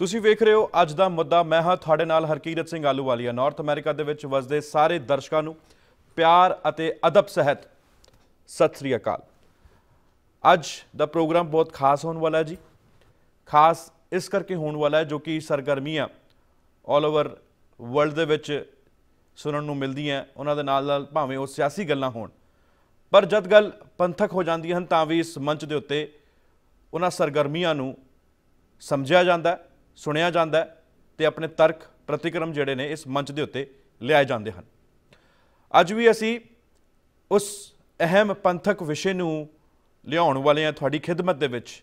ਤੁਸੀਂ ਵੇਖ ਰਹੇ ਹੋ ਅੱਜ ਦਾ ਮੁੱਦਾ। ਮੈਂ ਹਾਂ ਤੁਹਾਡੇ ਨਾਲ ਹਰਕੀਰਤ ਸਿੰਘ ਆਲੂਵਾਲੀਆ ਨਾਰਥ ਅਮਰੀਕਾ ਦੇ ਵਿੱਚ ਵਸਦੇ ਸਾਰੇ ਦਰਸ਼ਕਾਂ ਨੂੰ ਪਿਆਰ ਅਤੇ ਅਦਬ ਸਹਿਤ ਸਤਿ ਸ੍ਰੀ ਅਕਾਲ। ਅੱਜ ਦਾ ਪ੍ਰੋਗਰਾਮ ਬਹੁਤ ਖਾਸ ਹੋਣ ਵਾਲਾ ਹੈ ਜੀ। ਖਾਸ ਇਸ ਕਰਕੇ ਹੋਣ ਵਾਲਾ ਹੈ ਜੋ ਕਿ ਸਰਗਰਮੀਆਂ ਆਲ ਓਵਰ ਵਰਲਡ ਦੇ ਵਿੱਚ ਸੁਣਨ ਨੂੰ ਮਿਲਦੀਆਂ। ਉਹਨਾਂ ਦੇ ਨਾਲ ਨਾਲ ਭਾਵੇਂ ਉਹ ਸਿਆਸੀ ਗੱਲਾਂ ਹੋਣ ਪਰ ਜਦ ਗੱਲ ਪੰਥਕ ਹੋ ਜਾਂਦੀਆਂ ਹਨ ਤਾਂ ਵੀ ਇਸ ਮੰਚ ਦੇ ਉੱਤੇ ਉਹਨਾਂ ਸਰਗਰਮੀਆਂ ਨੂੰ ਸਮਝਿਆ ਜਾਂਦਾ ਹੈ, ਸੁਣਿਆ ਜਾਂਦਾ ਹੈ ਤੇ ਆਪਣੇ ਤਰਕ ਪ੍ਰਤੀਕਰਮ ਜਿਹੜੇ ਨੇ ਇਸ ਮੰਚ ਦੇ ਉੱਤੇ ਲਿਆਏ ਜਾਂਦੇ ਹਨ। ਅੱਜ ਵੀ ਅਸੀਂ ਉਸ ਅਹਿਮ ਪੰਥਕ ਵਿਸ਼ੇ ਨੂੰ ਲਿਆਉਣ ਵਾਲੇ ਹਾਂ ਤੁਹਾਡੀ ਖਿਦਮਤ ਦੇ ਵਿੱਚ,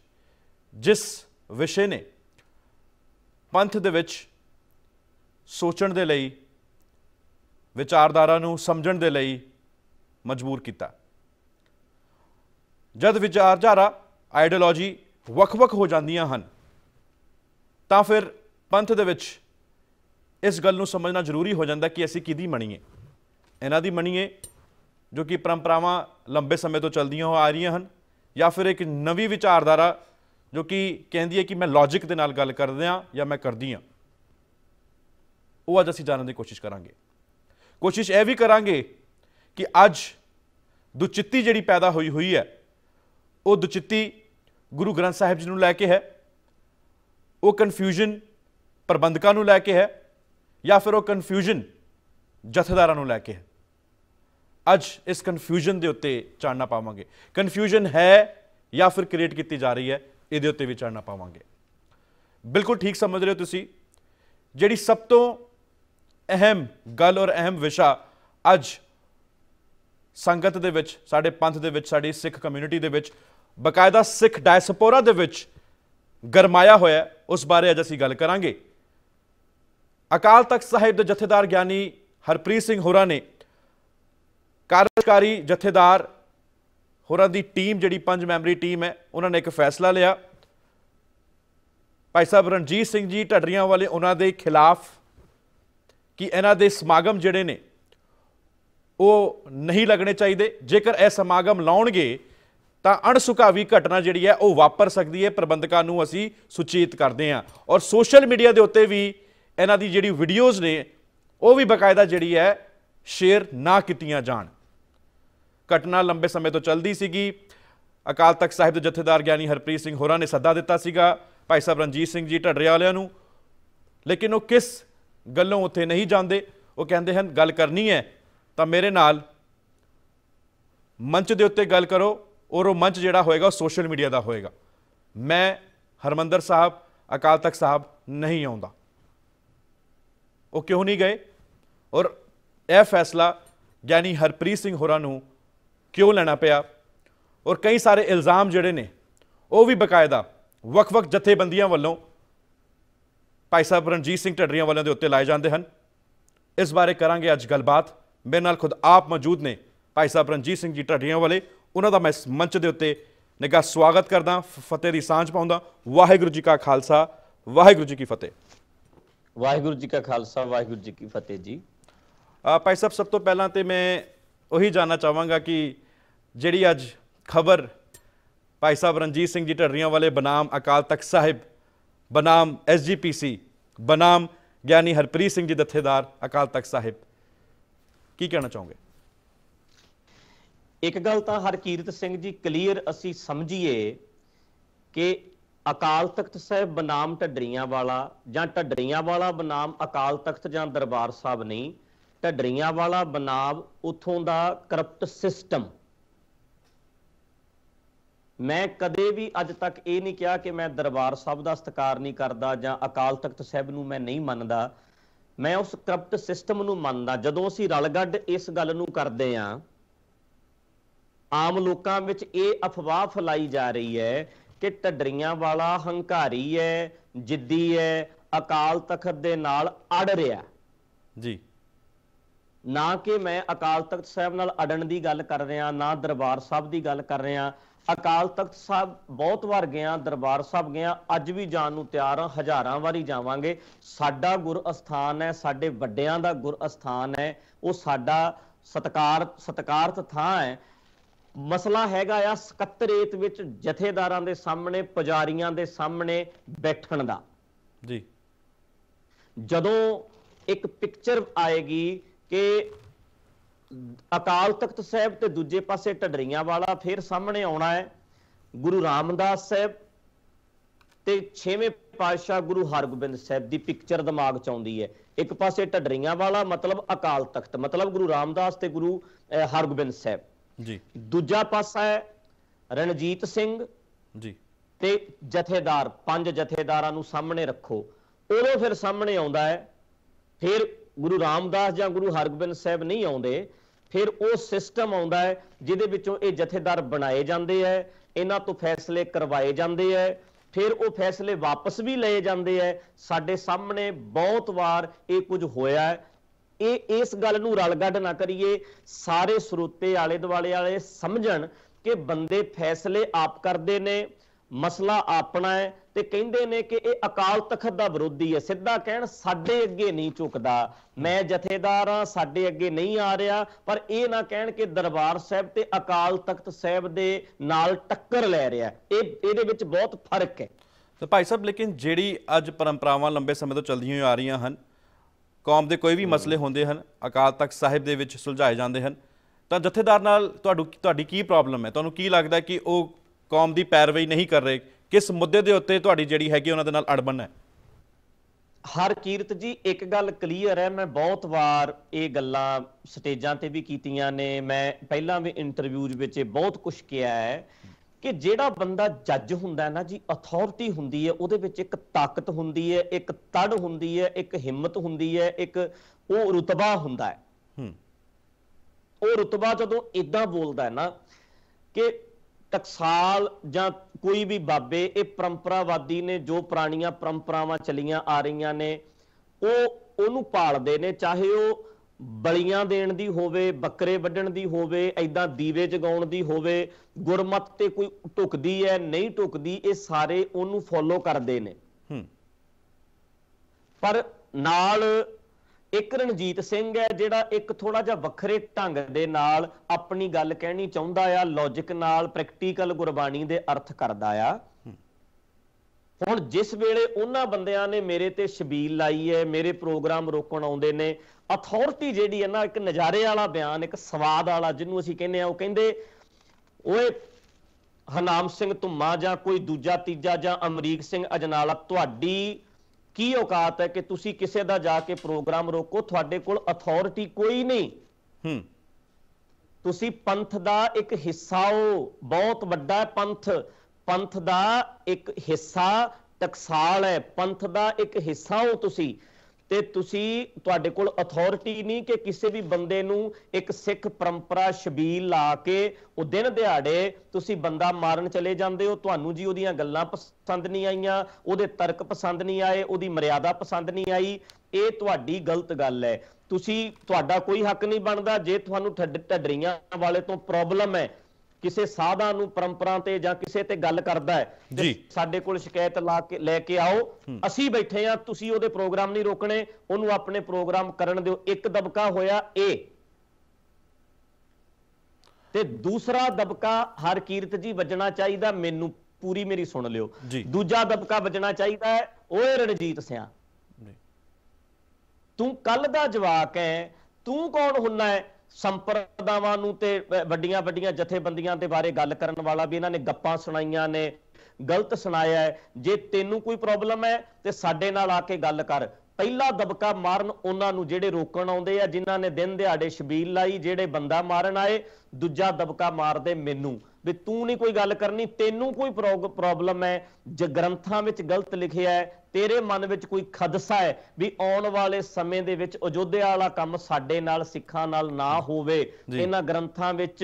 ਜਿਸ ਵਿਸ਼ੇ ਨੇ ਪੰਥ ਦੇ ਵਿੱਚ ਸੋਚਣ ਦੇ ਲਈ, ਵਿਚਾਰਧਾਰਾ ਨੂੰ ਸਮਝਣ ਦੇ ਲਈ ਮਜਬੂਰ ਕੀਤਾ। ਜਦ ਵਿਚਾਰਧਾਰਾ, ਆਈਡੀਓਲੋਜੀ ਵੱਖ-ਵੱਖ ਹੋ ਜਾਂਦੀਆਂ ਹਨ ਤਾਂ ਫਿਰ ਪੰਥ ਦੇ ਵਿੱਚ ਇਸ ਗੱਲ ਨੂੰ ਸਮਝਣਾ ਜ਼ਰੂਰੀ ਹੋ ਜਾਂਦਾ ਕਿ ਅਸੀਂ ਕਿਹਦੀ ਮਣੀਏ? ਇਹਨਾਂ ਦੀ ਮਣੀਏ ਜੋ ਕਿ ਪਰੰਪਰਾਵਾਂ ਲੰਬੇ ਸਮੇਂ ਤੋਂ ਚੱਲਦੀਆਂ ਹੋ ਆ ਰਹੀਆਂ ਹਨ ਜਾਂ ਫਿਰ ਇੱਕ ਨਵੀਂ ਵਿਚਾਰਧਾਰਾ ਜੋ ਕਿ ਕਹਿੰਦੀ ਹੈ ਕਿ ਮੈਂ ਲੌਜੀਕ ਦੇ ਨਾਲ ਗੱਲ ਕਰਦੇ ਹਾਂ ਜਾਂ ਮੈਂ ਕਰਦੀ ਹਾਂ ਉਹ ਅੱਜ ਅਸੀਂ ਜਾਣਨ ਦੀ ਕੋਸ਼ਿਸ਼ ਕਰਾਂਗੇ। ਕੋਸ਼ਿਸ਼ ਇਹ ਵੀ ਕਰਾਂਗੇ ਕਿ ਅੱਜ ਦੁਚਿੱਤੀ ਜਿਹੜੀ ਪੈਦਾ ਹੋਈ ਹੋਈ ਹੈ, ਉਹ ਦੁਚਿੱਤੀ ਗੁਰੂ ਗ੍ਰੰਥ ਸਾਹਿਬ ਜੀ ਨੂੰ ਲੈ ਕੇ ਹੈ। ਉਹ ਕਨਫਿਊਜ਼ਨ ਪ੍ਰਬੰਧਕਾਂ ਨੂੰ ਲੈ ਕੇ ਹੈ ਜਾਂ ਫਿਰ ਉਹ ਕਨਫਿਊਜ਼ਨ ਜਥੇਦਾਰਾਂ ਨੂੰ ਲੈ ਕੇ ਹੈ? ਅੱਜ ਇਸ ਕਨਫਿਊਜ਼ਨ ਦੇ ਉੱਤੇ ਚਾਨਣਾ ਪਾਵਾਂਗੇ। ਕਨਫਿਊਜ਼ਨ ਹੈ ਜਾਂ ਫਿਰ ਕ੍ਰੀਏਟ ਕੀਤੀ ਜਾ ਰਹੀ ਹੈ, ਇਹਦੇ ਉੱਤੇ ਵੀ ਚਾਨਣਾ ਪਾਵਾਂਗੇ। ਬਿਲਕੁਲ ਠੀਕ ਸਮਝ ਰਹੇ ਹੋ ਤੁਸੀਂ? ਜਿਹੜੀ ਸਭ ਤੋਂ ਅਹਿਮ ਗੱਲ ਔਰ ਅਹਿਮ ਵਿਸ਼ਾ ਅੱਜ ਸੰਗਤ ਦੇ ਵਿੱਚ, ਸਾਡੇ ਪੰਥ ਦੇ ਵਿੱਚ, ਸਾਡੀ ਸਿੱਖ ਕਮਿਊਨਿਟੀ ਦੇ ਵਿੱਚ, ਬਕਾਇਦਾ ਸਿੱਖ ਡਾਇਸਪੋਰਾ ਦੇ ਵਿੱਚ ਗਰਮਾਇਆ ਹੋਇਆ ਉਸ ਬਾਰੇ ਅੱਜ ਅਸੀਂ ਗੱਲ ਕਰਾਂਗੇ। ਅਕਾਲ ਤਖਤ ਸਾਹਿਬ ਦੇ ਜਥੇਦਾਰ ਗਿਆਨੀ ਹਰਪ੍ਰੀਤ ਸਿੰਘ ਹੋਰਾਂ ਨੇ ਕਾਰਜਕਾਰੀ ਜਥੇਦਾਰ ਹੋਰਾਂ ਦੀ ਟੀਮ ਜਿਹੜੀ ਪੰਜ ਮੈਂਬਰੀ ਟੀਮ ਹੈ, ਉਹਨਾਂ ਨੇ ਇੱਕ ਫੈਸਲਾ ਲਿਆ। ਭਾਈ ਸਾਹਿਬ ਰਣਜੀਤ ਸਿੰਘ ਜੀ ਢੱਡਰੀਆਂ ਵਾਲੇ ਉਹਨਾਂ ਦੇ ਖਿਲਾਫ ਕਿ ਇਹਨਾਂ ਦੇ ਸਮਾਗਮ ਜਿਹੜੇ ਨੇ, ਉਹ ਨਹੀਂ ਲੱਗਣੇ ਚਾਹੀਦੇ। ਜੇਕਰ ਇਹ ਸਮਾਗਮ ਲਾਉਣਗੇ ਤਾਂ ਅਣਸੁਕਾਵੀ ਘਟਨਾ ਜਿਹੜੀ ਹੈ ਉਹ ਵਾਪਰ ਸਕਦੀ ਹੈ, ਪ੍ਰਬੰਧਕਾਂ ਨੂੰ ਅਸੀਂ ਸੁਚੇਤ ਕਰਦੇ ਹਾਂ। ਔਰ ਸੋਸ਼ਲ ਮੀਡੀਆ ਦੇ ਉੱਤੇ ਵੀ ਇਹਨਾਂ ਦੀ ਜਿਹੜੀ ਵੀਡੀਓਜ਼ ਨੇ, ਉਹ ਵੀ ਬਕਾਇਦਾ ਜਿਹੜੀ ਹੈ ਸ਼ੇਅਰ ਨਾ ਕੀਤੀਆਂ ਜਾਣ। ਘਟਨਾ ਲੰਬੇ ਸਮੇਂ ਤੋਂ ਚੱਲਦੀ ਸੀਗੀ। ਅਕਾਲ ਤਖਤ ਸਾਹਿਬ ਦੇ ਜਥੇਦਾਰ ਗਿਆਨੀ ਹਰਪ੍ਰੀਤ ਸਿੰਘ ਹੋਰਾਂ ਨੇ ਸੱਦਾ ਦਿੱਤਾ ਸੀਗਾ। ਭਾਈ ਸਾਹਿਬ ਰਣਜੀਤ ਸਿੰਘ ਜੀ ਢੱਡਰੇ ਵਾਲਿਆਂ ਨੂੰ। ਲੇਕਿਨ ਉਹ ਕਿਸ ਗੱਲੋਂ ਉੱਥੇ ਨਹੀਂ ਜਾਂਦੇ? ਉਹ ਕਹਿੰਦੇ ਹਨ, ਗੱਲ ਕਰਨੀ ਹੈ ਤਾਂ ਮੇਰੇ ਨਾਲ ਮੰਚ ਦੇ ਉੱਤੇ ਗੱਲ ਕਰੋ। ਔਰ ਉਹ ਮੰਚ ਜਿਹੜਾ ਹੋਏਗਾ ਉਹ ਸੋਸ਼ਲ ਮੀਡੀਆ ਦਾ ਹੋਏਗਾ। ਮੈਂ ਹਰਮੰਦਰ ਸਾਹਿਬ, ਅਕਾਲ ਤਖਤ ਸਾਹਿਬ ਨਹੀਂ ਆਉਂਦਾ। ਉਹ ਕਿਉਂ ਨਹੀਂ ਗਏ? ਔਰ ਇਹ ਫੈਸਲਾ ਗਿਆਨੀ ਹਰਪ੍ਰੀਤ ਸਿੰਘ ਹੋਰਾਂ ਨੂੰ ਕਿਉਂ ਲੈਣਾ ਪਿਆ? ਔਰ ਕਈ ਸਾਰੇ ਇਲਜ਼ਾਮ ਜਿਹੜੇ ਨੇ, ਉਹ ਵੀ ਬਕਾਇਦਾ ਵੱਖ-ਵੱਖ ਜਥੇਬੰਦੀਆਂ ਵੱਲੋਂ ਭਾਈ ਸਾਹਿਬ ਰਣਜੀਤ ਸਿੰਘ ਢੱਡਰੀਆਂ ਵਾਲਿਆਂ ਦੇ ਉੱਤੇ ਲਾਏ ਜਾਂਦੇ ਹਨ। ਇਸ ਬਾਰੇ ਕਰਾਂਗੇ ਅੱਜ ਗੱਲਬਾਤ। ਮੇਰੇ ਨਾਲ ਖੁਦ ਆਪ ਮੌਜੂਦ ਨੇ ਭਾਈ ਸਾਹਿਬ ਰਣਜੀਤ ਸਿੰਘ ਜੀ ਢੱਡਰੀਆਂ ਵਾਲੇ। ਉਹਨਾਂ ਦਾ ਮੈਂ ਇਸ ਮੰਚ ਦੇ ਉੱਤੇ ਨਿੱਘਾ ਸਵਾਗਤ ਕਰਦਾ ਫਤਿਹ ਦੀ ਸਾਂਝ ਪਾਉਂਦਾ। ਵਾਹਿਗੁਰੂ ਜੀ ਕਾ ਖਾਲਸਾ ਵਾਹਿਗੁਰੂ ਜੀ ਕੀ ਫਤਿਹ। ਵਾਹਿਗੁਰੂ ਜੀ ਕਾ ਖਾਲਸਾ ਵਾਹਿਗੁਰੂ ਜੀ ਕੀ ਫਤਿਹ ਜੀ। ਭਾਈ ਸਾਹਿਬ ਸਭ ਤੋਂ ਪਹਿਲਾਂ ਤੇ ਮੈਂ ਉਹੀ ਜਾਨਣਾ ਚਾਹਾਂਗਾ ਕਿ ਜਿਹੜੀ ਅੱਜ ਖਬਰ ਭਾਈ ਸਾਹਿਬ ਰਣਜੀਤ ਸਿੰਘ ਜੀ ਢੱਡਰੀਆਂ ਵਾਲੇ ਬਨਾਮ ਅਕਾਲ ਤਖਤ ਸਾਹਿਬ ਬਨਾਮ ਐਸਜੀਪੀਸੀ ਬਨਾਮ ਗਿਆਨੀ ਹਰਪ੍ਰੀਤ ਸਿੰਘ ਜੀ ਦਥੇਦਾਰ ਅਕਾਲ ਤਖਤ ਸਾਹਿਬ ਕੀ ਕਹਿਣਾ ਚਾਹੋਗੇ? ਇੱਕ ਗੱਲ ਤਾਂ ਹਰਕੀਰਤ ਸਿੰਘ ਜੀ ਕਲੀਅਰ ਅਸੀਂ ਸਮਝੀਏ ਕਿ ਅਕਾਲ ਤਖਤ ਸਾਹਿਬ ਬਨਾਮ ਢੱਡਰੀਆਂ ਵਾਲਾ ਜਾਂ ਢੱਡਰੀਆਂ ਵਾਲਾ ਬਨਾਮ ਅਕਾਲ ਤਖਤ ਜਾਂ ਦਰਬਾਰ ਸਾਹਿਬ ਨਹੀਂ, ਢੱਡਰੀਆਂ ਵਾਲਾ ਬਨਾਮ ਉਥੋਂ ਦਾ ਕਰਪਟ ਸਿਸਟਮ ਮੈਂ ਕਦੇ ਵੀ ਅੱਜ ਤੱਕ ਇਹ ਨਹੀਂ ਕਿਹਾ ਕਿ ਮੈਂ ਦਰਬਾਰ ਸਾਹਿਬ ਦਾ ਸਤਿਕਾਰ ਨਹੀਂ ਕਰਦਾ ਜਾਂ ਅਕਾਲ ਤਖਤ ਸਾਹਿਬ ਨੂੰ ਮੈਂ ਨਹੀਂ ਮੰਨਦਾ। ਮੈਂ ਉਸ ਕਰਪਟ ਸਿਸਟਮ ਨੂੰ ਮੰਨਦਾ। ਜਦੋਂ ਅਸੀਂ ਰਲਗੱਡ ਇਸ ਗੱਲ ਨੂੰ ਕਰਦੇ ਆਂ ਆਮ ਲੋਕਾਂ ਵਿੱਚ ਇਹ ਅਫਵਾਹ ਫੈਲਾਈ ਜਾ ਰਹੀ ਹੈ ਕਿ ਢੱਡਰੀਆਂ ਵਾਲਾ ਹੰਕਾਰੀ ਹੈ ਜਿੱਦੀ ਹੈ ਅਕਾਲ ਤਖਤ ਦੇ ਨਾਲ ਅੜ ਰਿਹਾ। ਜੀ। ਨਾ ਕਿ ਮੈਂ ਅਕਾਲ ਤਖਤ ਸਾਹਿਬ ਨਾਲ ਅੜਨ ਦੀ ਗੱਲ ਕਰ ਰਿਹਾ ਨਾ ਦਰਬਾਰ ਸਾਹਿਬ ਦੀ ਗੱਲ ਕਰ ਰਿਹਾ। ਅਕਾਲ ਤਖਤ ਸਾਹਿਬ ਬਹੁਤ ਵਾਰ ਗਿਆ ਦਰਬਾਰ ਸਾਹਿਬ ਗਿਆ ਅੱਜ ਵੀ ਜਾਣ ਨੂੰ ਤਿਆਰ ਹਾਂ ਹਜ਼ਾਰਾਂ ਵਾਰੀ ਜਾਵਾਂਗੇ। ਸਾਡਾ ਗੁਰ ਅਸਥਾਨ ਹੈ ਸਾਡੇ ਵੱਡਿਆਂ ਦਾ ਗੁਰ ਅਸਥਾਨ ਹੈ ਉਹ ਸਾਡਾ ਸਤਕਾਰ ਸਤਕਾਰਤ ਥਾਂ ਹੈ। ਮਸਲਾ ਹੈਗਾ ਆ ਸਕੱਤਰੇਤ ਵਿੱਚ ਜਥੇਦਾਰਾਂ ਦੇ ਸਾਹਮਣੇ ਪੁਜਾਰੀਆਂ ਦੇ ਸਾਹਮਣੇ ਬੈਠਣ ਦਾ। ਜੀ। ਜਦੋਂ ਇੱਕ ਪਿਕਚਰ ਆਏਗੀ ਕਿ ਅਕਾਲ ਤਖਤ ਸਾਹਿਬ ਤੇ ਦੂਜੇ ਪਾਸੇ ਢੱਡਰੀਆਂ ਵਾਲਾ ਫਿਰ ਸਾਹਮਣੇ ਆਉਣਾ ਹੈ ਗੁਰੂ ਰਾਮਦਾਸ ਸਾਹਿਬ ਤੇ ਛੇਵੇਂ ਪਾਤਸ਼ਾਹ ਗੁਰੂ ਹਰਗੋਬਿੰਦ ਸਾਹਿਬ ਦੀ ਪਿਕਚਰ ਦਿਮਾਗ ਚ ਆਉਂਦੀ ਹੈ। ਇੱਕ ਪਾਸੇ ਢੱਡਰੀਆਂ ਵਾਲਾ ਮਤਲਬ ਅਕਾਲ ਤਖਤ ਮਤਲਬ ਗੁਰੂ ਰਾਮਦਾਸ ਤੇ ਗੁਰੂ ਹਰਗੋਬਿੰਦ ਸਾਹਿਬ। ਜੀ। ਦੂਜਾ ਪਾਸਾ ਹੈ ਰਣਜੀਤ ਸਿੰਘ। ਜੀ। ਤੇ ਜਥੇਦਾਰ ਪੰਜ ਜਥੇਦਾਰਾਂ ਨੂੰ ਸਾਹਮਣੇ ਰੱਖੋ। ਉਦੋਂ ਫਿਰ ਸਾਹਮਣੇ ਆਉਂਦਾ ਹੈ ਫਿਰ ਗੁਰੂ ਰਾਮਦਾਸ ਜਾਂ ਗੁਰੂ ਹਰਗੋਬਿੰਦ ਸਾਹਿਬ ਨਹੀਂ ਆਉਂਦੇ ਫਿਰ ਉਹ ਸਿਸਟਮ ਆਉਂਦਾ ਹੈ ਜਿਹਦੇ ਵਿੱਚੋਂ ਇਹ ਜਥੇਦਾਰ ਬਣਾਏ ਜਾਂਦੇ ਹੈ ਇਹਨਾਂ ਤੋਂ ਫੈਸਲੇ ਕਰਵਾਏ ਜਾਂਦੇ ਹੈ ਫਿਰ ਉਹ ਫੈਸਲੇ ਵਾਪਸ ਵੀ ਲਏ ਜਾਂਦੇ ਹੈ। ਸਾਡੇ ਸਾਹਮਣੇ ਬਹੁਤ ਵਾਰ ਇਹ ਕੁਝ ਹੋਇਆ ਹੈ ਇਹ, ਇਸ ਗੱਲ ਨੂੰ ਰਲਗੱਡ ਨਾ ਕਰੀਏ, ਸਾਰੇ ਸਰੋਤੇ ਆਲੇ ਦੁਆਲੇ ਵਾਲੇ ਸਮਝਣ ਕਿ ਬੰਦੇ ਫੈਸਲੇ ਆਪ ਕਰਦੇ ਨੇ, ਮਸਲਾ ਆਪਣਾ ਹੈ ਤੇ ਕਹਿੰਦੇ ਨੇ ਕਿ ਇਹ ਅਕਾਲ ਤਖਤ ਦਾ ਵਿਰੋਧੀ ਹੈ। ਸਿੱਧਾ ਕਹਿਣ, ਸਾਡੇ ਅੱਗੇ ਨਹੀਂ ਝੁਕਦਾ। ਮੈਂ ਜਥੇਦਾਰ ਹਾਂ, ਸਾਡੇ ਅੱਗੇ ਨਹੀਂ ਆ ਰਿਹਾ। ਪਰ ਇਹ ਨਾ ਕਹਿਣ ਕਿ ਦਰਬਾਰ ਸਾਹਿਬ ਤੇ ਅਕਾਲ ਤਖਤ ਸਾਹਿਬ ਦੇ ਨਾਲ ਟੱਕਰ ਲੈ ਰਿਹਾ ਇਹ, ਇਹਦੇ ਵਿੱਚ ਬਹੁਤ ਫ਼ਰਕ ਹੈ। ਤਾਂ ਭਾਈ ਸਾਹਿਬ, ਲੇਕਿਨ ਜਿਹੜੀ ਅੱਜ ਪਰੰਪਰਾਵਾਂ ਲੰਬੇ ਸਮੇਂ ਤੋਂ ਚੱਲਦੀਆਂ ਆ ਰਹੀਆਂ ਹਨ ਕੌਮ ਦੇ ਕੋਈ ਵੀ ਮਸਲੇ ਹੁੰਦੇ ਹਨ, ਅਕਾਲ ਤਖਤ ਸਾਹਿਬ ਦੇ ਵਿੱਚ ਸੁਲਝਾਏ ਜਾਂਦੇ ਹਨ, ਤਾਂ ਜਥੇਦਾਰ ਨਾਲ ਤੁਹਾਨੂੰ ਤੁਹਾਡੀ ਕੀ ਪ੍ਰੋਬਲਮ ਹੈ? ਤੁਹਾਨੂੰ ਕੀ ਲੱਗਦਾ ਕਿ ਉਹ ਕੌਮ ਦੀ ਪੈਰਵੀ ਨਹੀਂ ਕਰ ਰਹੇ? ਕਿਸ ਮੁੱਦੇ ਦੇ ਉੱਤੇ ਤੁਹਾਡੀ ਜਿਹੜੀ ਹੈਗੀ ਉਹਨਾਂ ਦੇ ਨਾਲ ਅੜਬਨ ਹੈ? ਹਰ ਕੀਰਤ ਜੀ, ਇੱਕ ਗੱਲ ਕਲੀਅਰ ਹੈ, ਮੈਂ ਬਹੁਤ ਵਾਰ ਇਹ ਗੱਲਾਂ ਸਟੇਜਾਂ ਤੇ ਵੀ ਕੀਤੀਆਂ ਨੇ। ਮੈਂ ਪਹਿਲਾਂ ਵੀ ਇੰਟਰਵਿਊਜ਼ ਵਿੱਚ ਬਹੁਤ ਕੁਝ ਕਿਹਾ ਹੈ ਕਿ ਜਿਹੜਾ ਬੰਦਾ ਜੱਜ ਹੁੰਦਾ ਨਾ ਜੀ ਅਥਾਰਟੀ ਹੁੰਦੀ ਹੈ ਉਹਦੇ ਵਿੱਚ ਇੱਕ ਤਾਕਤ ਹੁੰਦੀ ਹੈ ਇੱਕ ਤੜ ਹੁੰਦੀ ਹੈ ਇੱਕ ਹਿੰਮਤ ਹੁੰਦੀ ਹੈ ਇੱਕ ਉਹ ਰੁਤਬਾ ਹੁੰਦਾ ਹੈ। ਹੂੰ। ਉਹ ਰੁਤਬਾ ਜਦੋਂ ਇਦਾਂ ਬੋਲਦਾ ਹੈ ਨਾ ਕਿ ਟਕਸਾਲ ਜਾਂ ਕੋਈ ਵੀ ਬਾਬੇ ਇਹ ਪਰੰਪਰਾਵਾਦੀ ਨੇ ਜੋ ਪੁਰਾਣੀਆਂ ਪਰੰਪਰਾਵਾਂ ਚਲੀਆਂ ਆ ਰਹੀਆਂ ਨੇ ਉਹ ਉਹਨੂੰ ਪਾਲਦੇ ਨੇ ਚਾਹੇ ਉਹ ਬਲੀਆਂ ਦੇਣ ਦੀ ਹੋਵੇ ਬੱਕਰੇ ਵੱਢਣ ਦੀ ਹੋਵੇ ਐਦਾਂ ਦੀਵੇ ਜਗਾਉਣ ਦੀ ਹੋਵੇ ਗੁਰਮਤ ਤੇ ਕੋਈ ਟੁਕਦੀ ਹੈ ਨਹੀਂ ਟੁਕਦੀ ਇਹ ਸਾਰੇ ਉਹਨੂੰ ਫੋਲੋ ਕਰਦੇ ਨੇ। ਪਰ ਨਾਲ ਇੱਕ ਰਣਜੀਤ ਸਿੰਘ ਹੈ ਜਿਹੜਾ ਇੱਕ ਥੋੜਾ ਜਿਹਾ ਵੱਖਰੇ ਢੰਗ ਦੇ ਨਾਲ ਆਪਣੀ ਗੱਲ ਕਹਿਣੀ ਚਾਹੁੰਦਾ ਆ ਲੌਜੀਕ ਨਾਲ ਪ੍ਰੈਕਟੀਕਲ ਗੁਰਬਾਣੀ ਦੇ ਅਰਥ ਕਰਦਾ ਆ। ਹੁਣ ਜਿਸ ਵੇਲੇ ਉਹਨਾਂ ਬੰਦਿਆਂ ਨੇ ਮੇਰੇ ਤੇ ਸ਼ਬੀਲ ਲਾਈ ਹੈ ਮੇਰੇ ਪ੍ਰੋਗਰਾਮ ਰੋਕਣ ਆਉਂਦੇ ਨੇ ਅਥਾਰਟੀ ਜਿਹੜੀ ਹੈ ਨਾ ਇੱਕ ਨਜ਼ਾਰੇ ਵਾਲਾ ਬਿਆਨ ਇੱਕ ਸਵਾਦ ਵਾਲਾ ਜਿਹਨੂੰ ਅਸੀਂ ਕਹਿੰਦੇ ਆ ਉਹ ਕਹਿੰਦੇ ਓਏ ਹਨਾਮ ਸਿੰਘ ਧੁੰਮਾ ਜਾਂ ਕੋਈ ਦੂਜਾ ਤੀਜਾ ਜਾਂ ਅਮਰੀਕ ਸਿੰਘ ਅਜਨਾਲਾ ਤੁਹਾਡੀ ਕੀ ਔਕਾਤ ਹੈ ਕਿ ਤੁਸੀਂ ਕਿਸੇ ਦਾ ਜਾ ਕੇ ਪ੍ਰੋਗਰਾਮ ਰੋਕੋ? ਤੁਹਾਡੇ ਕੋਲ ਅਥਾਰਟੀ ਕੋਈ ਨਹੀਂ। ਹੂੰ। ਤੁਸੀਂ ਪੰਥ ਦਾ ਇੱਕ ਹਿੱਸਾ ਹੋ। ਬਹੁਤ ਵੱਡਾ ਪੰਥ। ਪੰਥ ਦਾ ਇੱਕ ਹਿੱਸਾ ਟਕਸਾਲ ਹੈ। ਪੰਥ ਦਾ ਇੱਕ ਹਿੱਸਾ ਹੋ ਤੁਸੀਂ। ਤੇ ਤੁਸੀਂ ਤੁਹਾਡੇ ਕੋਲ ਅਥਾਰਟੀ ਨਹੀਂ ਕਿ ਕਿਸੇ ਵੀ ਬੰਦੇ ਨੂੰ ਇੱਕ ਸਿੱਖ ਪਰੰਪਰਾ ਸ਼ਬੀਲ ਲਾ ਕੇ ਉਹ ਦਿਨ ਦਿਹਾੜੇ ਤੁਸੀਂ ਬੰਦਾ ਮਾਰਨ ਚਲੇ ਜਾਂਦੇ ਹੋ, ਤੁਹਾਨੂੰ ਜੀ ਉਹਦੀਆਂ ਗੱਲਾਂ ਪਸੰਦ ਨਹੀਂ ਆਈਆਂ, ਉਹਦੇ ਤਰਕ ਪਸੰਦ ਨਹੀਂ ਆਏ, ਉਹਦੀ ਮਰਿਆਦਾ ਪਸੰਦ ਨਹੀਂ ਆਈ, ਇਹ ਤੁਹਾਡੀ ਗਲਤ ਗੱਲ ਹੈ। ਤੁਸੀਂ, ਤੁਹਾਡਾ ਕੋਈ ਹੱਕ ਨਹੀਂ ਬਣਦਾ, ਜੇ ਤੁਹਾਨੂੰ ਠੱਡ- ਢੱਡਰੀਆਂ ਵਾਲੇ ਤੋਂ ਪ੍ਰੋਬਲਮ ਹੈ ਕਿਸੇ ਸਾਧਾ ਨੂੰ ਪਰੰਪਰਾ ਤੇ ਜਾਂ ਕਿਸੇ ਤੇ ਗੱਲ ਕਰਦਾ ਹੈ ਜੀ। ਸਾਡੇ ਕੋਲ ਸ਼ਿਕਾਇਤ ਲਾ ਕੇ ਲੈ ਕੇ ਆਓ। ਅਸੀਂ ਬੈਠੇ ਆ ਤੁਸੀਂ ਉਹਦੇ ਪ੍ਰੋਗਰਾਮ ਨਹੀਂ ਰੋਕਣੇ ਉਹਨੂੰ ਆਪਣੇ ਪ੍ਰੋਗਰਾਮ ਕਰਨ ਦਿਓ। ਇੱਕ ਦਬਕਾ ਹੋਇਆ ਇਹ ਤੇ ਦੂਸਰਾ ਦਬਕਾ ਹਰ ਕੀਰਤ ਜੀ ਵੱਜਣਾ ਚਾਹੀਦਾ ਮੈਨੂੰ ਪੂਰੀ ਮੇਰੀ ਸੁਣ ਲਿਓ। ਦੂਜਾ ਦਬਕਾ ਵੱਜਣਾ ਚਾਹੀਦਾ ਹੈ ਓਏ ਰਣਜੀਤ ਸਿਆ। ਤੂੰ ਕੱਲ ਦਾ ਜਵਾਕ ਹੈ ਤੂੰ ਕੌਣ ਹੁੰਨਾ ਹੈ? ਸੰਪਰਦਾਵਾਂ ਨੂੰ ਤੇ ਵੱਡੀਆਂ ਵੱਡੀਆਂ ਜਥੇਬੰਦੀਆਂ ਦੇ ਬਾਰੇ ਗੱਲ ਕਰਨ ਵਾਲਾ ਵੀ ਇਹਨਾਂ ਨੇ ਗੱਪਾਂ ਸੁਣਾਈਆਂ ਨੇ, ਗਲਤ ਸੁਣਾਇਆ ਜੇ ਤੈਨੂੰ ਕੋਈ ਪ੍ਰੋਬਲਮ ਹੈ ਤੇ ਸਾਡੇ ਨਾਲ ਆ ਕੇ ਗੱਲ ਕਰ। ਪਹਿਲਾ ਦਬਕਾ ਮਾਰਨ ਉਹਨਾਂ ਨੂੰ ਜਿਹੜੇ ਰੋਕਣ ਆਉਂਦੇ ਆ, ਜਿਨ੍ਹਾਂ ਨੇ ਦਿਨ ਦਿਹਾੜੇ ਸ਼ਬੀਲ ਲਾਈ, ਜਿਹੜੇ ਬੰਦਾ ਮਾਰਨ ਆਏ, ਦੂਜਾ ਦਬਕਾ ਮਾਰਦੇ ਮੈਨੂੰ। ਵੀ ਤੂੰ ਨਹੀਂ ਕੋਈ ਗੱਲ ਕਰਨੀ, ਤੈਨੂੰ ਕੋਈ ਪ੍ਰੋਬਲਮ ਹੈ। ਜੇ, ਗ੍ਰੰਥਾਂ ਵਿੱਚ ਗਲਤ ਲਿਖਿਆ ਹੈ। ਤੇਰੇ ਮਨ ਵਿੱਚ ਕੋਈ ਖਦਸ਼ਾ ਹੈ ਵੀ ਆਉਣ ਵਾਲੇ ਸਮੇਂ ਦੇ ਵਿੱਚ ਅਯੋਧਿਆ ਵਾਲਾ ਕੰਮ ਸਾਡੇ ਨਾਲ ਸਿੱਖਾਂ ਨਾਲ ਨਾ ਹੋਵੇ। ਇਹਨਾਂ ਗ੍ਰੰਥਾਂ ਵਿੱਚ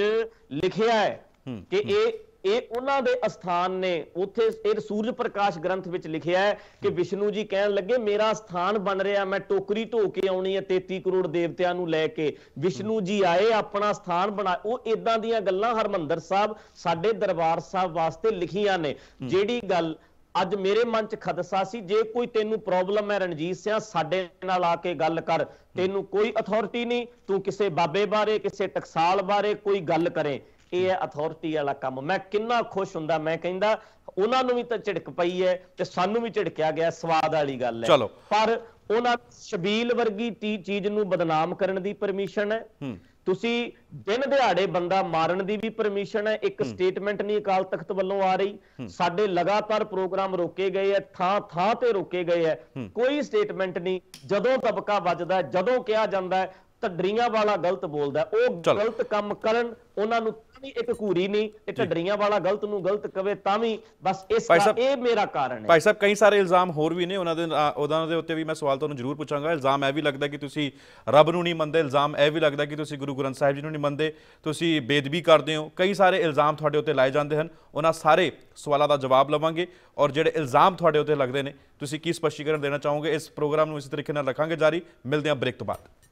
ਲਿਖਿਆ ਹੈ ਹੂੰ, ਕਿ ਇਹ ਇਹ ਉਹਨਾਂ ਦੇ ਅਸਥਾਨ ਨੇ। ਉੱਥੇ ਇਹ ਸੂਰਜ ਪ੍ਰਕਾਸ਼ ਗ੍ਰੰਥ ਵਿੱਚ ਲਿਖਿਆ ਹੈ ਕਿ ਵਿਸ਼ਨੂੰ ਜੀ ਕਹਿਣ ਲੱਗੇ ਮੇਰਾ ਸਥਾਨ ਬਣ ਰਿਹਾ ਮੈਂ ਟੋਕਰੀ ਢੋ ਕੇ ਆਉਣੀ ਹੈ 33 ਕਰੋੜ ਦੇਵਤਿਆਂ ਨੂੰ ਲੈ ਕੇ। ਵਿਸ਼ਨੂੰ ਜੀ ਆਏ ਆਪਣਾ ਸਥਾਨ ਬਣਾ ਉਹ ਇਦਾਂ ਦੀਆਂ ਗੱਲਾਂ ਹਰਮੰਦਰ ਸਾਹਿਬ ਸਾਡੇ ਦਰਬਾਰ ਸਾਹਿਬ ਵਾਸਤੇ ਲਿਖੀਆਂ ਨੇ। ਜਿਹੜੀ ਗੱਲ ਅੱਜ ਮੇਰੇ ਮਨ 'ਚ ਖਦਸ਼ਾ ਸੀ ਜੇ ਕੋਈ ਤੈਨੂੰ ਪ੍ਰੋਬਲਮ ਹੈ ਰਣਜੀਤ ਸਿੰਘ ਸਾਡੇ ਨਾਲ ਆ ਕੇ ਗੱਲ ਕਰ। ਤੈਨੂੰ ਕੋਈ ਅਥਾਰਟੀ ਨਹੀਂ ਤੂੰ ਕਿਸੇ ਬਾਬੇ ਬਾਰੇ ਕਿਸੇ ਟਕਸਾਲ ਬਾਰੇ ਕੋਈ ਗੱਲ ਕਰੇ। ਇਹ ਹੈ ਅਥਾਰਟੀ ਵਾਲਾ ਕੰਮ। ਮੈਂ ਕਿੰਨਾ ਖੁਸ਼ ਹੁੰਦਾ ਮੈਂ ਕਹਿੰਦਾ ਉਹਨਾਂ ਨੂੰ ਵੀ ਤਾਂ ਝਿੜਕ ਪਈ ਹੈ ਤੇ ਸਾਨੂੰ ਵੀ ਝਿੜਕਿਆ ਗਿਆ ਸਵਾਦ ਵਾਲੀ ਗੱਲ ਹੈ। ਚਲੋ। ਪਰ ਉਹਨਾਂ ਸ਼ਬੀਲ ਵਰਗੀ ਚੀਜ਼ ਨੂੰ ਬਦਨਾਮ ਕਰਨ ਦੀ ਪਰਮਿਸ਼ਨ ਹੈ। ਹੂੰ। ਤੁਸੀਂ ਦਿਨ ਦਿਹਾੜੇ ਬੰਦਾ ਮਾਰਨ ਦੀ ਵੀ ਪਰਮਿਸ਼ਨ ਹੈ ਇੱਕ ਸਟੇਟਮੈਂਟ ਨਹੀਂ ਅਕਾਲ ਤਖਤ ਵੱਲੋਂ ਆ ਰਹੀ। ਸਾਡੇ ਲਗਾਤਾਰ ਪ੍ਰੋਗਰਾਮ ਰੋਕੇ ਗਏ ਹੈ ਥਾਂ ਥਾਂ ਤੇ ਰੋਕੇ ਗਏ ਹੈ। ਕੋਈ ਸਟੇਟਮੈਂਟ ਨਹੀਂ। ਜਦੋਂ ਦਬਕਾ ਵੱਜਦਾ ਜਦੋਂ ਕਿਹਾ ਜਾਂਦਾ ਢੱਡਰੀਆਂ ਵਾਲਾ ਗਲਤ ਬੋਲਦਾ ਉਹ। ਗਲਤ ਕੰਮ ਕਰਨ ਉਹਨਾਂ ਨੂੰ ਤਾਂ ਵੀ ਇੱਕ ਘੂਰੀ ਨਹੀਂ ਇਹ ਢੱਡਰੀਆਂ ਵਾਲਾ ਗਲਤ ਨੂੰ ਗਲਤ ਕਵੇ ਤਾਂ ਵੀ ਬਸ ਇਸ ਦਾ ਇਹ ਮੇਰਾ ਕਾਰਨ ਹੈ। ਭਾਈ ਸਾਹਿਬ ਕਈ ਸਾਰੇ ਇਲਜ਼ਾਮ ਹੋਰ ਵੀ ਨੇ ਉਹਨਾਂ ਦੇ ਉਹਨਾਂ ਦੇ ਉੱਤੇ ਵੀ ਮੈਂ ਸਵਾਲ ਤੁਹਾਨੂੰ ਜ਼ਰੂਰ ਪੁੱਛਾਂਗਾ। ਇਲਜ਼ਾਮ ਇਹ ਵੀ ਲੱਗਦਾ ਕਿ ਤੁਸੀਂ ਰੱਬ ਨੂੰ ਨਹੀਂ ਮੰਨਦੇ ਇਲਜ਼ਾਮ ਇਹ ਵੀ ਲੱਗਦਾ ਕਿ ਤੁਸੀਂ ਗੁਰੂ ਗ੍ਰੰਥ ਸਾਹਿਬ ਜੀ ਨੂੰ ਨਹੀਂ ਮੰਨਦੇ ਤੁਸੀਂ ਬੇਦਬੀ ਕਰਦੇ ਹੋ। ਕਈ ਸਾਰੇ ਇਲਜ਼ਾਮ ਤੁਹਾਡੇ ਉੱਤੇ ਲਾਏ ਜਾਂਦੇ ਹਨ ਉਹਨਾਂ ਸਾਰੇ ਸਵਾਲਾਂ ਦਾ ਜਵਾਬ ਲਵਾਂਗੇ ਔਰ ਜਿਹੜੇ ਇਲਜ਼ਾਮ ਤੁਹਾਡੇ ਉੱਤੇ ਲੱਗਦੇ ਨੇ ਤੁਸੀਂ ਕੀ ਸਪਸ਼ਟੀਕਰਨ ਦੇਣਾ ਚਾਹੋਗੇ? ਇਸ ਪ੍ਰੋਗਰਾਮ ਨੂੰ ਇਸੇ ਤਰੀਕੇ ਨਾਲ ਰੱਖਾਂਗੇ ਜਾਰੀ। ਮਿਲਦੇ ਹਾਂ ਬ੍ਰੇਕ ਤੋਂ ਬਾਅਦ।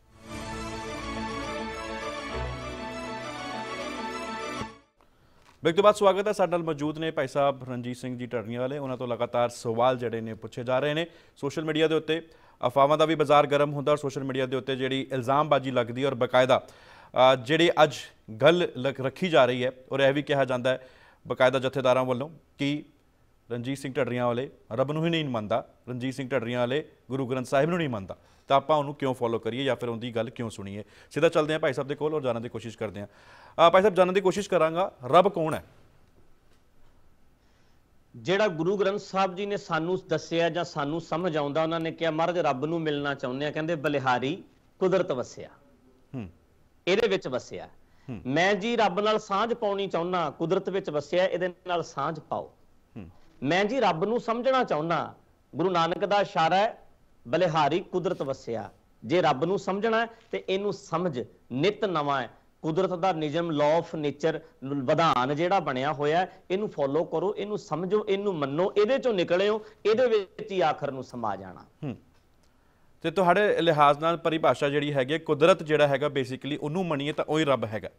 ਬ੍ਰੇਕ ਤੋਂ ਬਾਅਦ ਸਵਾਗਤ ਹੈ ਸਾਡੇ ਨਾਲ ਮੌਜੂਦ ਨੇ ਭਾਈ ਸਾਹਿਬ ਰਣਜੀਤ ਸਿੰਘ ਜੀ ਟਰਨੀਆਂ ਵਾਲੇ, ਉਹਨਾਂ ਤੋਂ ਲਗਾਤਾਰ ਸਵਾਲ ਜਿਹੜੇ ਨੇ ਪੁੱਛੇ ਜਾ ਰਹੇ ਨੇ। ਸੋਸ਼ਲ ਮੀਡੀਆ ਦੇ ਉੱਤੇ ਅਫਵਾਹਾਂ ਦਾ ਵੀ ਬਾਜ਼ਾਰ ਗਰਮ ਹੁੰਦਾ ਔਰ ਸੋਸ਼ਲ ਮੀਡੀਆ ਦੇ ਉੱਤੇ ਜਿਹੜੀ ਇਲਜ਼ਾਮਬਾਜ਼ੀ ਲੱਗਦੀ ਔਰ ਬਕਾਇਦਾ ਜਿਹੜੀ ਅੱਜ ਗੱਲ ਲ- ਰੱਖੀ ਜਾ ਰਹੀ ਹੈ ਔਰ ਇਹ ਵੀ ਕਿਹਾ ਜਾਂਦਾ ਹੈ ਬਕਾਇਦਾ ਜਥੇਦਾਰਾਂ ਵੱਲੋਂ ਕਿ ਰਣਜੀਤ ਸਿੰਘ ਢੱਡਰੀਆਂ ਵਾਲੇ ਰੱਬ ਨੂੰ ਹੀ ਨਹੀਂ ਮੰਨਦਾ, ਰਣਜੀਤ ਸਿੰਘ ਢੱਡਰੀਆਂ ਵਾਲੇ ਗੁਰੂ ਗ੍ਰੰਥ ਸਾਹਿਬ ਨੂੰ ਨਹੀਂ ਮੰਨਦਾ। ਤਾਂ ਆਪਾਂ ਉਹਨੂੰ ਕਿਉਂ ਫੋਲੋ ਕਰੀਏ ਜਾਂ ਫਿਰ ਉਹਦੀ ਗੱਲ ਕਿਉਂ ਸੁਣੀਏ? ਸਿੱਧਾ ਚੱਲਦੇ ਹਾਂ ਭਾਈ ਸਾਹਿਬ ਦੇ ਕੋਲ ਔਰ ਜਾਣਨ ਦੀ ਕੋਸ਼ਿਸ਼ ਕਰਦੇ ਹਾਂ। ਭਾਈ ਸਾਹਿਬ ਜਾਣਨ ਦੀ ਕੋਸ਼ਿਸ਼ ਕਰਾਂਗਾ ਰੱਬ ਕੌਣ ਹੈ? ਜਿਹੜਾ ਗੁਰੂ ਗ੍ਰੰਥ ਸਾਹਿਬ ਜੀ ਨੇ ਸਾਨੂੰ ਦੱਸਿਆ ਜਾਂ ਸਾਨੂੰ ਸਮਝ ਆਉਂਦਾ ਉਹਨਾਂ ਨੇ ਕਿਹਾ ਮਹਾਰਾਜ ਰੱਬ ਨੂੰ ਮਿਲਣਾ ਚਾਹੁੰਦੇ ਆ ਕਹਿੰਦੇ ਬਲਿਹਾਰੀ ਕੁਦਰਤ ਵਸਿਆ। ਹੂੰ। ਇਹਦੇ ਵਿੱਚ ਵਸਿਆ। ਮੈਂ ਜੀ ਰੱਬ ਨਾਲ ਸਾਂਝ ਪਾਉਣੀ ਚਾਹੁੰਦਾ ਕੁਦਰਤ ਵਿੱਚ ਵਸਿਆ ਇਹਦੇ ਨਾਲ ਸਾਂਝ ਪਾਓ। ਮੈਂ ਜੀ ਰੱਬ ਨੂੰ ਸਮਝਣਾ ਚਾਹੁੰਦਾ ਗੁਰੂ ਨਾਨਕ ਦਾ ਇਸ਼ਾਰਾ ਹੈ ਬਲਿਹਾਰੀ ਕੁਦਰਤ ਵਸਿਆ। ਜੇ ਰੱਬ ਨੂੰ ਸਮਝਣਾ ਹੈ ਤੇ ਇਹਨੂੰ ਸਮਝ। ਨਿਤ ਨਵਾਂ ਹੈ। ਕੁਦਰਤ ਦਾ ਨਿਯਮ ਲਾਅ ਆਫ ਨੇਚਰ ਵਿਧਾਨ ਜਿਹੜਾ ਬਣਿਆ ਹੋਇਆ ਹੈ, ਇਹਨੂੰ ਫੋਲੋ ਕਰੋ ਇਹਨੂੰ ਸਮਝੋ ਇਹਨੂੰ ਮੰਨੋ ਇਹਦੇ ਚੋਂ ਨਿਕਲਿਓ ਇਹਦੇ ਵਿੱਚ ਹੀ ਆਖਰ ਨੂੰ ਸਮਾ ਜਾਣਾ। ਹੂੰ। ਤੇ ਤੁਹਾਡੇ ਲਿਹਾਜ਼ ਨਾਲ ਪਰਿਭਾਸ਼ਾ ਜਿਹੜੀ ਹੈਗੀ ਹੈ, ਕੁਦਰਤ ਜਿਹੜਾ ਹੈਗਾ ਬੇਸਿਕਲੀ ਉਹਨੂੰ ਮੰਨੀਏ ਤਾਂ ਉਹੀ ਰੱਬ ਹੈਗਾ।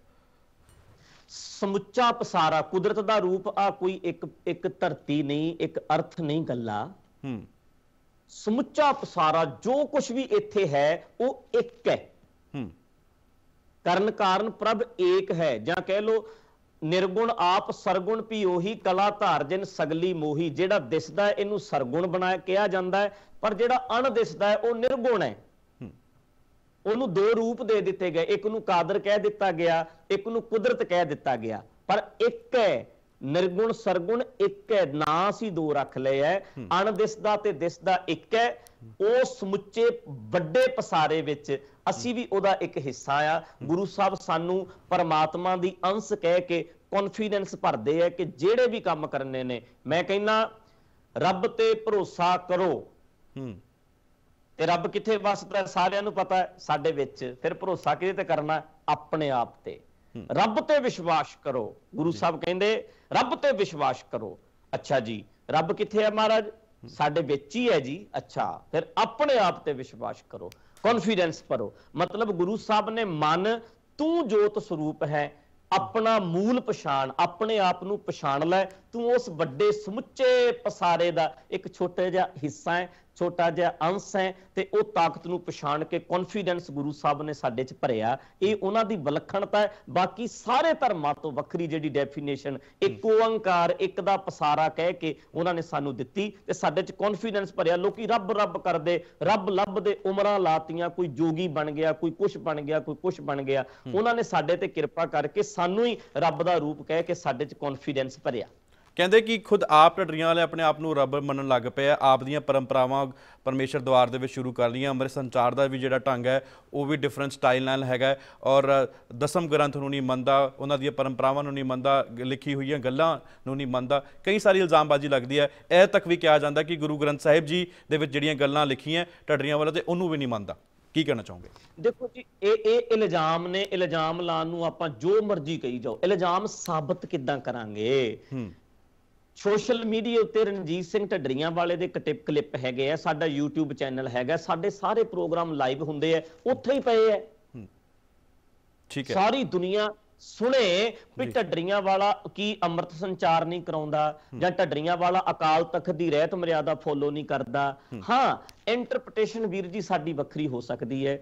ਸਮੁੱਚਾ ਪਸਾਰਾ ਕੁਦਰਤ ਦਾ ਰੂਪ ਆ ਕੋਈ ਇੱਕ ਇੱਕ ਧਰਤੀ ਨਹੀਂ ਇੱਕ ਅਰਥ ਨਹੀਂ ਗੱਲਾ। ਹੂੰ। ਸਮੁੱਚਾ ਪਸਾਰਾ ਜੋ ਕੁਝ ਵੀ ਇੱਥੇ ਹੈ ਉਹ ਇੱਕ ਹੈ। ਹੂੰ। ਕਰਨ ਕਾਰਨ ਪ੍ਰਭ ਏਕ ਹੈ। ਜਾਂ ਕਹਿ ਲੋ ਨਿਰਗੁਣ ਆਪ ਸਰਗੁਣ ਵੀ ਉਹੀ ਕਲਾ ਧਾਰ ਜਿਨ ਸਗਲੀ ਮੋਹੀ। ਜਿਹੜਾ ਦਿਸਦਾ ਇਹਨੂੰ ਸਰਗੁਣ ਬਣਾਇਆ ਕਿਹਾ ਜਾਂਦਾ ਹੈ ਪਰ ਜਿਹੜਾ ਅਣ ਦਿਸਦਾ ਹੈ ਉਹ ਨਿਰਗੁਣ ਹੂੰ। ਉਹਨੂੰ ਦੋ ਰੂਪ ਦੇ ਦਿੱਤੇ ਗਏ। ਇੱਕ ਨੂੰ ਕਾਦਰ ਕਹਿ ਦਿੱਤਾ ਗਿਆ ਇੱਕ ਨੂੰ ਕੁਦਰਤ ਕਹਿ ਦਿੱਤਾ ਗਿਆ। ਪਰ ਇੱਕ ਹੈ ਨਿਰਗੁਣ ਸਰਗੁਣ ਇੱਕ ਹੈ ਨਾ ਅਸੀਂ ਦੋ ਰੱਖ ਲਏ ਹੈ। ਅਣ ਦਿਸਦਾ ਤੇ ਦਿਸਦਾ ਇੱਕ ਹੈ। ਉਹ ਸਮੁੱਚੇ ਵੱਡੇ ਪਸਾਰੇ ਵਿੱਚ ਅਸੀਂ ਵੀ ਉਹਦਾ ਇੱਕ ਹਿੱਸਾ ਆ। ਗੁਰੂ ਸਾਹਿਬ ਸਾਨੂੰ ਪਰਮਾਤਮਾ ਦੀ ਅੰਸ਼ ਕਹਿ ਕੇ ਕੌਨਫੀਡੈਂਸ ਭਰਦੇ ਆ ਕਿ ਜਿਹੜੇ ਵੀ ਕੰਮ ਕਰਨੇ ਨੇ ਮੈਂ ਕਹਿੰਦਾ ਰੱਬ ਤੇ ਭਰੋਸਾ ਕਰੋ। ਹੂੰ। ਤੇ ਰੱਬ ਕਿੱਥੇ ਵਸਦਾ? ਸਾਰਿਆਂ ਨੂੰ ਪਤਾ ਹੈ ਸਾਡੇ ਵਿੱਚ। ਫਿਰ ਭਰੋਸਾ ਕਿਹਦੇ ਤੇ ਕਰਨਾ? ਆਪਣੇ ਆਪ ਤੇ। ਰੱਬ ਤੇ ਵਿਸ਼ਵਾਸ ਕਰੋ। ਗੁਰੂ ਸਾਹਿਬ ਕਹਿੰਦੇ ਰੱਬ ਤੇ ਵਿਸ਼ਵਾਸ ਕਰੋ। ਅੱਛਾ ਜੀ, ਰੱਬ ਕਿੱਥੇ ਹੈ ਮਹਾਰਾਜ? ਸਾਡੇ ਵਿੱਚ ਹੀ ਹੈ ਜੀ। ਅੱਛਾ, ਫਿਰ ਆਪਣੇ ਆਪ ਤੇ ਵਿਸ਼ਵਾਸ ਕਰੋ ਕੌਨਫੀਡੈਂਸ ਭਰੋ। ਮਤਲਬ ਗੁਰੂ ਸਾਹਿਬ ਨੇ ਮਨ ਤੂੰ ਜੋਤ ਸਰੂਪ ਹੈ, ਆਪਣਾ ਮੂਲ ਪਛਾਣ, ਆਪਣੇ ਆਪ ਨੂੰ ਪਛਾਣ ਲੈ ਤੂੰ ਉਸ ਵੱਡੇ ਸਮੁੱਚੇ ਪਸਾਰੇ ਦਾ ਇੱਕ ਛੋਟਾ ਜਿਹਾ ਹਿੱਸਾ ਹੈ ਛੋਟਾ ਜਿਹਾ ਅੰਸ਼ ਹੈ ਤੇ ਉਹ ਤਾਕਤ ਨੂੰ ਪਛਾਣ ਕੇ ਕੌਨਫੀਡੈਂਸ ਗੁਰੂ ਸਾਹਿਬ ਨੇ ਸਾਡੇ 'ਚ ਭਰਿਆ। ਇਹ ਉਹਨਾਂ ਦੀ ਵਿਲੱਖਣਤਾ ਹੈ। ਬਾਕੀ ਸਾਰੇ ਧਰਮਾਂ ਤੋਂ ਵੱਖਰੀ ਜਿਹੜੀ ਡੈਫੀਨੇਸ਼ਨ ਇੱਕ ਓੰਕਾਰ ਇੱਕ ਦਾ ਪਸਾਰਾ ਕਹਿ ਕੇ ਉਹਨਾਂ ਨੇ ਸਾਨੂੰ ਦਿੱਤੀ ਤੇ ਸਾਡੇ 'ਚ ਕੌਨਫੀਡੈਂਸ ਭਰਿਆ। ਲੋਕੀ ਰੱਬ ਰੱਬ ਕਰਦੇ ਰੱਬ ਲੱਭਦੇ ਉਮਰਾਂ ਲਾਤੀਆਂ ਕੋਈ ਜੋਗੀ ਬਣ ਗਿਆ ਕੋਈ ਕੁਛ ਬਣ ਗਿਆ ਕੋਈ ਕੁਛ ਬਣ ਗਿਆ। ਉਹਨਾਂ ਨੇ ਸਾਡੇ ਤੇ ਕਿਰਪਾ ਕਰਕੇ ਸਾਨੂੰ ਹੀ ਰੱਬ ਦਾ ਰੂਪ ਕਹਿ ਕੇ ਸਾਡੇ 'ਚ ਕੌਨਫੀਡੈਂਸ ਭਰਿਆ। ਕਹਿੰਦੇ ਕਿ ਖੁਦ ਆਪ ਢੱਡਰੀਆਂ ਵਾਲੇ ਆਪਣੇ ਆਪ ਨੂੰ ਰੱਬ ਮੰਨਣ ਲੱਗ ਪਏ ਆ। ਆਪ ਦੀਆਂ ਪਰੰਪਰਾਵਾਂ ਪਰਮੇਸ਼ਰ ਦਵਾਰ ਦੇ ਵਿੱਚ ਸ਼ੁਰੂ ਕਰ ਲਈਆਂ। ਅੰਮ੍ਰਿਤ ਸੰਚਾਰ ਦਾ ਵੀ ਜਿਹੜਾ ਢੰਗ ਹੈ ਉਹ ਵੀ ਡਿਫਰੈਂਟ ਸਟਾਈਲ ਨਾਲ ਹੈਗਾ ਔਰ ਦਸਮ ਗ੍ਰੰਥ ਨੂੰ ਨਹੀਂ ਮੰਨਦਾ ਉਹਨਾਂ ਦੀਆਂ ਪਰੰਪਰਾਵਾਂ ਨੂੰ ਨਹੀਂ ਮੰਨਦਾ ਲਿਖੀ ਹੋਈਆਂ ਗੱਲਾਂ ਨੂੰ ਨਹੀਂ ਮੰਨਦਾ। ਕਈ ਸਾਰੀ ਇਲਜ਼ਾਮਬਾਜ਼ੀ ਲੱਗਦੀ ਹੈ। ਇਹ ਤੱਕ ਵੀ ਕਿਹਾ ਜਾਂਦਾ ਕਿ ਗੁਰੂ ਗ੍ਰੰਥ ਸਾਹਿਬ ਜੀ ਦੇ ਵਿੱਚ ਜਿਹੜੀਆਂ ਗੱਲਾਂ ਲਿਖੀਆਂ ਢੱਡਰੀਆਂ ਵਾਲਾ ਤੇ ਉਹਨੂੰ ਵੀ ਨਹੀਂ ਮੰਨਦਾ। ਕੀ ਕਹਿਣਾ ਚਾਹੋਗੇ? ਦੇਖੋ ਜੀ ਇਹ ਇਹ ਇਲਜ਼ਾਮ ਨੇ ਇਲਜ਼ਾਮ ਲਾਉਣ ਨੂੰ ਆਪਾਂ ਜੋ ਮਰਜ਼ੀ ਕਹੀ ਜਾਓ। ਇਲਜ਼ਾਮ ਸਾਬਤ ਕਿੱਦਾਂ ਕਰਾਂਗੇ? ਸੋਸ਼ਲ ਮੀਡੀਆ ਉੱਤੇ ਰਣਜੀਤ ਸਿੰਘ ਢੱਡਰੀਆਂ ਵਾਲੇ ਦੇ ਕਟਿਪ ਕਲਿੱਪ ਹੈਗੇ ਆ ਸਾਡਾ YouTube ਚੈਨਲ ਹੈਗਾ ਸਾਡੇ ਸਾਰੇ ਪ੍ਰੋਗਰਾਮ ਲਾਈਵ ਹੁੰਦੇ ਆ ਉੱਥੇ ਹੀ ਪਏ ਆ। ਠੀਕ ਹੈ। ਸਾਰੀ ਦੁਨੀਆ ਸੁਣੇ ਵੀ ਢੱਡਰੀਆਂ ਵਾਲਾ ਕੀ ਅੰਮ੍ਰਿਤ ਸੰਚਾਰ ਨਹੀਂ ਕਰਾਉਂਦਾ ਜਾਂ ਢੱਡਰੀਆਂ ਵਾਲਾ ਅਕਾਲ ਤਖਤ ਦੀ ਰਹਿਤ ਮਰਿਆਦਾ ਫੋਲੋ ਨਹੀਂ ਕਰਦਾ। ਹਾਂ ਇੰਟਰਪ੍ਰੀਟੇਸ਼ਨ ਵੀਰ ਜੀ ਸਾਡੀ ਵੱਖਰੀ ਹੋ ਸਕਦੀ ਹੈ।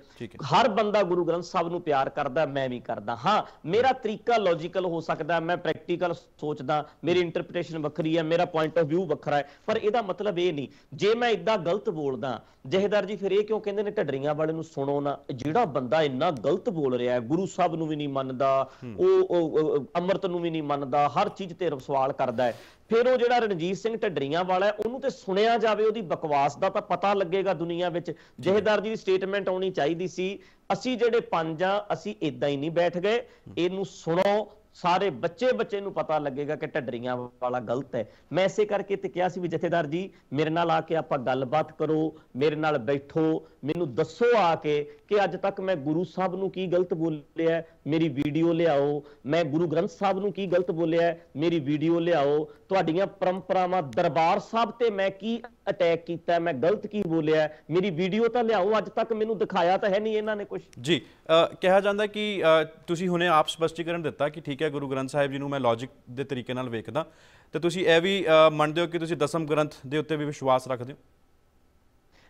ਹਰ ਬੰਦਾ ਗੁਰੂ ਗ੍ਰੰਥ ਸਾਹਿਬ ਨੂੰ ਪਿਆਰ ਕਰਦਾ ਮੈਂ ਵੀ ਕਰਦਾ। ਹਾਂ ਮੇਰਾ ਤਰੀਕਾ ਲੌਜੀਕਲ ਹੋ ਸਕਦਾ ਮੈਂ ਪ੍ਰੈਕਟੀਕਲ ਸੋਚਦਾ ਮੇਰੀ ਇੰਟਰਪ੍ਰੀਟੇਸ਼ਨ ਵੱਖਰੀ ਹੈ ਮੇਰਾ ਪੁਆਇੰਟ ਆਫ View ਵੱਖਰਾ ਹੈ। ਪਰ ਇਹਦਾ ਮਤਲਬ ਇਹ ਨਹੀਂ ਜੇ ਮੈਂ ਇਦਾਂ ਗਲਤ ਬੋਲਦਾ ਜਹੇਦਾਰ ਜੀ ਫਿਰ ਇਹ ਕਿਉਂ ਕਹਿੰਦੇ ਨੇ ਢੱਡਰੀਆਂ ਵਾਲੇ ਨੂੰ ਸੁਣੋ ਨਾ? ਜਿਹੜਾ ਬੰਦਾ ਇੰਨਾ ਗਲਤ ਬੋਲ ਰਿਹਾ ਹੈ ਗੁਰੂ ਸਾਹਿਬ ਨੂੰ ਵੀ ਨਹੀਂ ਮੰਨਦਾ ਉਹ ਅੰਮ੍ਰਿਤ ਨੂੰ ਵੀ ਨਹੀਂ ਮੰਨਦਾ ਹਰ ਚੀਜ਼ ਤੇ ਸਵਾਲ ਕਰਦਾ ਹੈ। ਫਿਰ ਉਹ ਜਿਹੜਾ ਰਣਜੀਤ ਸਿੰਘ ਢੱਡਰੀਆਂ ਵਾਲਾ ਉਹਨੂੰ ਤੇ ਸੁਣਿਆ ਜਾਵੇ ਉਹਦੀ ਬਕਵਾਸ ਦਾ ਤਾਂ ਪਤਾ ਲੱਗੇਗਾ ਦੁਨੀਆ ਵਿੱਚ। ਜਹੇਦਾਰ ਜੀ ਦੀ ਸਟੇਟਮੈਂਟ ਆਉਣੀ ਚਾਹੀਦੀ ਸੀ ਅਸੀਂ ਜਿਹੜੇ ਪੰਜ ਆ ਅਸੀਂ ਇਦਾਂ ਹੀ ਨਹੀਂ ਬੈਠ ਗਏ। ਇਹਨੂੰ ਸੁਣੋ ਸਾਰੇ ਬੱਚੇ ਬੱਚੇ ਨੂੰ ਪਤਾ ਲੱਗੇਗਾ ਕਿ ਢੱਡਰੀਆਂ ਵਾਲਾ ਗਲਤ ਹੈ। ਮੈਂ ਇਸੇ ਕਰਕੇ ਤੇ ਕਿਹਾ ਸੀ ਵੀ ਜਥੇਦਾਰ ਜੀ ਮੇਰੇ ਨਾਲ ਆ ਕੇ ਆਪਾਂ ਗੱਲਬਾਤ ਕਰੋ ਮੇਰੇ ਨਾਲ ਬੈਠੋ ਮੈਨੂੰ ਦੱਸੋ ਆ ਕੇ ਕਿ ਅੱਜ ਤੱਕ ਮੈਂ ਗੁਰੂ ਸਾਹਿਬ ਨੂੰ ਕੀ ਗਲਤ ਬੋਲਿਆ ਮੇਰੀ ਵੀਡੀਓ ਲਿਆਓ। ਮੈਂ ਗੁਰੂ ਗ੍ਰੰਥ ਸਾਹਿਬ ਨੂੰ ਕੀ ਗਲਤ ਬੋਲਿਆ ਮੇਰੀ ਵੀਡੀਓ ਲਿਆਓ। ਤੁਹਾਡੀਆਂ ਪਰੰਪਰਾਵਾਂ ਦਰਬਾਰ ਸਾਹਿਬ ਤੇ ਮੈਂ ਕੀ ਅਟੈਕ ਕੀਤਾ ਮੈਂ ਗਲਤ ਕੀ ਬੋਲਿਆ ਮੇਰੀ ਵੀਡੀਓ ਤਾਂ ਲਿਆਓ। ਅੱਜ ਤੱਕ ਮੈਨੂੰ ਦਿਖਾਇਆ ਤਾਂ ਹੈ ਨਹੀਂ ਇਹਨਾਂ ਨੇ ਕੁਝ ਜੀ ਕਿਹਾ ਜਾਂਦਾ ਕਿ ਤੁਸੀਂ ਹੁਣੇ ਆਪ ਸਪਸ਼ਟੀਕਰਨ ਦਿੱਤਾ ਕਿ ਠੀਕ ਹੈ, ਗੁਰੂ ਗ੍ਰੰਥ ਸਾਹਿਬ ਜੀ ਨੂੰ ਮੈਂ ਲੌਜੀਕ ਦੇ ਤਰੀਕੇ ਨਾਲ ਵੇਖਦਾ। ਤੇ ਤੁਸੀਂ ਇਹ ਵੀ ਮੰਨਦੇ ਹੋ ਕਿ ਤੁਸੀਂ ਦਸਮ ਗ੍ਰੰਥ ਦੇ ਉੱਤੇ ਵੀ ਵਿਸ਼ਵਾਸ ਰੱਖਦੇ ਹੋ?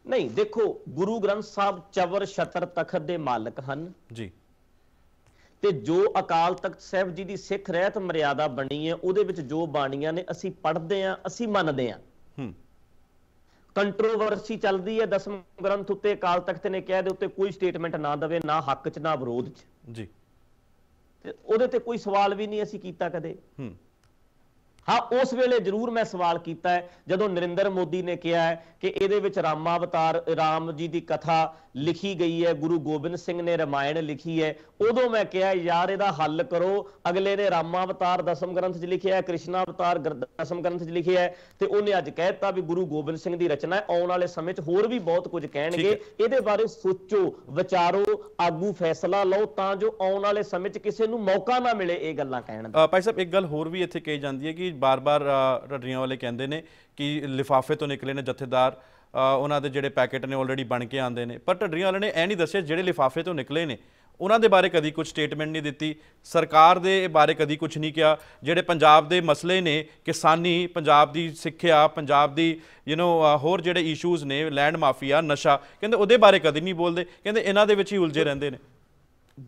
ਨਹੀਂ ਦੇਖੋ ਗੁਰੂ ਗ੍ਰੰਥ ਸਾਹਿਬ ਚਵਰ ਛਤਰ ਤਖਤ ਦੇ ਮਾਲਕ ਹਨ। ਜੀ। ਤੇ ਜੋ ਅਕਾਲ ਤਖਤ ਸਾਹਿਬ ਜੀ ਦੀ ਸਿੱਖ ਰਹਿਤ ਮਰਿਆਦਾ ਬਣੀ ਹੈ ਉਹਦੇ ਵਿੱਚ ਜੋ ਬਾਣੀਆਂ ਨੇ ਅਸੀਂ ਪੜ੍ਹਦੇ ਹਾਂ ਅਸੀਂ ਮੰਨਦੇ ਹਾਂ। ਹੂੰ। ਕੰਟਰੋਵਰਸੀ ਚੱਲਦੀ ਹੈ ਦਸਮ ਗ੍ਰੰਥ ਉੱਤੇ ਅਕਾਲ ਤਖਤ ਨੇ ਕਿਹਾ ਦੇ ਉੱਤੇ ਕੋਈ ਸਟੇਟਮੈਂਟ ਨਾ ਦਵੇ ਨਾ ਹੱਕ 'ਚ ਨਾ ਵਿਰੋਧ 'ਚ। ਜੀ। ਤੇ ਉਹਦੇ ਤੇ ਕੋਈ ਸਵਾਲ ਵੀ ਨਹੀਂ ਅਸੀਂ ਕੀਤਾ ਕਦੇ। ਹੂੰ। ਹਾਂ, ਉਸ ਵੇਲੇ ਜ਼ਰੂਰ ਮੈਂ ਸਵਾਲ ਕੀਤਾ ਹੈ, ਜਦੋਂ ਨਰਿੰਦਰ ਮੋਦੀ ਨੇ ਕਿਹਾ ਹੈ ਕਿ ਇਹਦੇ ਵਿੱਚ ਰਾਮਾ ਅਵਤਾਰ ਰਾਮ ਜੀ ਦੀ ਕਥਾ ਲਿਖੀ ਗਈ ਹੈ ਗੁਰੂ ਗੋਬਿੰਦ ਸਿੰਘ ਨੇ ਰਮਾਇਣ ਲਿਖੀ ਹੈ। ਉਦੋਂ ਮੈਂ ਕਿਹਾ ਯਾਰ ਇਹਦਾ ਹੱਲ ਕਰੋ। ਅਗਲੇ ਨੇ ਰਾਮਾਵਤਾਰ ਦਸਮ ਗ੍ਰੰਥ 'ਚ ਲਿਖਿਆ ਹੈ ਕ੍ਰਿਸ਼ਨਾਵਤਾਰ ਗ੍ਰ- ਦਸਮ ਗ੍ਰੰਥ 'ਚ ਲਿਖਿਆ ਹੈ ਤੇ ਉਹਨੇ ਅੱਜ ਕਹਿ ਦਿੱਤਾ ਵੀ ਗੁਰੂ ਗੋਬਿੰਦ ਸਿੰਘ ਦੀ ਰਚਨਾ ਹੈ। ਆਉਣ ਵਾਲੇ ਸਮੇਂ 'ਚ ਹੋਰ ਵੀ ਬਹੁਤ ਕੁਝ ਕਹਿਣਗੇ। ਇਹਦੇ ਬਾਰੇ ਸੋਚੋ ਵਿਚਾਰੋ ਆਗੂ ਫੈਸਲਾ ਲਓ ਤਾਂ ਜੋ ਆਉਣ ਵਾਲੇ ਸਮੇਂ 'ਚ ਕਿਸੇ ਨੂੰ ਮੌਕਾ ਨਾ ਮਿਲੇ ਇਹ ਗੱਲਾਂ ਕਹਿਣ ਦਾ। ਭਾਈ ਸਾਹਿਬ ਇੱਕ ਗੱਲ ਹੋਰ ਵੀ ਇੱਥੇ ਕਹੀ ਜਾਂਦੀ ਹੈ ਕਿ ਬਾਰ-ਬਾਰ ਅ, ਰੱਡਰੀਆਂ ਵਾਲੇ ਕਹਿੰਦੇ ਨੇ ਕਿ ਲਿਫਾਫੇ ਤੋਂ ਨਿਕਲੇ ਨੇ ਜਥੇਦਾਰ। ਉਹਨਾਂ ਦੇ ਜਿਹੜੇ ਪੈਕੇਟ ਨੇ ਆਲਰੇਡੀ ਬਣ ਕੇ ਆਉਂਦੇ ਨੇ। ਪਰ ਢੱਡਰੀਆਂ ਵਾਲੇ ਨੇ ਇਹ ਨਹੀਂ ਦੱਸਿਆ ਜਿਹੜੇ ਲਿਫਾਫੇ ਤੋਂ ਨਿਕਲੇ ਨੇ। ਉਹਨਾਂ ਦੇ ਬਾਰੇ ਕਦੀ ਕੁਝ ਸਟੇਟਮੈਂਟ ਨਹੀਂ ਦਿੱਤੀ। ਸਰਕਾਰ ਦੇ ਬਾਰੇ ਕਦੀ ਕੁਝ ਨਹੀਂ ਕਿਹਾ। ਜਿਹੜੇ ਪੰਜਾਬ ਦੇ ਮਸਲੇ ਨੇ ਕਿਸਾਨੀ ਪੰਜਾਬ ਦੀ ਸਿੱਖਿਆ ਪੰਜਾਬ ਦੀ ਯੂ نو ਹੋਰ ਜਿਹੜੇ ਇਸ਼ੂਜ਼ ਨੇ ਲੈਂਡ ਮਾਫੀਆ ਨਸ਼ਾ ਕਹਿੰਦੇ ਉਹਦੇ ਬਾਰੇ ਕਦੀ ਨਹੀਂ ਬੋਲਦੇ। ਕਹਿੰਦੇ ਇਹਨਾਂ ਦੇ ਵਿੱਚ ਹੀ ਉਲਝੇ ਰਹਿੰਦੇ ਨੇ।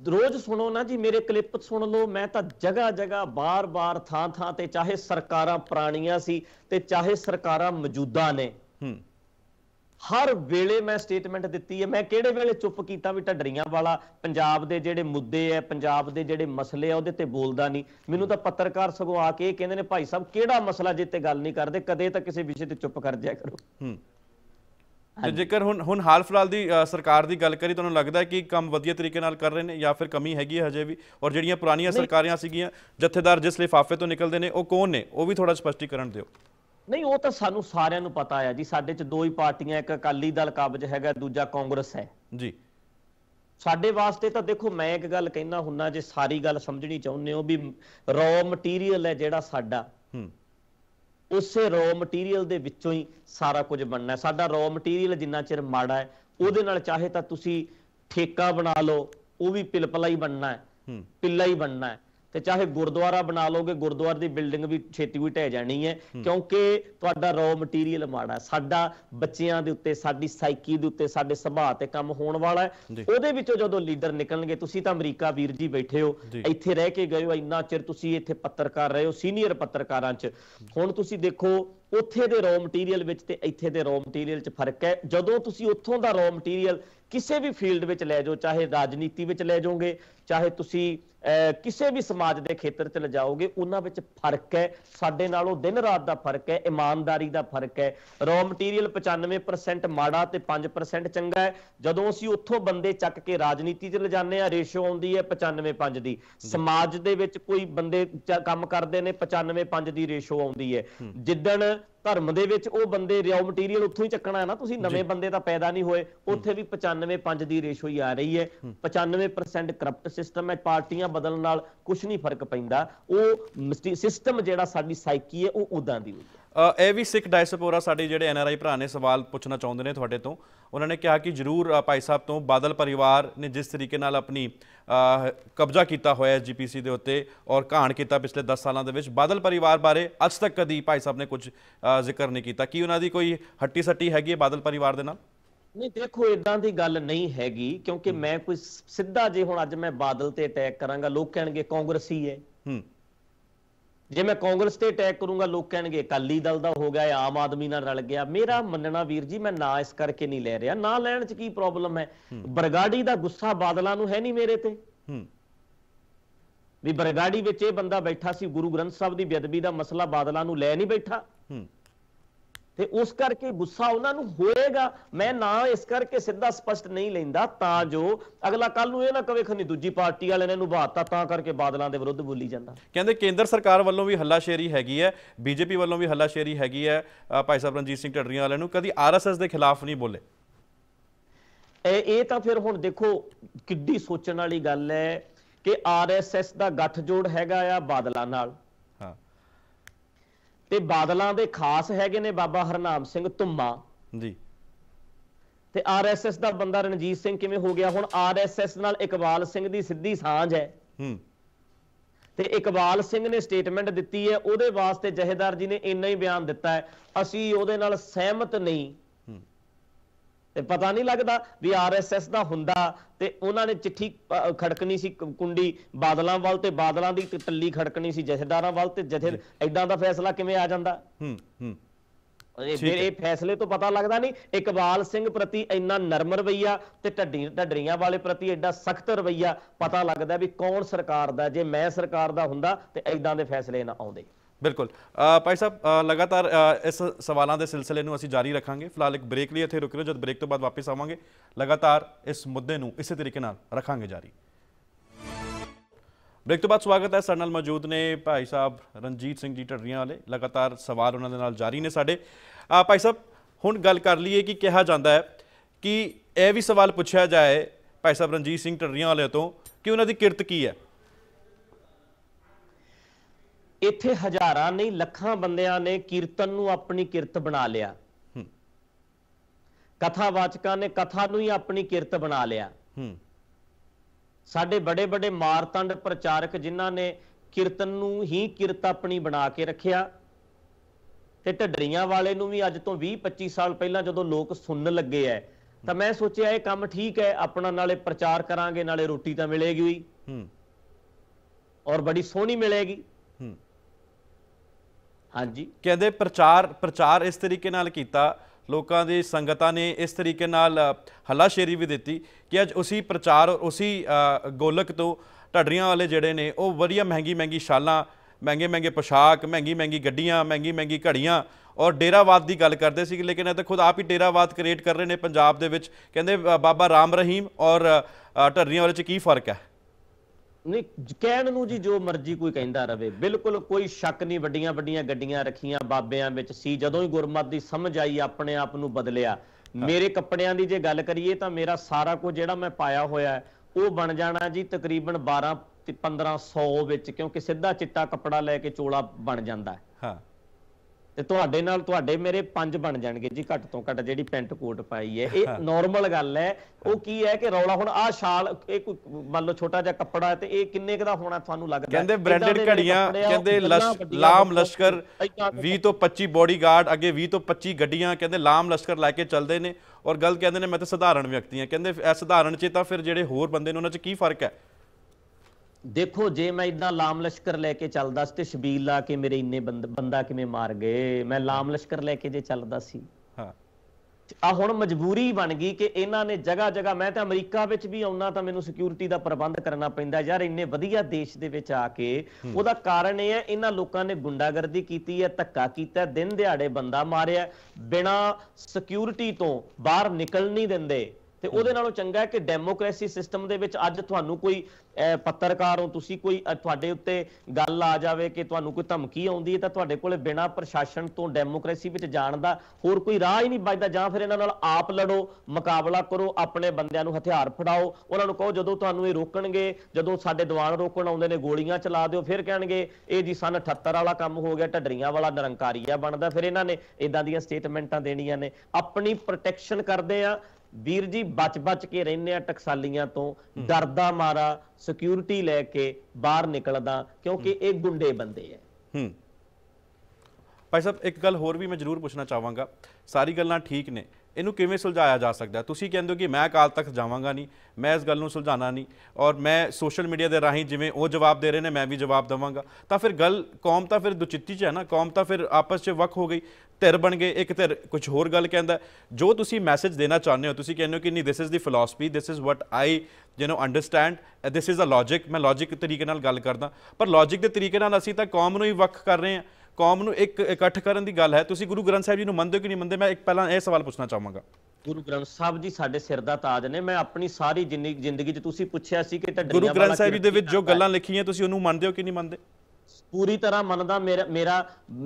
ਰੋਜ਼ ਸੁਣੋ ਨਾ ਜੀ ਮੇਰੇ ਕਲਿੱਪ ਸੁਣ ਲਓ। ਮੈਂ ਤਾਂ ਜਗ੍ਹਾ ਜਗ੍ਹਾ ਬਾਰ-ਬਾਰ ਥਾਂ-ਥਾਂ ਤੇ ਚਾਹੇ ਸਰਕਾਰਾਂ ਪੁਰਾਣੀਆਂ ਸੀ ਤੇ ਚਾਹੇ ਸਰਕਾਰਾਂ ਮੌਜੂਦਾ ਨੇ। ਹੂੰ। ਹਰ ਵੇਲੇ ਮੈਂ ਸਟੇਟਮੈਂਟ ਦਿੱਤੀ ਹੈ। ਮੈਂ ਕਿਹੜੇ ਵੇਲੇ ਚੁੱਪ ਕੀਤਾ ਵੀ ਢੱਡਰੀਆਂ ਵਾਲਾ ਪੰਜਾਬ ਦੇ ਜਿਹੜੇ ਮੁੱਦੇ ਹੈ ਪੰਜਾਬ ਦੇ ਜਿਹੜੇ ਮਸਲੇ ਆ ਉਹਦੇ ਤੇ ਬੋਲਦਾ ਨਹੀਂ। ਮੈਨੂੰ ਤਾਂ ਪੱਤਰਕਾਰ ਸਗੋਂ ਆ ਕੇ ਇਹ ਕਹਿੰਦੇ ਨੇ ਭਾਈ ਸਾਹਿਬ ਕਿਹੜਾ ਮਸਲਾ ਜੇ ਤੇ ਗੱਲ ਨਹੀਂ ਕਰਦੇ ਕਦੇ ਤਾਂ ਕਿਸੇ ਵਿਸ਼ੇ ਤੇ ਚੁੱਪ ਕਰ ਜਾਇਆ ਕਰੋ। ਹੂੰ। ਤੇ ਜੇਕਰ ਹੁਣ ਹੁਣ ਹਾਲ ਫਿਲਹਾਲ ਦੀ ਸਰਕਾਰ ਦੀ ਗੱਲ ਕਰੀ ਤੁਹਾਨੂੰ ਲੱਗਦਾ ਹੈ ਕਿ ਕੰਮ ਵਧੀਆ ਤਰੀਕੇ ਨਾਲ ਕਰ ਰਹੇ ਨੇ ਜਾਂ ਫਿਰ ਕਮੀ ਹੈਗੀ ਹੈ ਹਜੇ ਵੀ? ਔਰ ਜਿਹੜੀਆਂ ਪੁਰਾਣੀਆਂ ਸਰਕਾਰਾਂ ਸੀਗੀਆਂ ਜਥੇਦਾਰ ਜਿਸ ਲਿਫਾਫੇ ਤੋਂ ਨਿਕਲਦੇ ਨੇ ਉਹ ਕੌਣ ਨੇ? ਉਹ ਵੀ ਥੋੜਾ ਸਪਸ਼ਟੀਕਰਨ ਦਿਓ। ਨਹੀਂ ਉਹ ਤਾਂ ਸਾਨੂੰ ਸਾਰਿਆਂ ਨੂੰ ਪਤਾ ਆ ਜੀ। ਸਾਡੇ ਚ ਦੋ ਹੀ ਪਾਰਟੀਆਂ ਇੱਕ ਅਕਾਲੀ ਦਲ ਕਾਬਜ ਹੈਗਾ ਦੂਜਾ ਕਾਂਗਰਸ ਹੈ। ਜੀ। ਸਾਡੇ ਵਾਸਤੇ ਤਾਂ ਦੇਖੋ ਮੈਂ ਇੱਕ ਗੱਲ ਕਹਿਣਾ ਹੁੰਨਾ ਜੇ ਸਾਰੀ ਗੱਲ ਸਮਝਣੀ ਚਾਹੁੰਦੇ ਹੋ ਵੀ ਰॉ ਮਟੀਰੀਅਲ ਹੈ ਜਿਹੜਾ ਸਾਡਾ ਹੂੰ। ਉਸੇ ਰॉ ਮਟੀਰੀਅਲ ਦੇ ਵਿੱਚੋਂ ਹੀ ਸਾਰਾ ਕੁਝ ਬਣਨਾ ਹੈ। ਸਾਡਾ ਰॉ ਮਟੀਰੀਅਲ ਜਿੰਨਾ ਚਿਰ ਮਾੜਾ ਹੈ ਉਹਦੇ ਨਾਲ ਚਾਹੇ ਤਾਂ ਤੁਸੀਂ ਠੇਕਾ ਬਣਾ ਲਓ ਉਹ ਵੀ ਪਿਲਪਲਾ ਹੀ ਬਣਨਾ ਹੈ। ਹੂੰ। ਪਿੱਲਾ ਹੀ ਬਣਨਾ ਹੈ। ਤੇ ਚਾਹੇ ਗੁਰਦੁਆਰਾ ਬਣਾ ਲੋਗੇ ਗੁਰਦੁਆਰੇ ਦੀ ਬਿਲਡਿੰਗ ਵੀ ਛੇਤੀ ਵੀ ਢਹਿ ਜਾਣੀ ਹੈ ਕਿਉਂਕਿ ਤੁਹਾਡਾ ਰॉ ਮਟੀਰੀਅਲ ਮਾੜਾ। ਸਾਡਾ ਬੱਚਿਆਂ ਦੇ ਉੱਤੇ ਸਾਡੀ ਸਾਈਕੀ ਦੇ ਉੱਤੇ ਸਾਡੇ ਸੁਭਾਅ ਤੇ ਕੰਮ ਹੋਣ ਵਾਲਾ ਹੈ। ਉਹਦੇ ਵਿੱਚੋਂ ਜਦੋਂ ਲੀਡਰ ਨਿਕਲਣਗੇ ਤੁਸੀਂ ਤਾਂ ਅਮਰੀਕਾ ਵੀਰ ਜੀ ਬੈਠੇ ਹੋ। ਇੱਥੇ ਰਹਿ ਕੇ ਗਏ ਹੋ ਇੰਨਾ ਚਿਰ ਤੁਸੀਂ ਇੱਥੇ ਪੱਤਰਕਾਰ ਰਹੇ ਹੋ ਸੀਨੀਅਰ ਪੱਤਰਕਾਰਾਂ 'ਚ ਹੁਣ ਤੁਸੀਂ ਦੇਖੋ ਉੱਥੇ ਦੇ ਰॉ ਮਟੀਰੀਅਲ ਵਿੱਚ ਤੇ ਇੱਥੇ ਦੇ ਰॉ ਮਟੀਰੀਅਲ 'ਚ ਫ਼ਰਕ ਹੈ ਜਦੋਂ ਤੁਸੀਂ ਉੱਥੋਂ ਦਾ ਰॉ ਮਟੀਰੀਅਲ ਕਿਸੇ ਵੀ ਫੀਲਡ ਵਿੱਚ ਲੈ ਜਾਓ ਚਾਹੇ ਰਾਜਨੀਤੀ ਵਿੱਚ ਲੈ ਜਾਓਗੇ ਚਾਹੇ ਤੁਸੀਂ ਕਿਸੇ ਵੀ ਸਮਾਜ ਦੇ ਖੇਤਰ 'ਚ ਲਿਜਾਓਗੇ ਉਹਨਾਂ ਵਿੱਚ ਫ਼ਰਕ ਹੈ। ਸਾਡੇ ਨਾਲੋਂ ਦਿਨ ਰਾਤ ਦਾ ਫ਼ਰਕ ਹੈ ਇਮਾਨਦਾਰੀ ਦਾ ਫ਼ਰਕ ਹੈ। ਰॉ ਮਟੀਰੀਅਲ 95% ਮਾੜਾ ਤੇ 5% ਚੰਗਾ ਹੈ। ਜਦੋਂ ਅਸੀਂ ਉੱਥੋਂ ਬੰਦੇ ਚੱਕ ਕੇ ਰਾਜਨੀਤੀ 'ਚ ਲਿਜਾਣੇ ਆ ਰੇਸ਼ੋ ਆਉਂਦੀ ਹੈ 95 5 ਦੀ। ਸਮਾਜ ਦੇ ਵਿੱਚ ਕੋਈ ਬੰਦੇ ਕੰਮ ਕਰਦੇ ਨੇ 95 5 ਦੀ ਰੇਸ਼ੋ ਆਉਂਦੀ ਹੈ। ਜਿੱਦਣ ਧਰਮ ਦੇ ਵਿੱਚ ਉਹ ਬੰਦੇ ਰਿਓ ਮਟੀਰੀਅਲ ਉੱਥੋਂ ਹੀ ਚੱਕਣਾ ਹੈ ਨਾ ਤੁਸੀਂ ਨਵੇਂ ਬੰਦੇ ਤਾਂ ਪੈਦਾ ਨਹੀਂ ਹੋਏ ਉੱਥੇ ਵੀ 95 5 ਦੀ ਰੇਸ਼ੋ ਹੀ ਆ ਰਹੀ ਹੈ। 95% ਕਰਪਟ ਸਿਸਟਮ ਹੈ ਪਾਰਟੀਆਂ ਬਦਲਣ ਨਾਲ ਕੁਝ ਨਹੀਂ ਫ਼ਰਕ ਪੈਂਦਾ। ਉਹ ਸਿਸਟਮ ਜਿਹੜਾ ਸਾਡੀ ਸਾਈਕੀ ਹੈ ਉਹ ਉਦਾਂ ਦੀ ਹੋਈ ਹੈ। ਇਹ ਵੀ ਸਿੱਖ ਡਾਇਸਪੋਰਾ ਸਾਡੇ ਜਿਹੜੇ ਐਨਆਰਆਈ ਭਰਾ ਨੇ ਸਵਾਲ ਪੁੱਛਣਾ ਚਾਹੁੰਦੇ ਨੇ ਤੁਹਾਡੇ ਤੋਂ। ਉਹਨਾਂ ਨੇ ਕਿਹਾ ਕਿ ਜਰੂਰ ਭਾਈ ਸਾਹਿਬ ਤੋਂ ਬਾਦਲ ਪਰਿਵਾਰ ਨੇ ਜਿਸ ਤਰੀਕੇ ਨਾਲ ਆਪਣੀ ਕਬਜ਼ਾ ਕੀਤਾ ਹੋਇਆ ਹੈ ਜੀਪੀਸੀ ਦੇ ਉੱਤੇ ਔਰ ਘਾਣ ਕੀਤਾ ਪਿਛਲੇ 10 ਸਾਲਾਂ ਦੇ ਵਿੱਚ ਬਾਦਲ ਪਰਿਵਾਰ ਬਾਰੇ ਅੱਜ ਤੱਕ ਕਦੀ ਭਾਈ ਸਾਹਿਬ ਨੇ ਕੁਝ ਜ਼ਿਕਰ ਨਹੀਂ ਕੀਤਾ। ਕੀ ਉਹਨਾਂ ਦੀ ਕੋਈ ਹੱਟੀ ਸੱਟੀ ਹੈਗੀ ਹੈ ਬਾਦਲ ਪਰਿਵਾਰ ਦੇ ਨਾਲ? ਨਹੀਂ ਦੇਖੋ ਇਦਾਂ ਦੀ ਗੱਲ ਨਹੀਂ ਹੈਗੀ ਕਿਉਂਕਿ ਮੈਂ ਕੋਈ ਸਿੱਧਾ ਜੇ ਹੁਣ ਅੱਜ ਮੈਂ ਬਾਦਲ ਤੇ ਅਟੈਕ ਕਰਾਂਗਾ ਲੋਕ ਕਹਿਣਗੇ ਕਾਂਗਰਸੀ ਹੈ ਹੂੰ। ਜੇ ਮੈਂ ਕਾਂਗਰਸ ਤੇ ਅਟੈਕ ਕਰੂੰਗਾ ਲੋਕ ਕਹਿਣਗੇ ਅਕਾਲੀ ਦਲ ਦਾ ਹੋ ਗਿਆ ਇਹ ਆਮ ਆਦਮੀ ਨਾਲ ਰਲ ਗਿਆ। ਮੇਰਾ ਮੰਨਣਾ ਵੀਰ ਜੀ ਮੈਂ ਨਾ ਇਸ ਕਰਕੇ ਨਹੀਂ ਲੈ ਰਿਹਾ। ਨਾ ਲੈਣ 'ਚ ਕੀ ਪ੍ਰੋਬਲਮ ਹੈ? ਬਰਗਾੜੀ ਦਾ ਗੁੱਸਾ ਬਾਦਲਾਂ ਨੂੰ ਹੈ ਨਹੀਂ ਮੇਰੇ ਤੇ। ਵੀ ਬਰਗਾੜੀ ਵਿੱਚ ਇਹ ਬੰਦਾ ਬੈਠਾ ਸੀ ਗੁਰੂ ਗ੍ਰੰਥ ਸਾਹਿਬ ਦੀ ਬੇਅਦਬੀ ਦਾ ਮਸਲਾ ਬਾਦਲਾਂ ਨੂੰ ਲੈ ਨਹੀਂ ਬੈਠਾ। ਤੇ ਉਸ ਕਰਕੇ ਗੁੱਸਾ ਉਹਨਾਂ ਨੂੰ ਹੋਏਗਾ। ਮੈਂ ਨਾ ਇਸ ਕਰਕੇ ਸਿੱਧਾ ਸਪਸ਼ਟ ਨਹੀਂ ਲੈਂਦਾ ਤਾਂ ਜੋ ਅਗਲਾ ਕੱਲ ਨੂੰ ਇਹ ਨਾ ਕਵੇ ਖਨੀ ਦੂਜੀ ਪਾਰਟੀ ਵਾਲੇ ਨੇ ਇਹਨੂੰ ਬਾਤਾ ਤਾਂ ਕਰਕੇ ਬਾਦਲਾਂ ਦੇ ਵਿਰੁੱਧ ਬੋਲੀ ਜਾਂਦਾ। ਕਹਿੰਦੇ ਕੇਂਦਰ ਸਰਕਾਰ ਵੱਲੋਂ ਵੀ ਹੱਲਾਸ਼ੇਰੀ ਹੈਗੀ ਹੈ ਬੀਜੇਪੀ ਵੱਲੋਂ ਵੀ ਹੱਲਾਸ਼ੇਰੀ ਹੈਗੀ ਹੈ ਭਾਈ ਸਾਹਿਬ ਰਣਜੀਤ ਸਿੰਘ ਢੱਡਰੀਆਂ ਵਾਲਿਆਂ ਨੂੰ ਕਦੀ ਆਰਐਸਐਸ ਦੇ ਖਿਲਾਫ ਨਹੀਂ ਬੋਲੇ। ਇਹ ਇਹ ਤਾਂ ਫਿਰ ਹੁਣ ਦੇਖੋ ਕਿੱਡੀ ਸੋਚਣ ਵਾਲੀ ਗੱਲ ਹੈ ਕਿ ਆਰਐਸਐਸ ਦਾ ਗੱਠਜੋੜ ਹੈਗਾ ਆ ਬਾਦਲਾਂ ਨਾਲ। ਤੇ ਬਾਦਲਾਂ ਦੇ ਖਾਸ ਹੈਗੇ ਨੇ ਬਾਬਾ ਹਰਨਾਮ ਸਿੰਘ ਧੁੰਮਾ। ਜੀ। ਤੇ ਆਰਐਸਐਸ ਦਾ ਬੰਦਾ ਰਣਜੀਤ ਸਿੰਘ ਕਿਵੇਂ ਹੋ ਗਿਆ? ਹੁਣ ਆਰਐਸਐਸ ਨਾਲ ਇਕਬਾਲ ਸਿੰਘ ਦੀ ਸਿੱਧੀ ਸਾਂਝ ਹੈ। ਹੂੰ। ਤੇ ਇਕਬਾਲ ਸਿੰਘ ਨੇ ਸਟੇਟਮੈਂਟ ਦਿੱਤੀ ਹੈ ਉਹਦੇ ਵਾਸਤੇ ਜਹੇਦਾਰ ਜੀ ਨੇ ਇੰਨਾ ਹੀ ਬਿਆਨ ਦਿੱਤਾ ਹੈ। ਅਸੀਂ ਉਹਦੇ ਨਾਲ ਸਹਿਮਤ ਨਹੀਂ। ਤੇ ਪਤਾ ਨਹੀਂ ਲੱਗਦਾ ਵੀ ਆਰਐਸਐਸ ਦਾ ਹੁੰਦਾ ਤੇ ਉਹਨਾਂ ਨੇ ਚਿੱਠੀ ਖੜਕਣੀ ਸੀ ਕੁੰਡੀ ਬਾਦਲਾਂ ਵੱਲ ਤੇ ਬਾਦਲਾਂ ਦੀ ਟੱਲੀ ਖੜਕਣੀ ਸੀ ਜਥੇਦਾਰਾਂ ਵੱਲ ਤੇ ਜਥੇ ਐਦਾਂ ਦਾ ਫੈਸਲਾ ਕਿਵੇਂ ਆ ਜਾਂਦਾ? ਹੂੰ ਹੂੰ। ਇਹ ਫਿਰ ਇਹ ਫੈਸਲੇ ਤੋਂ ਪਤਾ ਲੱਗਦਾ ਨਹੀਂ ਇਕਬਾਲ ਸਿੰਘ ਪ੍ਰਤੀ ਇੰਨਾ ਨਰਮ ਰਵਈਆ ਤੇ ਢੱਡੀ ਢੱਡਰੀਆਂ ਵਾਲੇ ਪ੍ਰਤੀ ਐਡਾ ਸਖਤ ਰਵਈਆ ਪਤਾ ਲੱਗਦਾ ਵੀ ਕੌਣ ਸਰਕਾਰ ਦਾ ਜੇ ਮੈਂ ਸਰਕਾਰ ਦਾ ਹੁੰਦਾ ਤੇ ਐਦਾਂ ਦੇ ਫੈਸਲੇ ਨਾ ਆਉਂਦੇ। ਬਿਲਕੁਲ। ਭਾਈ ਸਾਹਿਬ ਲਗਾਤਾਰ ਇਸ ਸਵਾਲਾਂ ਦੇ ਸਿਲਸਿਲੇ ਨੂੰ ਅਸੀਂ ਜਾਰੀ ਰੱਖਾਂਗੇ। ਫਿਲਹਾਲ ਇੱਕ ਬ੍ਰੇਕ ਲਈ ਇੱਥੇ ਰੁਕ ਰਹੇ ਜਦ ਬ੍ਰੇਕ ਤੋਂ ਬਾਅਦ ਵਾਪਸ ਆਵਾਂਗੇ। ਲਗਾਤਾਰ ਇਸ ਮੁੱਦੇ ਨੂੰ ਇਸੇ ਤਰੀਕੇ ਨਾਲ ਰੱਖਾਂਗੇ ਜਾਰੀ। ਬ੍ਰੇਕ ਤੋਂ ਬਾਅਦ ਸਵਾਗਤ ਹੈ। ਸਾਡੇ ਨਾਲ ਮੌਜੂਦ ਨੇ ਭਾਈ ਸਾਹਿਬ ਰਣਜੀਤ ਸਿੰਘ ਜੀ ਢੱਡਰੀਆਂ ਵਾਲੇ। ਲਗਾਤਾਰ ਸਵਾਲ ਉਹਨਾਂ ਦੇ ਨਾਲ ਜਾਰੀ ਨੇ ਸਾਡੇ। ਭਾਈ ਸਾਹਿਬ, ਹੁਣ ਗੱਲ ਕਰ ਲਈਏ ਕਿ ਕਿਹਾ ਜਾਂਦਾ ਹੈ ਕਿ ਇਹ ਵੀ ਸਵਾਲ ਪੁੱਛਿਆ ਜਾਏ ਭਾਈ ਸਾਹਿਬ ਰਣਜੀਤ ਸਿੰਘ ਢੱਡਰੀਆਂ ਵਾਲੇ ਤੋਂ ਕਿ ਉਹਨਾਂ ਦੀ ਕਿਰਤ ਕੀ ਹੈ? ਇੱਥੇ ਹਜ਼ਾਰਾਂ ਨਹੀਂ ਲੱਖਾਂ ਬੰਦਿਆਂ ਨੇ ਕੀਰਤਨ ਨੂੰ ਆਪਣੀ ਕਿਰਤ ਬਣਾ ਲਿਆ। ਕਥਾਵਾਚਕਾਂ ਨੇ ਕਥਾ ਨੂੰ ਹੀ ਆਪਣੀ ਕਿਰਤ ਬਣਾ ਲਿਆ। ਸਾਡੇ ਬੜੇ ਬੜੇ ਮਾਰਤੰਡ ਪ੍ਰਚਾਰਕ ਜਿਨ੍ਹਾਂ ਨੇ ਕੀਰਤਨ ਨੂੰ ਹੀ ਕਿਰਤ ਆਪਣੀ ਬਣਾ ਕੇ ਰੱਖਿਆ ਤੇ ਢੱਡਰੀਆਂ ਵਾਲੇ ਨੂੰ ਵੀ ਅੱਜ ਤੋਂ 20 25 ਸਾਲ ਪਹਿਲਾਂ ਜਦੋਂ ਲੋਕ ਸੁਣਨ ਲੱਗੇ ਐ ਤਾਂ ਮੈਂ ਸੋਚਿਆ ਇਹ ਕੰਮ ਠੀਕ ਹੈ ਆਪਣਾ ਨਾਲੇ ਪ੍ਰਚਾਰ ਕਰਾਂਗੇ ਨਾਲੇ ਰੋਟੀ ਤਾਂ ਮਿਲੇਗੀ। ਹੀ। ਔਰ ਬੜੀ ਸੋਹਣੀ ਮਿਲੇਗੀ। ਹਾਂਜੀ। ਕਹਿੰਦੇ ਪ੍ਰਚਾਰ ਪ੍ਰਚਾਰ ਇਸ ਤਰੀਕੇ ਨਾਲ ਕੀਤਾ, ਲੋਕਾਂ ਦੀ ਸੰਗਤਾਂ ਨੇ ਇਸ ਤਰੀਕੇ ਨਾਲ ਹੱਲਾਸ਼ੇਰੀ ਵੀ ਦਿੱਤੀ ਕਿ ਅੱਜ ਉਸੇ ਪ੍ਰਚਾਰ ਔਰ ਉਸੇ ਗੋਲਕ ਤੋਂ ਢੱਡਰੀਆਂ ਵਾਲੇ ਜਿਹੜੇ ਨੇ, ਉਹ ਵਧੀਆ ਮਹਿੰਗੀ ਮਹਿੰਗੀ ਸ਼ਾਲਾਂ ਮਹਿੰਗੇ ਮਹਿੰਗੇ ਪੋਸ਼ਾਕ, ਮਹਿੰਗੀ ਮਹਿੰਗੀ ਗੱਡੀਆਂ, ਮਹਿੰਗੀ ਮਹਿੰਗੀ ਘੜੀਆਂ ਔਰ ਡੇਰਾਵਾਦ ਦੀ ਗੱਲ ਕਰਦੇ ਸੀ, ਲੇਕਿਨ ਇਹ ਤਾਂ ਖੁਦ ਆਪ ਹੀ ਡੇਰਾਵਾਦ ਕ੍ਰੀਏਟ ਕਰ ਰਹੇ ਨੇ ਪੰਜਾਬ ਦੇ ਵਿੱਚ। ਕਹਿੰਦੇ ਬਾਬਾ ਰਾਮ ਰਹੀਮ ਔਰ ਢੱਡਰੀਆਂ ਵਾਲੇ ਚ ਕੀ ਫ਼ਰਕ ਹੈ? ਨਹੀਂ ਕਹਿਣ ਨੂੰ ਜੀ ਜੋ ਮਰਜ਼ੀ ਕੋਈ ਕਹਿੰਦਾ ਰਵੇ ਬਿਲਕੁਲ ਕੋਈ ਸ਼ੱਕ ਨਹੀਂ ਵੱਡੀਆਂ ਵੱਡੀਆਂ ਗੱਡੀਆਂ ਰੱਖੀਆਂ ਬਾਬਿਆਂ ਵਿੱਚ ਸੀ ਜਦੋਂ ਹੀ ਗੁਰਮਤ ਦੀ ਸਮਝ ਆਈ ਆਪਣੇ ਆਪ ਨੂੰ ਬਦਲਿਆ। ਮੇਰੇ ਕੱਪੜਿਆਂ ਦੀ ਜੇ ਗੱਲ ਕਰੀਏ ਤਾਂ ਮੇਰਾ ਸਾਰਾ ਕੁਝ ਜਿਹੜਾ ਮੈਂ ਪਾਇਆ ਹੋਇਆ ਹੈ ਉਹ ਬਣ ਜਾਣਾ ਜੀ ਤਕਰੀਬਨ 12 ਤੇ 1500 ਵਿੱਚ ਕਿਉਂਕਿ ਸਿੱਧਾ ਚਿੱਟਾ ਕੱਪੜਾ ਲੈ ਕੇ ਚੋਲਾ ਬਣ ਜਾਂਦਾ ਹੈ। ਹਾਂ। ਤੇ ਤੁਹਾਡੇ ਨਾਲ ਤੁਹਾਡੇ ਮੇਰੇ ਪੰਜ ਬਣ ਜਾਣਗੇ ਜੀ ਘੱਟ ਤੋਂ ਘੱਟ ਜਿਹੜੀ ਪੈਂਟ ਕੋਟ ਪਾਈ ਹੈ। ਇਹ ਨਾਰਮਲ ਗੱਲ ਹੈ। ਉਹ ਕੀ ਹੈ ਕਿ ਰੌਲਾ ਹੁਣ ਆਹ ਸ਼ਾਲ ਇਹ ਕੋਈ ਮੰਨ ਲਓ ਛੋਟਾ ਜਿਹਾ ਕੱਪੜਾ ਹੈ ਤੇ ਇਹ ਕਿੰਨੇ ਕੁ ਦਾ ਹੋਣਾ ਤੁਹਾਨੂੰ ਲੱਗਦਾ ਕਹਿੰਦੇ ਬ੍ਰਾਂਡਡ ਘੜੀਆਂ ਆ, ਕਹਿੰਦੇ ਲਾਮ ਲਸ਼ਕਰ ਏਦਾਂ ਦੇ 20 ਤੋਂ 25 ਬਾਡੀਗਾਰਡ ਅੱਗੇ 20 ਤੋਂ 25 ਗੱਡੀਆਂ ਕਹਿੰਦੇ ਲਾਮ ਲਸ਼ਕਰ ਲੈ ਕੇ ਚੱਲਦੇ ਨੇ। ਔਰ ਗੱਲ ਕਹਿੰਦੇ ਨੇ ਮੈਂ ਤਾਂ ਸਧਾਰਨ ਵਿਅਕਤੀ ਹਾਂ। ਕਹਿੰਦੇ ਇਹ ਸਧਾਰਨ ਚ ਤਾਂ ਫਿਰ ਜਿਹੜੇ ਹੋਰ ਬੰਦੇ ਨੇ ਉਹਨਾਂ ਚ ਕੀ ਫ਼ਰਕ ਹੈ? ਦੇਖੋ ਜੇ ਮੈਂ ਇਦਾਂ ਲਾਮ ਲਸ਼ਕਰ ਲੈ ਕੇ ਚੱਲਦਾ ਸੀ ਤੇ ਸ਼ਬੀਲ ਲਾ ਕੇ ਮੇਰੇ ਇੰਨੇ ਬੰਦ- ਕਿਵੇਂ ਮਾਰ ਗਏ? ਮੈਂ ਲਾਮ ਲਸ਼ਕਰ ਲੈ ਕੇ ਜੇ ਚੱਲਦਾ ਸੀ। ਹਾਂ। ਆ ਹੁਣ ਮਜਬੂਰੀ ਬਣ ਗਈ ਕਿ ਇਹਨਾਂ ਨੇ ਜਗ੍ਹਾ ਜਗ੍ਹਾ ਮੈਂ ਤਾਂ ਅਮਰੀਕਾ ਵਿੱਚ ਵੀ ਆਉਣਾ ਤਾਂ ਮੈਨੂੰ ਸਿਕਿਉਰਿਟੀ ਦਾ ਪ੍ਰਬੰਧ ਕਰਨਾ ਪੈਂਦਾ। ਯਾਰ ਇੰਨੇ ਵਧੀਆ ਦੇਸ਼ ਦੇ ਵਿੱਚ ਆ ਕੇ ਉਹਦਾ ਕਾਰਨ ਇਹ ਹੈ ਇਹਨਾਂ ਲੋਕਾਂ ਨੇ ਗੁੰਡਾਗਰਦੀ ਕੀਤੀ ਹੈ ਧੱਕਾ ਕੀਤਾ ਦਿਨ ਦਿਹਾੜੇ ਬੰਦਾ ਮਾਰਿਆ। ਬਿਨਾ ਸਿਕਿਉਰਿਟੀ ਤੋਂ ਬਾਹਰ ਨਿਕਲ ਨਹੀਂ ਦਿੰਦੇ। ਤੇ ਉਹਦੇ ਨਾਲੋਂ ਚੰਗਾ ਹੈ ਕਿ ਡੈਮੋਕ੍ਰੇਸੀ ਸਿਸਟਮ ਦੇ ਵਿੱਚ ਅੱਜ ਤੁਹਾਨੂੰ ਕੋਈ ਪੱਤਰਕਾਰ ਹੋ, ਤੁਸੀਂ ਕੋਈ ਤੁਹਾਡੇ ਉੱਤੇ ਗੱਲ ਆ ਜਾਵੇ ਕਿ ਤੁਹਾਨੂੰ ਕੋਈ ਧਮਕੀ ਆਉਂਦੀ ਹੈ ਤਾਂ ਤੁਹਾਡੇ ਕੋਲੇ ਬਿਨਾ ਪ੍ਰਸ਼ਾਸਨ ਤੋਂ ਡੈਮੋਕ੍ਰੇਸੀ ਵਿੱਚ ਜਾਣ ਦਾ ਹੋਰ ਕੋਈ ਰਾਹ ਹੀ ਨਹੀਂ ਬਚਦਾ, ਜਾਂ ਫਿਰ ਇਹਨਾਂ ਨਾਲ ਆਪ ਲੜੋ, ਮੁਕਾਬਲਾ ਕਰੋ, ਆਪਣੇ ਬੰਦਿਆਂ ਨੂੰ ਹਥਿਆਰ ਫੜਾਓ, ਉਹਨਾਂ ਨੂੰ ਕਹੋ ਜਦੋਂ ਤੁਹਾਨੂੰ ਇਹ ਰੋਕਣਗੇ, ਜਦੋਂ ਸਾਡੇ ਦੀਵਾਨ ਰੋਕਣ ਆਉਂਦੇ ਨੇ, ਗੋਲੀਆਂ ਚਲਾ ਦਿਓ, ਫਿਰ ਕਹਿਣਗੇ, ਇਹ ਜੀ ਸਨ 78 ਵਾਲਾ ਕੰਮ ਹੋ ਗਿਆ, ਢੱਡਰੀਆਂ ਵਾਲਾ ਨਿਰੰਕਾਰੀਆ ਬਣਦਾ, ਫਿਰ ਇਹਨਾਂ ਨੇ ਇਦਾਂ ਦੀਆਂ ਸਟੇਟਮੈਂਟਾਂ ਦੇਣੀਆਂ ਨੇ। ਆਪਣੀ ਪ੍ਰੋਟੈਕਸ਼ਨ ਕਰਦੇ ਆ ਵੀਰ ਜੀ ਬਚ-ਬਚ ਕੇ ਰਹਿੰਦੇ ਆ ਟਕਸਾਲੀਆਂ ਤੋਂ। ਡਰਦਾ ਮਾਰਾ ਸਿਕਿਉਰਿਟੀ ਲੈ ਕੇ ਬਾਹਰ ਨਿਕਲਦਾ ਕਿਉਂਕਿ ਇਹ ਗੁੰਡੇ ਬੰਦੇ ਆ ਹੂੰ। ਭਾਈ ਸਾਹਿਬ ਇੱਕ ਗੱਲ ਹੋਰ ਵੀ ਮੈਂ ਜ਼ਰੂਰ ਪੁੱਛਣਾ ਚਾਹਾਂਗਾ। ਸਾਰੀ ਗੱਲਾਂ ਠੀਕ ਨੇ। ਇਹਨੂੰ ਕਿਵੇਂ ਸੁਲਝਾਇਆ ਜਾ ਸਕਦਾ? ਤੁਸੀਂ ਕਹਿੰਦੇ ਹੋ ਕਿ ਮੈਂ ਅਕਾਲ ਤੱਕ ਜਾਵਾਂਗਾ ਨਹੀਂ, ਮੈਂ ਇਸ ਗੱਲ ਨੂੰ ਸੁਲਝਾਉਣਾ ਨਹੀਂ ਔਰ ਮੈਂ ਸੋਸ਼ਲ ਮੀਡੀਆ ਦੇ ਰਾਹੀਂ ਜਿਵੇਂ ਉਹ ਜਵਾਬ ਦੇ ਰਹੇ ਨੇ, ਮੈਂ ਵੀ ਜਵਾਬ ਦੇਵਾਂਗਾ। ਤਾਂ ਫਿਰ ਗੱਲ ਕੌਮ ਤਾਂ ਫਿਰ ਦੁਚਿੱਤੀ 'ਚ ਹੈ ਨਾ, ਕੌਮ ਤਾਂ ਫਿਰ ਆਪਸ 'ਚ ਵੱਖ ਹੋ ਗਈ, ਧਿਰ ਬਣ ਗਏ, ਇੱਕ ਧਿਰ ਕੁਝ ਹੋਰ ਗੱਲ ਕਹਿੰਦਾ। ਜੋ ਤੁਸੀਂ ਮੈਸੇਜ ਦੇਣਾ ਚਾਹੁੰਦੇ ਹੋ, ਤੁਸੀਂ ਕਹਿੰਦੇ ਹੋ ਕਿ ਨਹੀਂ this is the philosophy this is what I you know understand this is a logic ਮੈਂ ਲੌਜੀਕ ਤਰੀਕੇ ਨਾਲ ਗੱਲ ਕਰਦਾ। ਪਰ ਲੌਜੀਕ ਦੇ ਤਰੀਕੇ ਨਾਲ ਅਸੀਂ ਤਾਂ ਕੌਮ ਨੂੰ ਹੀ ਵੱਖ ਕਰ ਰਹੇ ਹਾਂ। ਕੌਮ ਨੂੰ ਇੱਕ ਇਕੱਠ ਕਰਨ ਦੀ ਗੱਲ ਹੈ। ਤੁਸੀਂ ਗੁਰੂ ਗ੍ਰੰਥ ਸਾਹਿਬ ਜੀ ਨੂੰ ਮੰਨਦੇ ਹੋ ਕਿ ਨਹੀਂ ਮੰਨਦੇ? ਮੈਂ ਇੱਕ ਪਹਿਲਾਂ ਇਹ ਸਵਾਲ ਪੁੱਛਣਾ ਚਾਹਾਂਗਾ। ਗੁਰੂ ਗ੍ਰੰਥ ਸਾਹਿਬ ਜੀ ਸਾਡੇ ਸਿਰ ਦਾ ਤਾਜ ਨੇ। ਮੈਂ ਆਪਣੀ ਸਾਰੀ ਜਿੰਨੀ ਜ਼ਿੰਦਗੀ 'ਚ ਤੁਸੀਂ ਪੁੱਛਿਆ ਸੀ ਕਿ ਢੱਡਰੀਆਂ ਗੁਰੂ ਗ੍ਰੰਥ ਸਾਹਿਬ ਜੀ ਦੇ ਵਿੱਚ ਜੋ ਗੱਲਾਂ ਲਿਖੀਆਂ ਤੁਸੀਂ ਉਹਨੂੰ ਮੰਨਦੇ ਹੋ ਕਿ ਨਹੀਂ ਮੰਨਦੇ? ਪੂਰੀ ਤਰ੍ਹਾਂ ਮੰਨਦਾ। ਮੇਰਾ ਮੇਰਾ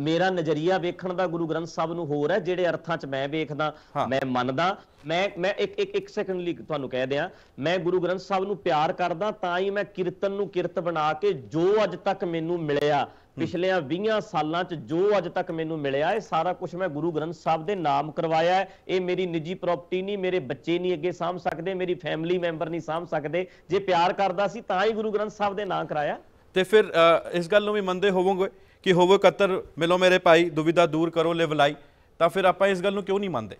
ਮੇਰਾ ਨਜ਼ਰੀਆ ਵੇਖਣ ਦਾ ਗੁਰੂ ਗ੍ਰੰਥ ਸਾਹਿਬ ਨੂੰ ਹੋਰ ਹੈ ਜਿਹੜੇ ਅਰਥਾਂ 'ਚ ਮੈਂ ਵੇਖਦਾ। ਮੈਂ ਮੰਨਦਾ। ਮੈਂ ਮੈਂ ਇੱਕ ਇੱਕ ਇੱਕ ਸੈਕਿੰਡ ਲਈ ਤੁਹਾਨੂੰ ਕਹਿ ਦਿਆਂ ਮੈਂ ਗੁਰੂ ਗ੍ਰੰਥ ਸਾਹਿਬ ਨੂੰ ਪਿਆਰ ਕਰਦਾ ਤਾਂ ਹੀ ਮੈਂ ਕੀਰਤਨ ਨੂੰ ਕਿਰਤ ਬਣਾ ਕੇ ਜੋ ਅੱਜ ਤੱਕ ਮੈਨੂੰ ਮਿਲਿਆ ਪਿਛਲੇ 20 ਸਾਲਾਂ 'ਚ ਜੋ ਅੱਜ ਤੱਕ ਮੈਨੂੰ ਮਿਲਿਆ ਇਹ ਸਾਰਾ ਕੁਝ ਮੈਂ ਗੁਰੂ ਗ੍ਰੰਥ ਸਾਹਿਬ ਦੇ ਨਾਮ ਕਰਵਾਇਆ ਹੈ। ਇਹ ਮੇਰੀ ਨਿੱਜੀ ਪ੍ਰਾਪਰਟੀ ਨਹੀਂ, ਮੇਰੇ ਬੱਚੇ ਨਹੀਂ ਅੱਗੇ ਸਾਂਭ ਸਕਦੇ, ਮੇਰੀ ਫੈਮਿਲੀ ਮੈਂਬਰ ਨਹੀਂ ਸਾਂਭ ਸਕਦੇ। ਜੇ ਪਿਆਰ ਕਰਦਾ ਸੀ ਤਾਂ ਹੀ ਗੁਰੂ ਗ੍ਰੰਥ ਸਾਹਿਬ ਦੇ ਨਾਂ ਕਰਾਇਆ। ਤੇ ਫਿਰ ਇਸ ਗੱਲ ਨੂੰ ਵੀ ਮੰਨਦੇ ਹੋਵੋਗੇ ਕਿ ਹੋਵੋ ਕਤਰ ਮਿਲੋ ਮੇਰੇ ਭਾਈ, ਦੁਵਿਧਾ ਦੂਰ ਕਰੋ ਲਿਵਲਾਈ ਤਾਂ ਫਿਰ ਆਪਾਂ ਇਸ ਗੱਲ ਨੂੰ ਕਿਉਂ ਨਹੀਂ ਮੰਨਦੇ?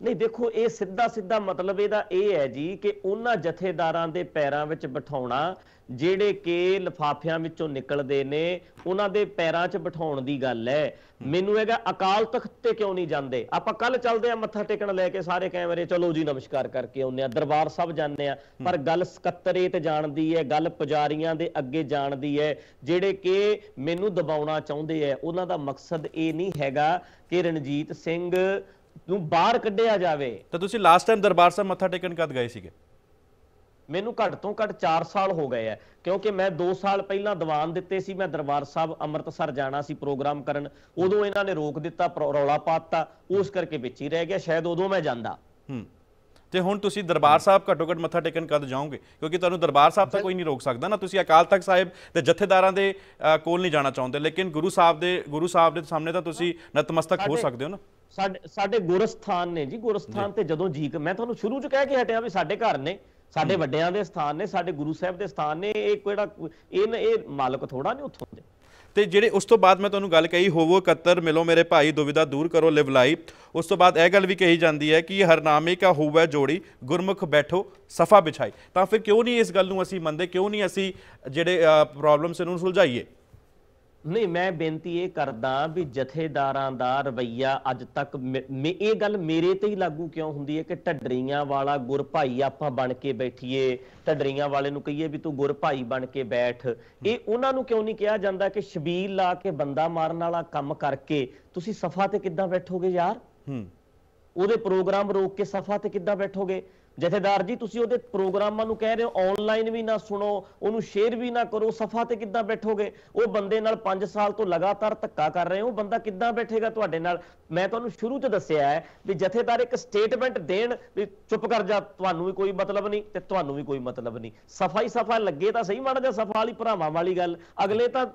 ਨਹੀਂ ਦੇਖੋ ਇਹ ਸਿੱਧਾ ਸਿੱਧਾ ਮਤਲਬ ਇਹਦਾ ਇਹ ਹੈ ਜੀ ਕਿ ਉਹਨਾਂ ਜਥੇਦਾਰਾਂ ਦੇ ਪੈਰਾਂ ਵਿੱਚ ਬਿਠਾਉਣਾ ਜਿਹੜੇ ਕਿ ਲਫਾਫਿਆਂ ਵਿੱਚੋਂ ਨਿਕਲਦੇ ਨੇ ਉਹਨਾਂ ਦੇ ਪੈਰਾਂ 'ਚ ਬਿਠਾਉਣ ਦੀ ਗੱਲ ਹੈ। ਮੈਨੂੰ ਹੈਗਾ ਅਕਾਲ ਤਖਤ ਤੇ ਕਿਉਂ ਨਹੀਂ ਜਾਂਦੇ? ਆਪਾਂ ਕੱਲ ਚੱਲਦੇ ਆ ਮੱਥਾ ਟੇਕਣ ਲੈ ਕੇ ਸਾਰੇ ਕੈਮਰੇ ਚਲੋ ਜੀ ਨਮਸਕਾਰ ਕਰਕੇ ਆਉਂਦੇ ਆ ਦਰਬਾਰ ਸਾਹਿਬ ਜਾਂਦੇ ਆ ਪਰ ਗੱਲ ਸਕੱਤਰੇਤ ਜਾਣਦੀ ਹੈ ਗੱਲ ਪੁਜਾਰੀਆਂ ਦੇ ਅੱਗੇ ਜਾਣਦੀ ਹੈ ਜਿਹੜੇ ਕਿ ਮੈਨੂੰ ਦਬਾਉਣਾ ਚਾਹੁੰਦੇ ਆ ਉਹਨਾਂ ਦਾ ਮਕਸਦ ਇਹ ਨਹੀਂ ਹੈਗਾ ਕਿ ਰਣਜੀਤ ਸਿੰਘ ਨੂੰ ਬਾਹਰ ਕੱਢਿਆ ਜਾਵੇ। ਤਾਂ ਤੁਸੀਂ ਲਾਸਟ ਟਾਈਮ ਦਰਬਾਰ ਸਾਹਿਬ ਮੱਥਾ ਟੇਕਣ ਕਦ ਗਏ ਸੀਗੇ? ਮੈਨੂੰ ਘੱਟ ਤੋਂ ਘੱਟ 4 ਸਾਲ ਹੋ ਗਏ ਆ ਕਿਉਂਕਿ ਮੈਂ 2 ਸਾਲ ਪਹਿਲਾਂ ਦੀਵਾਨ ਦਿੱਤੇ ਸੀ ਮੈਂ ਦਰਬਾਰ ਸਾਹਿਬ ਅੰਮ੍ਰਿਤਸਰ ਜਾਣਾ ਸੀ ਪ੍ਰੋਗਰਾਮ ਕਰਨ। ਉਦੋਂ ਇਹਨਾਂ ਨੇ ਰੋਕ ਦਿੱਤਾ ਰੌਲਾ ਪਾਤਾ ਉਸ ਕਰਕੇ ਵਿੱਚ ਹੀ ਰਹਿ ਗਿਆ ਸ਼ਾਇਦ ਉਦੋਂ ਮੈਂ ਜਾਂਦਾ। ਹੂੰ। ਤੇ ਹੁਣ ਤੁਸੀਂ ਦਰਬਾਰ ਸਾਹਿਬ ਘੱਟੋ ਘੱਟ ਮੱਥਾ ਟੇਕਣ ਕਦ ਜਾਓਗੇ? ਕਿਉਂਕਿ ਤੁਹਾਨੂੰ ਦਰਬਾਰ ਸਾਹਿਬ ਤਾਂ ਕੋਈ ਨਹੀਂ ਰੋਕ ਸਕਦਾ ਨਾ। ਤੁਸੀਂ ਅਕਾਲ ਤਖਤ ਸਾਹਿਬ ਤੇ ਜਥੇਦਾਰਾਂ ਦੇ ਕੋਲ ਨਹੀਂ ਜਾਣਾ ਚਾਹੁੰਦੇ ਲੇਕਿਨ ਗੁਰੂ ਸਾਹਿਬ ਦੇ ਗੁਰੂ ਸਾਹਿਬ ਦੇ ਸਾਹਮਣੇ ਤਾਂ ਤੁਸੀਂ ਨਤਮਸਤਕ ਹੋ ਸਕਦੇ ਹੋ ਨਾ। ਸਾਡੇ ਸਾਡੇ ਗੁਰਸਥਾਨ ਨੇ ਜੀ ਗੁਰਸਥਾਨ ਤੇ ਜਦੋਂ ਜੀ ਮੈਂ ਤੁਹਾਨੂੰ ਸ਼ੁਰੂ ਚ ਕਹਿ ਕੇ ਹਟਿਆ ਵੀ ਸਾਡੇ ਘਰ ਨੇ ਸਾਡੇ ਵੱਡਿਆਂ ਦੇ ਸਥਾਨ ਨੇ ਸਾਡੇ ਗੁਰੂ ਸਾਹਿਬ ਦੇ ਸਥਾਨ ਨੇ ਇਹ ਕਿਹੜਾ ਇਹ ਇਹ ਮਾਲਕ ਥੋੜਾ ਨਹੀਂ ਉੱਥੋਂ ਦੇ। ਤੇ ਜਿਹੜੇ ਉਸ ਤੋਂ ਬਾਅਦ ਮੈਂ ਤੁਹਾਨੂੰ ਗੱਲ ਕਹੀ ਹੋਵੋ ਕਤਰ ਮਿਲੋ ਮੇਰੇ ਭਾਈ ਦੁਵਿਧਾ ਦੂਰ ਕਰੋ ਲਿਵਲਾਈ ਉਸ ਤੋਂ ਬਾਅਦ ਇਹ ਗੱਲ ਵੀ ਕਹੀ ਜਾਂਦੀ ਹੈ ਕਿ ਹਰਨਾਮੇ ਕਾ ਹੋਵੇ ਜੋੜੀ ਗੁਰਮੁਖ ਬੈਠੋ ਸਫਾ ਵਿਛਾਈ। ਤਾਂ ਫਿਰ ਕਿਉਂ ਨਹੀਂ ਇਸ ਗੱਲ ਨੂੰ ਅਸੀਂ ਮੰਨਦੇ ਕਿਉਂ ਨਹੀਂ ਅਸੀਂ ਜਿਹੜੇ ਪ੍ਰੋਬਲਮਸ ਨੂੰ ਸੁਲਝਾਈਏ? ਨਹੀਂ ਮੈਂ ਬੇਨਤੀ ਇਹ ਕਰਦਾ ਵੀ ਜਥੇਦਾਰਾਂ ਦਾ ਰਵਈਆ ਅੱਜ ਤੱਕ ਇਹ ਗੱਲ ਮੇਰੇ ਤੇ ਹੀ ਲਾਗੂ ਕਿਉਂ ਹੁੰਦੀ ਹੈ ਕਿ ਢੱਡਰੀਆਂ ਵਾਲਾ ਗੁਰ ਭਾਈ ਆਪਾਂ ਬਣ ਕੇ ਬੈਠੀਏ? ਢੱਡਰੀਆਂ ਵਾਲੇ ਨੂੰ ਕਹੀਏ ਵੀ ਤੂੰ ਗੁਰ ਭਾਈ ਬਣ ਕੇ ਬੈਠ। ਇਹ ਉਹਨਾਂ ਨੂੰ ਕਿਉਂ ਨਹੀਂ ਕਿਹਾ ਜਾਂਦਾ ਕਿ ਸ਼ਬੀਲ ਲਾ ਕੇ ਬੰਦਾ ਮਾਰਨ ਵਾਲਾ ਕੰਮ ਕਰਕੇ ਤੁਸੀਂ ਸਫਾ ਤੇ ਕਿੱਦਾਂ ਬੈਠੋਗੇ ਯਾਰ? ਹੂੰ। ਉਹਦੇ ਪ੍ਰੋਗਰਾਮ ਰੋਕ ਕੇ ਸਫਾ ਤੇ ਕਿੱਦਾਂ ਬੈਠੋਗੇ? ਜਥੇਦਾਰ ਜੀ ਤੁਸੀਂ ਉਹਦੇ ਪ੍ਰੋਗਰਾਮਾਂ ਨੂੰ ਕਹਿ ਰਹੇ ਹੋ ਆਨਲਾਈਨ ਵੀ ਨਾ ਸੁਣੋ ਉਹਨੂੰ ਸ਼ੇਅਰ ਵੀ ਨਾ ਕਰੋ ਸਫਾ ਤੇ ਕਿੱਦਾਂ ਬੈਠੋਗੇ? ਉਹ ਬੰਦੇ ਨਾਲ 5 ਸਾਲ ਤੋਂ ਲਗਾਤਾਰ ਧੱਕਾ ਕਰ ਰਹੇ ਹੋ ਬੰਦਾ ਕਿੱਦਾਂ ਬੈਠੇਗਾ ਤੁਹਾਡੇ ਨਾਲ? ਮੈਂ ਤੁਹਾਨੂੰ ਸ਼ੁਰੂ ਚ ਦੱਸਿਆ ਹੈ ਵੀ ਜਥੇਦਾਰ ਇੱਕ ਸਟੇਟਮੈਂਟ ਦੇਣ ਵੀ ਚੁੱਪ ਕਰ ਜਾ ਤੁਹਾਨੂੰ ਵੀ ਕੋਈ ਮਤਲਬ ਨਹੀਂ ਤੇ ਤੁਹਾਨੂੰ ਵੀ ਕੋਈ ਮਤਲਬ ਨਹੀਂ। ਸਫਾ ਹੀ ਸਫਾ ਲੱਗੇ ਤਾਂ ਸਹੀ ਮਾੜਾ ਜਿਹਾ ਸਫਾ ਵਾਲੀ ਭਰਾਵਾਂ ਵਾਲੀ ਗੱਲ। ਅਗਲੇ ਤਾਂ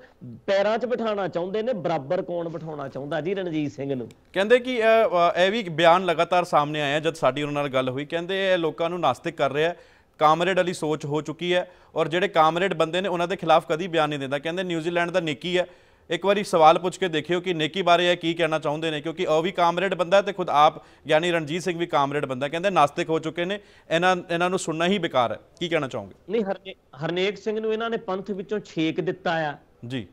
ਪੈਰਾਂ 'ਚ ਬਿਠਾਉਣਾ ਚਾਹੁੰਦੇ ਨੇ ਬਰਾਬਰ ਕੌਣ ਬਿਠਾਉਣਾ ਚਾਹੁੰਦਾ ਜੀ ਰਣਜੀਤ ਸਿੰਘ ਨੂੰ? ਕਹਿੰਦੇ ਕਿ ਇਹ, ਇਹ ਵੀ ਬਿਆਨ ਲਗਾਤਾਰ ਸਾਹਮਣੇ ਆਇਆ ਜਦ ਸਾਡੀ ਉਹਨਾਂ ਨਾਲ ਗੱਲ ਹੋਈ। ਕਹਿੰਦੇ ਇਹ ਲੋਕਾਂ ਨੂੰ ਨਾਸਤਿਕ ਕਰ ਰਿਹਾ ਕਾਮਰੇਡ ਵਾਲੀ ਸੋਚ ਹੋ ਚੁੱਕੀ ਹੈ ਔਰ ਜਿਹੜੇ ਕਾਮਰੇਡ ਬੰਦੇ ਨੇ ਉਹਨਾਂ ਦੇ ਖਿਲਾਫ ਕਦੀ ਬਿਆਨ ਨਹੀਂ ਦਿੰਦਾ। ਕਹਿੰਦੇ ਨਿਊਜ਼ੀਲੈਂਡ ਦਾ ਨੇਕੀ ਹੈ। ਇੱਕ ਵਾਰੀ ਸਵਾਲ ਪੁੱਛ ਕੇ ਦੇਖਿਓ ਕਿ ਨੇਕੀ ਬਾਰੇ ਇਹ ਕੀ ਕਹਿਣਾ ਚਾਹੁੰਦੇ ਨੇ ਕਿਉਂਕਿ ਉਹ ਵੀ ਕਾਮਰੇਡ ਬੰਦਾ ਹੈ ਤੇ ਖੁਦ ਆਪ ਯਾਨੀ ਰਣਜੀਤ ਸਿੰਘ ਵੀ ਕਾਮਰੇਡ ਬੰਦਾ। ਕਹਿੰਦੇ ਨਾਸਤਿਕ ਹੋ ਚੁੱਕੇ ਨੇ ਇਹਨਾਂ ਇਹਨਾਂ ਨੂੰ ਸੁਣਨਾ ਹੀ ਬੇਕਾਰ ਹੈ। ਕੀ ਕਹਿਣਾ ਚਾਹੋਗੇ? ਨਹੀਂ ਹਰਨੇ ਹਰਨੇਕ ਸਿੰਘ ਨੂੰ ਇਹਨਾਂ ਨੇ ਪੰਥ ਵਿੱਚੋਂ ਛੇਕ ਦਿੱਤਾ ਆ। ਜੀ।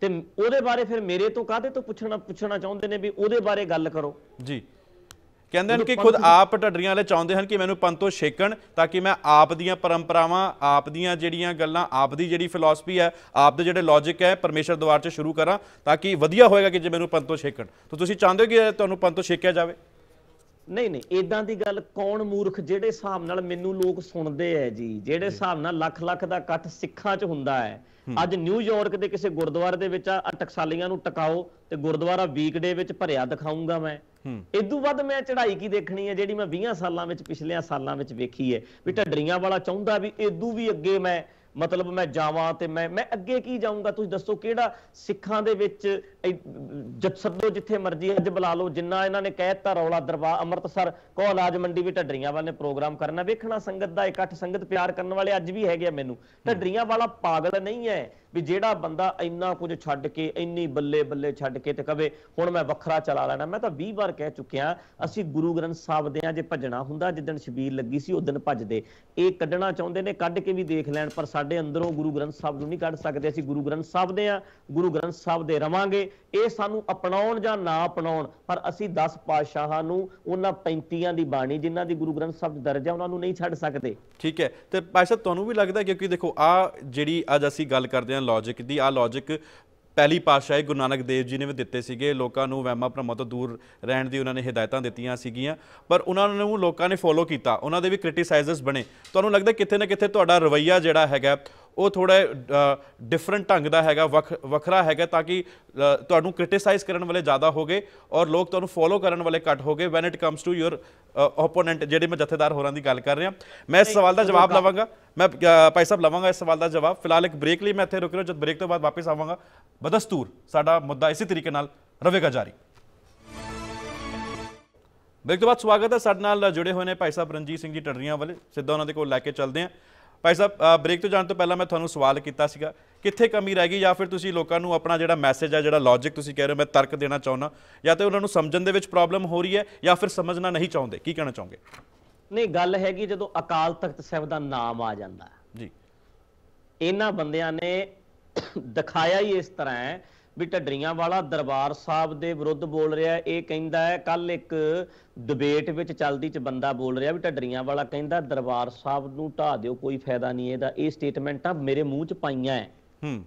ਤੇ ਉਹਦੇ ਬਾਰੇ ਫਿਰ ਮੇਰੇ ਤੋਂ ਕਾਹਦੇ ਤੋਂ ਪੁੱਛਣਾ ਪੁੱਛਣਾ ਚਾਹੁੰਦੇ ਨੇ ਵੀ ਉਹਦੇ ਬਾਰੇ ਗੱਲ ਕਰੋ। ਜੀ। ਕਹਿੰਦੇ ਹਨ ਕਿ ਖੁਦ ਆਪ ਢੱਡਰੀਆਂ ਵਾਲੇ ਚਾਹੁੰਦੇ ਹਨ ਕਿ ਮੈਨੂੰ ਪੰਥੋਂ ਛੇਕਣ ਤਾਂ ਕਿ ਮੈਂ ਆਪ ਦੀਆਂ ਪਰੰਪਰਾਵਾਂ ਆਪ ਦੀਆਂ ਜਿਹੜੀਆਂ ਗੱਲਾਂ ਆਪ ਦੀ ਜਿਹੜੀ ਫਿਲਾਸਫੀ ਹੈ ਆਪ ਦੇ ਜਿਹੜੇ ਲੌਜੀਕ ਹੈ ਪਰਮੇਸ਼ਰ ਦੁਆਰ 'ਚ ਸ਼ੁਰੂ ਕਰਾਂ ਤਾਂ ਕਿ ਵਧੀਆ ਹੋਏਗਾ ਕਿ ਜੇ ਮੈਨੂੰ ਪੰਥੋਂ ਛੇਕਣ। ਤਾਂ ਤੁਸੀਂ ਚਾਹੁੰਦੇ ਹੋ ਕਿ ਤੁਹਾਨੂੰ ਪੰਥੋਂ ਛੇਕਿਆ ਜਾਵੇ? ਨਹੀਂ ਨਹੀਂ ਇਦਾਂ ਦੀ ਗੱਲ ਕੌਣ ਮੂਰਖ ਜਿਹੜੇ ਹਿਸਾਬ ਨਾਲ ਮੈਨੂੰ ਲੋਕ ਸੁਣਦੇ ਐ ਜੀ ਜਿਹੜੇ ਹਿਸਾਬ ਨਾਲ ਲੱਖ ਲੱਖ ਦਾ ਇਕੱਠ ਸਿੱਖਾਂ 'ਚ ਹੁੰਦਾ ਹੈ। ਅੱਜ ਨਿਊਯਾਰਕ ਦੇ ਕਿਸੇ ਗੁਰਦੁਆਰੇ ਦੇ ਵਿੱਚ ਆ ਟਕਸਾਲੀਆਂ ਨੂੰ ਟਿਕਾਓ ਤੇ ਗੁਰਦੁਆਰਾ ਵੀਕਡੇ ਵਿੱਚ ਭਰਿਆ ਦਿਖਾਉਂਗਾ ਮੈਂ। ਇਦੋਂ ਵੱਧ ਮੈਂ ਚੜ੍ਹਾਈ ਕੀ ਦੇਖਣੀ ਹੈ ਜਿਹੜੀ ਮੈਂ 20 ਸਾਲਾਂ ਵਿੱਚ ਪਿਛਲੇ ਸਾਲਾਂ ਵਿੱਚ ਵੇਖੀ ਹੈ ਵੀ ਢੱਡਰੀਆਂ ਵਾਲਾ ਚਾਹੁੰਦਾ ਵੀ ਇਦੋਂ ਵੀ ਅੱਗੇ ਮੈਂ ਮਤਲਬ ਮੈਂ ਜਾਵਾਂ ਤੇ ਮੈਂ ਮੈਂ ਅੱਗੇ ਕੀ ਜਾਊਂਗਾ? ਤੁਸੀਂ ਦੱਸੋ ਕਿਹੜਾ ਸਿੱਖਾਂ ਦੇ ਵਿੱਚ ਜਦ ਸੱਦੋ ਜਿੱਥੇ ਮਰਜ਼ੀ ਅੱਜ ਬੁਲਾ ਲਓ ਜਿੰਨਾ ਇਹਨਾਂ ਨੇ ਕਹਿਤਾ ਰੌਲਾ ਦਰਬਾਰ ਅੰਮ੍ਰਿਤਸਰ ਕੋ ਅਨਾਜ ਮੰਡੀ ਵੀ ਢੱਡਰੀਆਂ ਵਾਲੇ ਨੇ ਪ੍ਰੋਗਰਾਮ ਕਰਨਾ। ਵੇਖਣਾ ਸੰਗਤ ਦਾ ਇਕੱਠ ਸੰਗਤ ਪਿਆਰ ਕਰਨ ਵਾਲੇ ਅੱਜ ਵੀ ਹੈਗੇ ਆ ਮੈਨੂੰ। ਢੱਡਰੀਆਂ ਵਾਲਾ ਪਾਗਲ ਨਹੀਂ ਹੈ। ਵੀ ਜਿਹੜਾ ਬੰਦਾ ਇੰਨਾ ਕੁਝ ਛੱਡ ਕੇ, ਇੰਨੀ ਬੱਲੇ ਬੱਲੇ ਛੱਡ ਕੇ ਤੇ ਕਵੇ, ਹੁਣ ਮੈਂ ਵੱਖਰਾ ਚਲਾ ਲੈਣਾ, ਮੈਂ ਤਾਂ 20 ਵਾਰ ਕਹਿ ਚੁੱਕਿਆ, ਅਸੀਂ ਗੁਰੂ ਗ੍ਰੰਥ ਸਾਹਿਬ ਦੇ ਆ, ਜੇ ਭੱਜਣਾ ਹੁੰਦਾ ਜਿੱਦਣ ਸ਼ਬੀਰ ਲੱਗੀ ਸੀ ਉਦੋਂ ਭੱਜਦੇ। ਇਹ ਕੱਢਣਾ ਚਾਹੁੰਦੇ ਨੇ, ਕੱਢ ਕੇ ਵੀ ਦੇਖ ਲੈਣ, ਪਰ ਸਾਡੇ ਅੰਦਰੋਂ ਗੁਰੂ ਗ੍ਰੰਥ ਸਾਹਿਬ ਨੂੰ ਨਹੀਂ ਕੱਢ ਸਕਦੇ, ਅਸੀਂ ਗੁਰੂ ਗ੍ਰੰਥ ਸਾਹਿਬ ਦੇ ਆ, ਗੁਰੂ ਗ੍ਰੰਥ ਸਾਹਿਬ ਦੇ ਰਵਾਂਗੇ। ਇਹ ਸਾਨੂੰ ਅਪਣਾਉਣ ਜਾਂ ਨਾ ਅਪਣਾਉਣ, ਪਰ ਅਸੀਂ 10 ਪਾਤਸ਼ਾਹਾਂ ਨੂੰ, ਉਹਨਾਂ 35 ਦੀ ਬਾਣੀ, ਜਿਨ੍ਹਾਂ ਦੀ ਗੁਰੂ ਗ੍ਰੰਥ ਸਾਹਿਬ ਦਰਜ ਹੈ ਉਹਨਾਂ ਨੂੰ ਨਹੀਂ ਛੱਡ ਸਕਦੇ। ਠੀਕ ਹੈ, ਤੇ ਭਾਈ ਤੁਹਾਨੂੰ ਵੀ ਲੱਗਦਾ, ਕਿਉਂਕਿ ਦੇਖੋ ਆ ਜਿਹੜੀ ਅੱਜ ਅਸੀਂ ਗੱਲ ਕਰਦੇ ਹਾਂ ਲੌਜੀਕ ਦੀ ਆ ਲੌਜੀਕ ਪਹਿਲੀ ਪਾਤਸ਼ਾਹੀ ਗੁਰੂ ਨਾਨਕ ਦੇਵ ਜੀ ਨੇ ਵੀ ਦਿੱਤੇ ਸੀਗੇ। ਲੋਕਾਂ ਨੂੰ ਵਹਿਮਾਂ ਭਰਮਾਂ ਤੋਂ ਦੂਰ ਰਹਿਣ ਦੀ ਉਹਨਾਂ ਨੇ ਹਦਾਇਤਾਂ ਦਿੱਤੀਆਂ ਸੀਗੀਆਂ। ਪਰ ਉਹਨਾਂ ਨੂੰ ਲੋਕਾਂ ਨੇ ਫੋਲੋ ਕੀਤਾ। ਉਹਨਾਂ ਦੇ ਵੀ ਕ੍ਰਿਟਿਸਾਈਜ਼ਰਸ ਬਣੇ। ਤੁਹਾਨੂੰ ਲੱਗਦਾ ਕਿਤੇ ਨਾ ਕਿਤੇ ਤੁਹਾਡਾ ਰਵਈਆ ਜਿਹੜਾ ਹੈਗਾ ਉਹ ਥੋੜਾ ਡਿਫਰੈਂਟ ਢੰਗ ਦਾ ਹੈਗਾ ਵੱਖ ਵੱਖਰਾ ਹੈਗਾ ਤਾਂ ਕਿ ਤੁਹਾਨੂੰ ਕ੍ਰਿਟਿਸਾਈਜ਼ ਕਰਨ ਵਾਲੇ ਜ਼ਿਆਦਾ ਹੋਗੇ ਔਰ ਲੋਕ ਤੁਹਾਨੂੰ ਫੋਲੋ ਕਰਨ ਵਾਲੇ ਘੱਟ ਹੋਗੇ when it comes to your opponent ਜਿਹੜੇ ਮੈਂ ਜਥੇਦਾਰ ਹੋਰਾਂ ਦੀ ਗੱਲ ਕਰ ਰਿਹਾ। ਮੈਂ ਇਸ ਸਵਾਲ ਦਾ ਜਵਾਬ ਲਵਾਂਗਾ। ਮੈਂ ਭਾਈ ਸਾਹਿਬ ਲਵਾਂਗਾ ਇਸ ਸਵਾਲ ਦਾ ਜਵਾਬ। ਫਿਲਹਾਲ ਇੱਕ ਬ੍ਰੇਕ ਲਈ ਮੈਂ ਇੱਥੇ ਰੁਕ ਰਿਹਾ ਜਦ ਬ੍ਰੇਕ ਤੋਂ ਬਾਅਦ ਵਾਪਸ ਆਵਾਂਗਾ। ਬਦਸਤੂਰ ਸਾਡਾ ਮੁੱਦਾ ਇਸੇ ਤਰੀਕੇ ਨਾਲ ਰਹੇਗਾ ਜਾਰੀ। ਬ੍ਰੇਕ ਤੋਂ ਬਾਅਦ ਸਵਾਗਤ ਹੈ ਸਾਡੇ ਨਾਲ ਜੁੜੇ ਹੋਏ ਨੇ ਭਾਈ ਸਾਹਿਬ ਰਣਜੀਤ ਸਿੰਘ ਜੀ ਟੱਡਰੀਆਂ ਵਾਲੇ। ਸਿੱਧਾ ਉਹਨਾਂ ਦੇ ਕੋਲ ਲੈ ਕੇ ਚੱਲਦੇ ਹਾਂ। ਭਾਈ ਸਾਹਿਬ ਬ੍ਰੇਕ ਤੋਂ ਜਾਣ ਤੋਂ ਪਹਿਲਾਂ ਮੈਂ ਤੁਹਾਨੂੰ ਸਵਾਲ ਕੀਤਾ ਸੀਗਾ ਕਿੱਥੇ ਕਮੀ ਰਹਿ ਗਈ ਜਾਂ ਫਿਰ ਤੁਸੀਂ ਲੋਕਾਂ ਨੂੰ ਆਪਣਾ ਜਿਹੜਾ ਮੈਸੇਜ ਹੈ ਜਿਹੜਾ ਲੌਜੀਕ ਤੁਸੀਂ ਕਹਿ ਰਹੇ ਹੋ ਮੈਂ ਤਰਕ ਦੇਣਾ ਚਾਹੁੰਦਾ ਜਾਂ ਤੇ ਉਹਨਾਂ ਨੂੰ ਸਮਝਣ ਦੇ ਵਿੱਚ ਪ੍ਰੋਬਲਮ ਹੋ ਰਹੀ ਹੈ ਜਾਂ ਫਿਰ ਸਮਝਣਾ ਨਹੀਂ ਚਾਹੁੰਦੇ? ਕੀ ਕਹਿਣਾ ਚਾਹੋਗੇ? ਨਹੀਂ ਗੱਲ ਹੈਗੀ ਜਦੋਂ ਅਕਾਲ ਤਖਤ ਸਾਹਿਬ ਦਾ ਨਾਮ ਆ ਜਾਂਦਾ। ਜੀ। ਇਹਨਾਂ ਬੰਦਿਆਂ ਨੇ ਦਿਖਾਇਆ ਹੀ ਇਸ ਤਰ੍ਹਾਂ ਹੈ ਵੀ ਢੱਡਰੀਆਂ ਵਾਲਾ ਦਰਬਾਰ ਸਾਹਿਬ ਦੇ ਵਿਰੁੱਧ ਬੋਲ ਰਿਹਾ। ਇਹ ਕਹਿੰਦਾ ਹੈ ਕੱਲ ਇੱਕ ਡਿਬੇਟ ਵਿੱਚ ਚੱਲਦੀ ਚ ਬੰਦਾ ਬੋਲ ਰਿਹਾ ਵੀ ਢੱਡਰੀਆਂ ਵਾਲਾ ਕਹਿੰਦਾ ਦਰਬਾਰ ਸਾਹਿਬ ਨੂੰ ਢਾ ਦਿਓ ਕੋਈ ਫਾਇਦਾ ਨਹੀਂ ਇਹਦਾ। ਇਹ ਸਟੇਟਮੈਂਟਾਂ ਮੇਰੇ ਮੂੰਹ ਚ ਪਾਈਆਂ ਹੈ ਹੂੰ।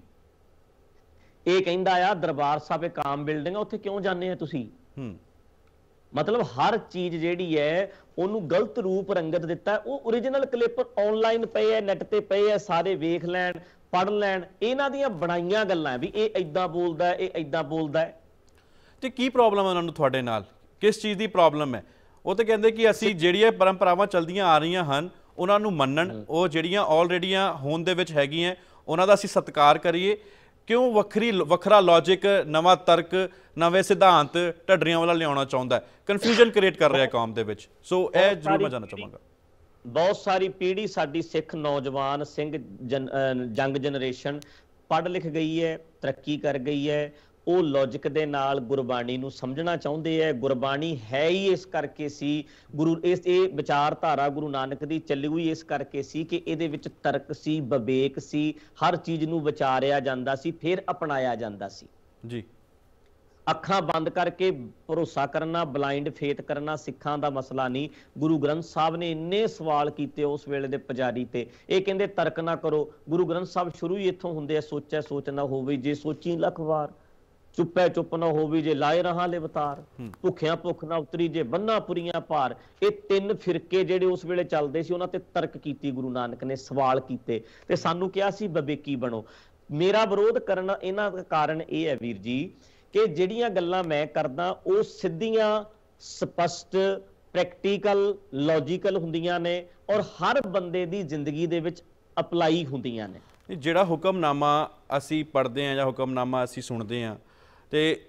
ਇਹ ਕਹਿੰਦਾ ਆ ਦਰਬਾਰ ਸਾਹਿਬ ਇੱਕ ਆਮ ਬਿਲਡਿੰਗ ਆ ਉੱਥੇ ਕਿਉਂ ਜਾਂਦੇ ਆ ਤੁਸੀਂ? ਹੂੰ। ਮਤਲਬ ਹਰ ਚੀਜ਼ ਜਿਹੜੀ ਹੈ ਉਹਨੂੰ ਗਲਤ ਰੂਪ ਰੰਗਤ ਦਿੱਤਾ। ਉਹ origignal ਕਲਿੱਪ ਆਨਲਾਈਨ ਪਏ ਐ ਨੈਟ ਤੇ ਪਏ ਐ ਸਾਰੇ ਵੇਖ ਲੈਣ। ਪੜ੍ਹ ਲੈਣ। ਇਹਨਾਂ ਦੀਆਂ ਬਣਾਈਆਂ ਗੱਲਾਂ ਵੀ ਇਹ ਐਦਾਂ ਬੋਲਦਾ ਇਹ ਐਦਾਂ ਬੋਲਦਾ ਤੇ ਕੀ ਪ੍ਰੋਬਲਮ ਹੈ ਉਹਨਾਂ ਨੂੰ ਤੁਹਾਡੇ ਨਾਲ? ਕਿਸ ਚੀਜ਼ ਦੀ ਪ੍ਰੋਬਲਮ ਹੈ? ਉਹ ਤਾਂ ਕਹਿੰਦੇ ਕਿ ਅਸੀਂ ਜਿਹੜੀਆਂ ਪਰੰਪਰਾਵਾਂ ਚੱਲਦੀਆਂ ਆ ਰਹੀਆਂ ਹਨ ਉਹਨਾਂ ਨੂੰ ਮੰਨਣ ਉਹ ਜਿਹੜੀਆਂ ਆਲਰੇਡੀਆਂ ਹੋਣ ਦੇ ਵਿੱਚ ਹੈਗੀਆਂ ਉਹਨਾਂ ਦਾ ਅਸੀਂ ਸਤਿਕਾਰ ਕਰੀਏ। ਕਿਉਂ ਵੱਖਰੀ ਵੱਖਰਾ ਲੌਜੀਕ ਨਵਾਂ ਤਰਕ ਨਵੇਂ ਸਿਧਾਂਤ ਢੱਡਰੀਆਂ ਵਾਲਾ ਲਿਆਉਣਾ ਚਾਹੁੰਦਾ ਹੈ? ਕਨਫਿਊਜ਼ਨ ਕ੍ਰੀਏਟ ਕਰ ਰਿਹਾ ਕੌਮ ਦੇ ਵਿੱਚ। ਸੋ ਇਹ ਜ਼ਰੂਰ ਮੈਂ ਜਾਣਨਾ ਚਾਹਾਂਗਾ। ਬਹੁਤ ਸਾਰੀ ਪੀੜ੍ਹੀ ਸਾਡੀ ਸਿੱਖ ਨੌਜਵਾਨ, ਸਿੰਘ ਜਨ- ਅਹ ਜੰਗ ਜਨਰੇਸ਼ਨ ਪੜ੍ਹ ਲਿਖ ਗਈ ਹੈ, ਤਰੱਕੀ ਕਰ ਗਈ ਹੈ। ਉਹ ਲੌਜੀਕ ਦੇ ਨਾਲ ਗੁਰਬਾਣੀ ਨੂੰ ਸਮਝਣਾ ਚਾਹੁੰਦੇ ਹੈ। ਗੁਰਬਾਣੀ ਹੈ ਹੀ ਇਸ ਕਰਕੇ ਸੀ, ਗੁਰੂ ਇਸ, ਇਹ ਵਿਚਾਰਧਾਰਾ ਗੁਰੂ ਨਾਨਕ ਦੀ ਚੱਲੀ ਹੋਈ ਇਸ ਕਰਕੇ ਸੀ ਕਿ ਇਹਦੇ ਵਿੱਚ ਤਰਕ ਸੀ, ਵਿਵੇਕ ਸੀ, ਹਰ ਚੀਜ਼ ਨੂੰ ਵਿਚਾਰਿਆ ਜਾਂਦਾ ਸੀ, ਫਿਰ ਅਪਣਾਇਆ ਜਾਂਦਾ ਸੀ। ਜੀ। ਅੱਖਾਂ ਬੰਦ ਕਰਕੇ ਭਰੋਸਾ ਕਰਨਾ ਬਲਾਈਂਡ ਫੇਥ ਕਰਨਾ ਸਿੱਖਾਂ ਦਾ ਮਸਲਾ ਨਹੀਂ। ਗੁਰੂ ਗ੍ਰੰਥ ਸਾਹਿਬ ਨੇ ਇੰਨੇ ਸਵਾਲ ਕੀਤੇ ਉਸ ਵੇਲੇ ਦੇ ਪੁਜਾਰੀ ਤੇ। ਇਹ ਕਹਿੰਦੇ ਤਰਕ ਨਾ ਕਰੋ। ਗੁਰੂ ਗ੍ਰੰਥ ਸਾਹਿਬ ਸ਼ੁਰੂ ਹੀ ਇੱਥੋਂ ਹੁੰਦੇ ਆ ਸੋਚੈ ਸੋਚ ਨਾ ਹੋਵੇ ਜੇ ਸੋਚੀ ਲੱਖ ਵਾਰ। ਚੁੱਪੈ ਚੁੱਪ ਨਾ ਹੋਵੇ ਜੇ ਲਾਏ ਰਹਾ ਲਿਵਤਾਰ। ਭੁੱਖਿਆਂ ਭੁੱਖ ਨਾ ਉਤਰੀ ਜੇ ਬੰਨਾ ਪੁਰੀਆਂ ਭਾਰ। ਇਹ ਤਿੰਨ ਫਿਰਕੇ ਜਿਹੜੇ ਉਸ ਵੇਲੇ ਚੱਲਦੇ ਸੀ ਉਹਨਾਂ ਤੇ ਤਰਕ ਕੀਤੀ ਗੁਰੂ ਨਾਨਕ ਨੇ ਸਵਾਲ ਕੀਤੇ। ਤੇ ਸਾਨੂੰ ਕਿਹਾ ਸੀ ਬਵੇਕੀ ਬਣੋ? ਮੇਰਾ ਵਿਰੋਧ ਕਰਨ ਇਹਨਾਂ ਦਾ ਕਾਰਨ ਇਹ ਹੈ ਵੀਰ ਜੀ ਕਿ ਜਿਹੜੀਆਂ ਗੱਲਾਂ ਮੈਂ ਕਰਦਾ, ਉਹ ਸਿੱਧੀਆਂ, ਸਪਸ਼ਟ ਪ੍ਰੈਕਟੀਕਲ ਲੌਜੀਕਲ ਹੁੰਦੀਆਂ ਨੇ ਔਰ ਹਰ ਬੰਦੇ ਦੀ ਜ਼ਿੰਦਗੀ ਦੇ ਵਿੱਚ ਅਪਲਾਈ ਹੁੰਦੀਆਂ ਨੇ। ਜਿਹੜਾ ਹੁਕਮਨਾਮਾ ਅਸੀਂ ਪੜ੍ਹਦੇ ਹਾਂ ਜਾਂ ਹੁਕਮਨਾਮਾ ਅਸੀਂ ਸੁਣਦੇ ਹਾਂ, ਤੇ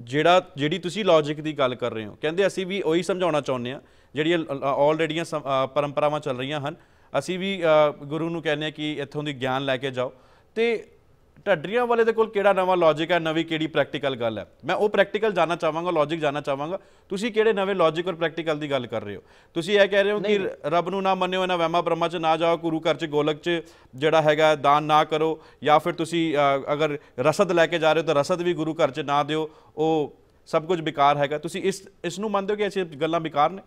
ਜਿਹੜਾ, ਜਿਹੜੀ ਤੁਸੀਂ ਲੌਜੀਕ ਦੀ ਗੱਲ ਕਰ ਰਹੇ ਹੋ, ਕਹਿੰਦੇ ਅਸੀਂ ਵੀ ਉਹੀ ਸਮਝਾਉਣਾ ਚਾਹੁੰਦੇ ਹਾਂ, ਜਿਹੜੀਆਂ ਆਲਰੇਡੀਆਂ ਪਰੰਪਰਾਵਾਂ ਚੱਲ ਰਹੀਆਂ ਹਨ, ਅਸੀਂ ਵੀ ਗੁਰੂ ਨੂੰ ਕਹਿੰਦੇ ਹਾਂ ਕਿ ਇੱਥੋਂ ਦੀ ਗਿਆਨ ਲੈ ਕੇ ਜਾਓ। ਤੇ ਢੱਡਰੀਆਂ ਵਾਲੇ ਦੇ ਕੋਲ ਕਿਹੜਾ ਨਵਾਂ ਲੌਜੀਕ ਹੈ ਨਵੀਂ ਕਿਹੜੀ ਪ੍ਰੈਕਟੀਕਲ ਗੱਲ ਹੈ? ਮੈਂ ਉਹ ਪ੍ਰੈਕਟੀਕਲ ਜਾਨਣਾ ਚਾਹਾਂਗਾ ਲੌਜੀਕ ਜਾਨਣਾ ਚਾਹਾਂਗਾ। ਤੁਸੀਂ ਕਿਹੜੇ ਨਵੇਂ ਲੌਜੀਕ ਔਰ ਪ੍ਰੈਕਟੀਕਲ ਦੀ ਗੱਲ ਕਰ ਰਹੇ ਹੋ? ਤੁਸੀਂ ਇਹ ਕਹਿ ਰਹੇ ਹੋ ਕਿ ਰੱਬ ਨੂੰ ਨਾ ਮੰਨਿਓ ਇਹਨਾਂ ਵਹਿਮਾਂ ਬ੍ਰਹਮਾਂ 'ਚ ਨਾ ਜਾਓ ਗੁਰੂ ਘਰ 'ਚ ਗੋਲਕ 'ਚ ਜਿਹੜਾ ਹੈਗਾ ਦਾਨ ਨਾ ਕਰੋ। ਜਾਂ ਫਿਰ ਤੁਸੀਂ ਅਗਰ ਰਸਦ ਲੈ ਕੇ ਜਾ ਰਹੇ ਹੋ ਤਾਂ ਰਸਦ ਵੀ ਗੁਰੂ ਘਰ 'ਚ ਨਾ ਦਿਓ। ਉਹ ਸਭ ਕੁਝ ਬੇਕਾਰ ਹੈਗਾ। ਤੁਸੀਂ ਇਸ ਇਸ ਨੂੰ ਮੰਨਦੇ ਹੋ ਕਿ ਇਹ ਗੱਲਾਂ ਬੇਕਾਰ ਨੇ?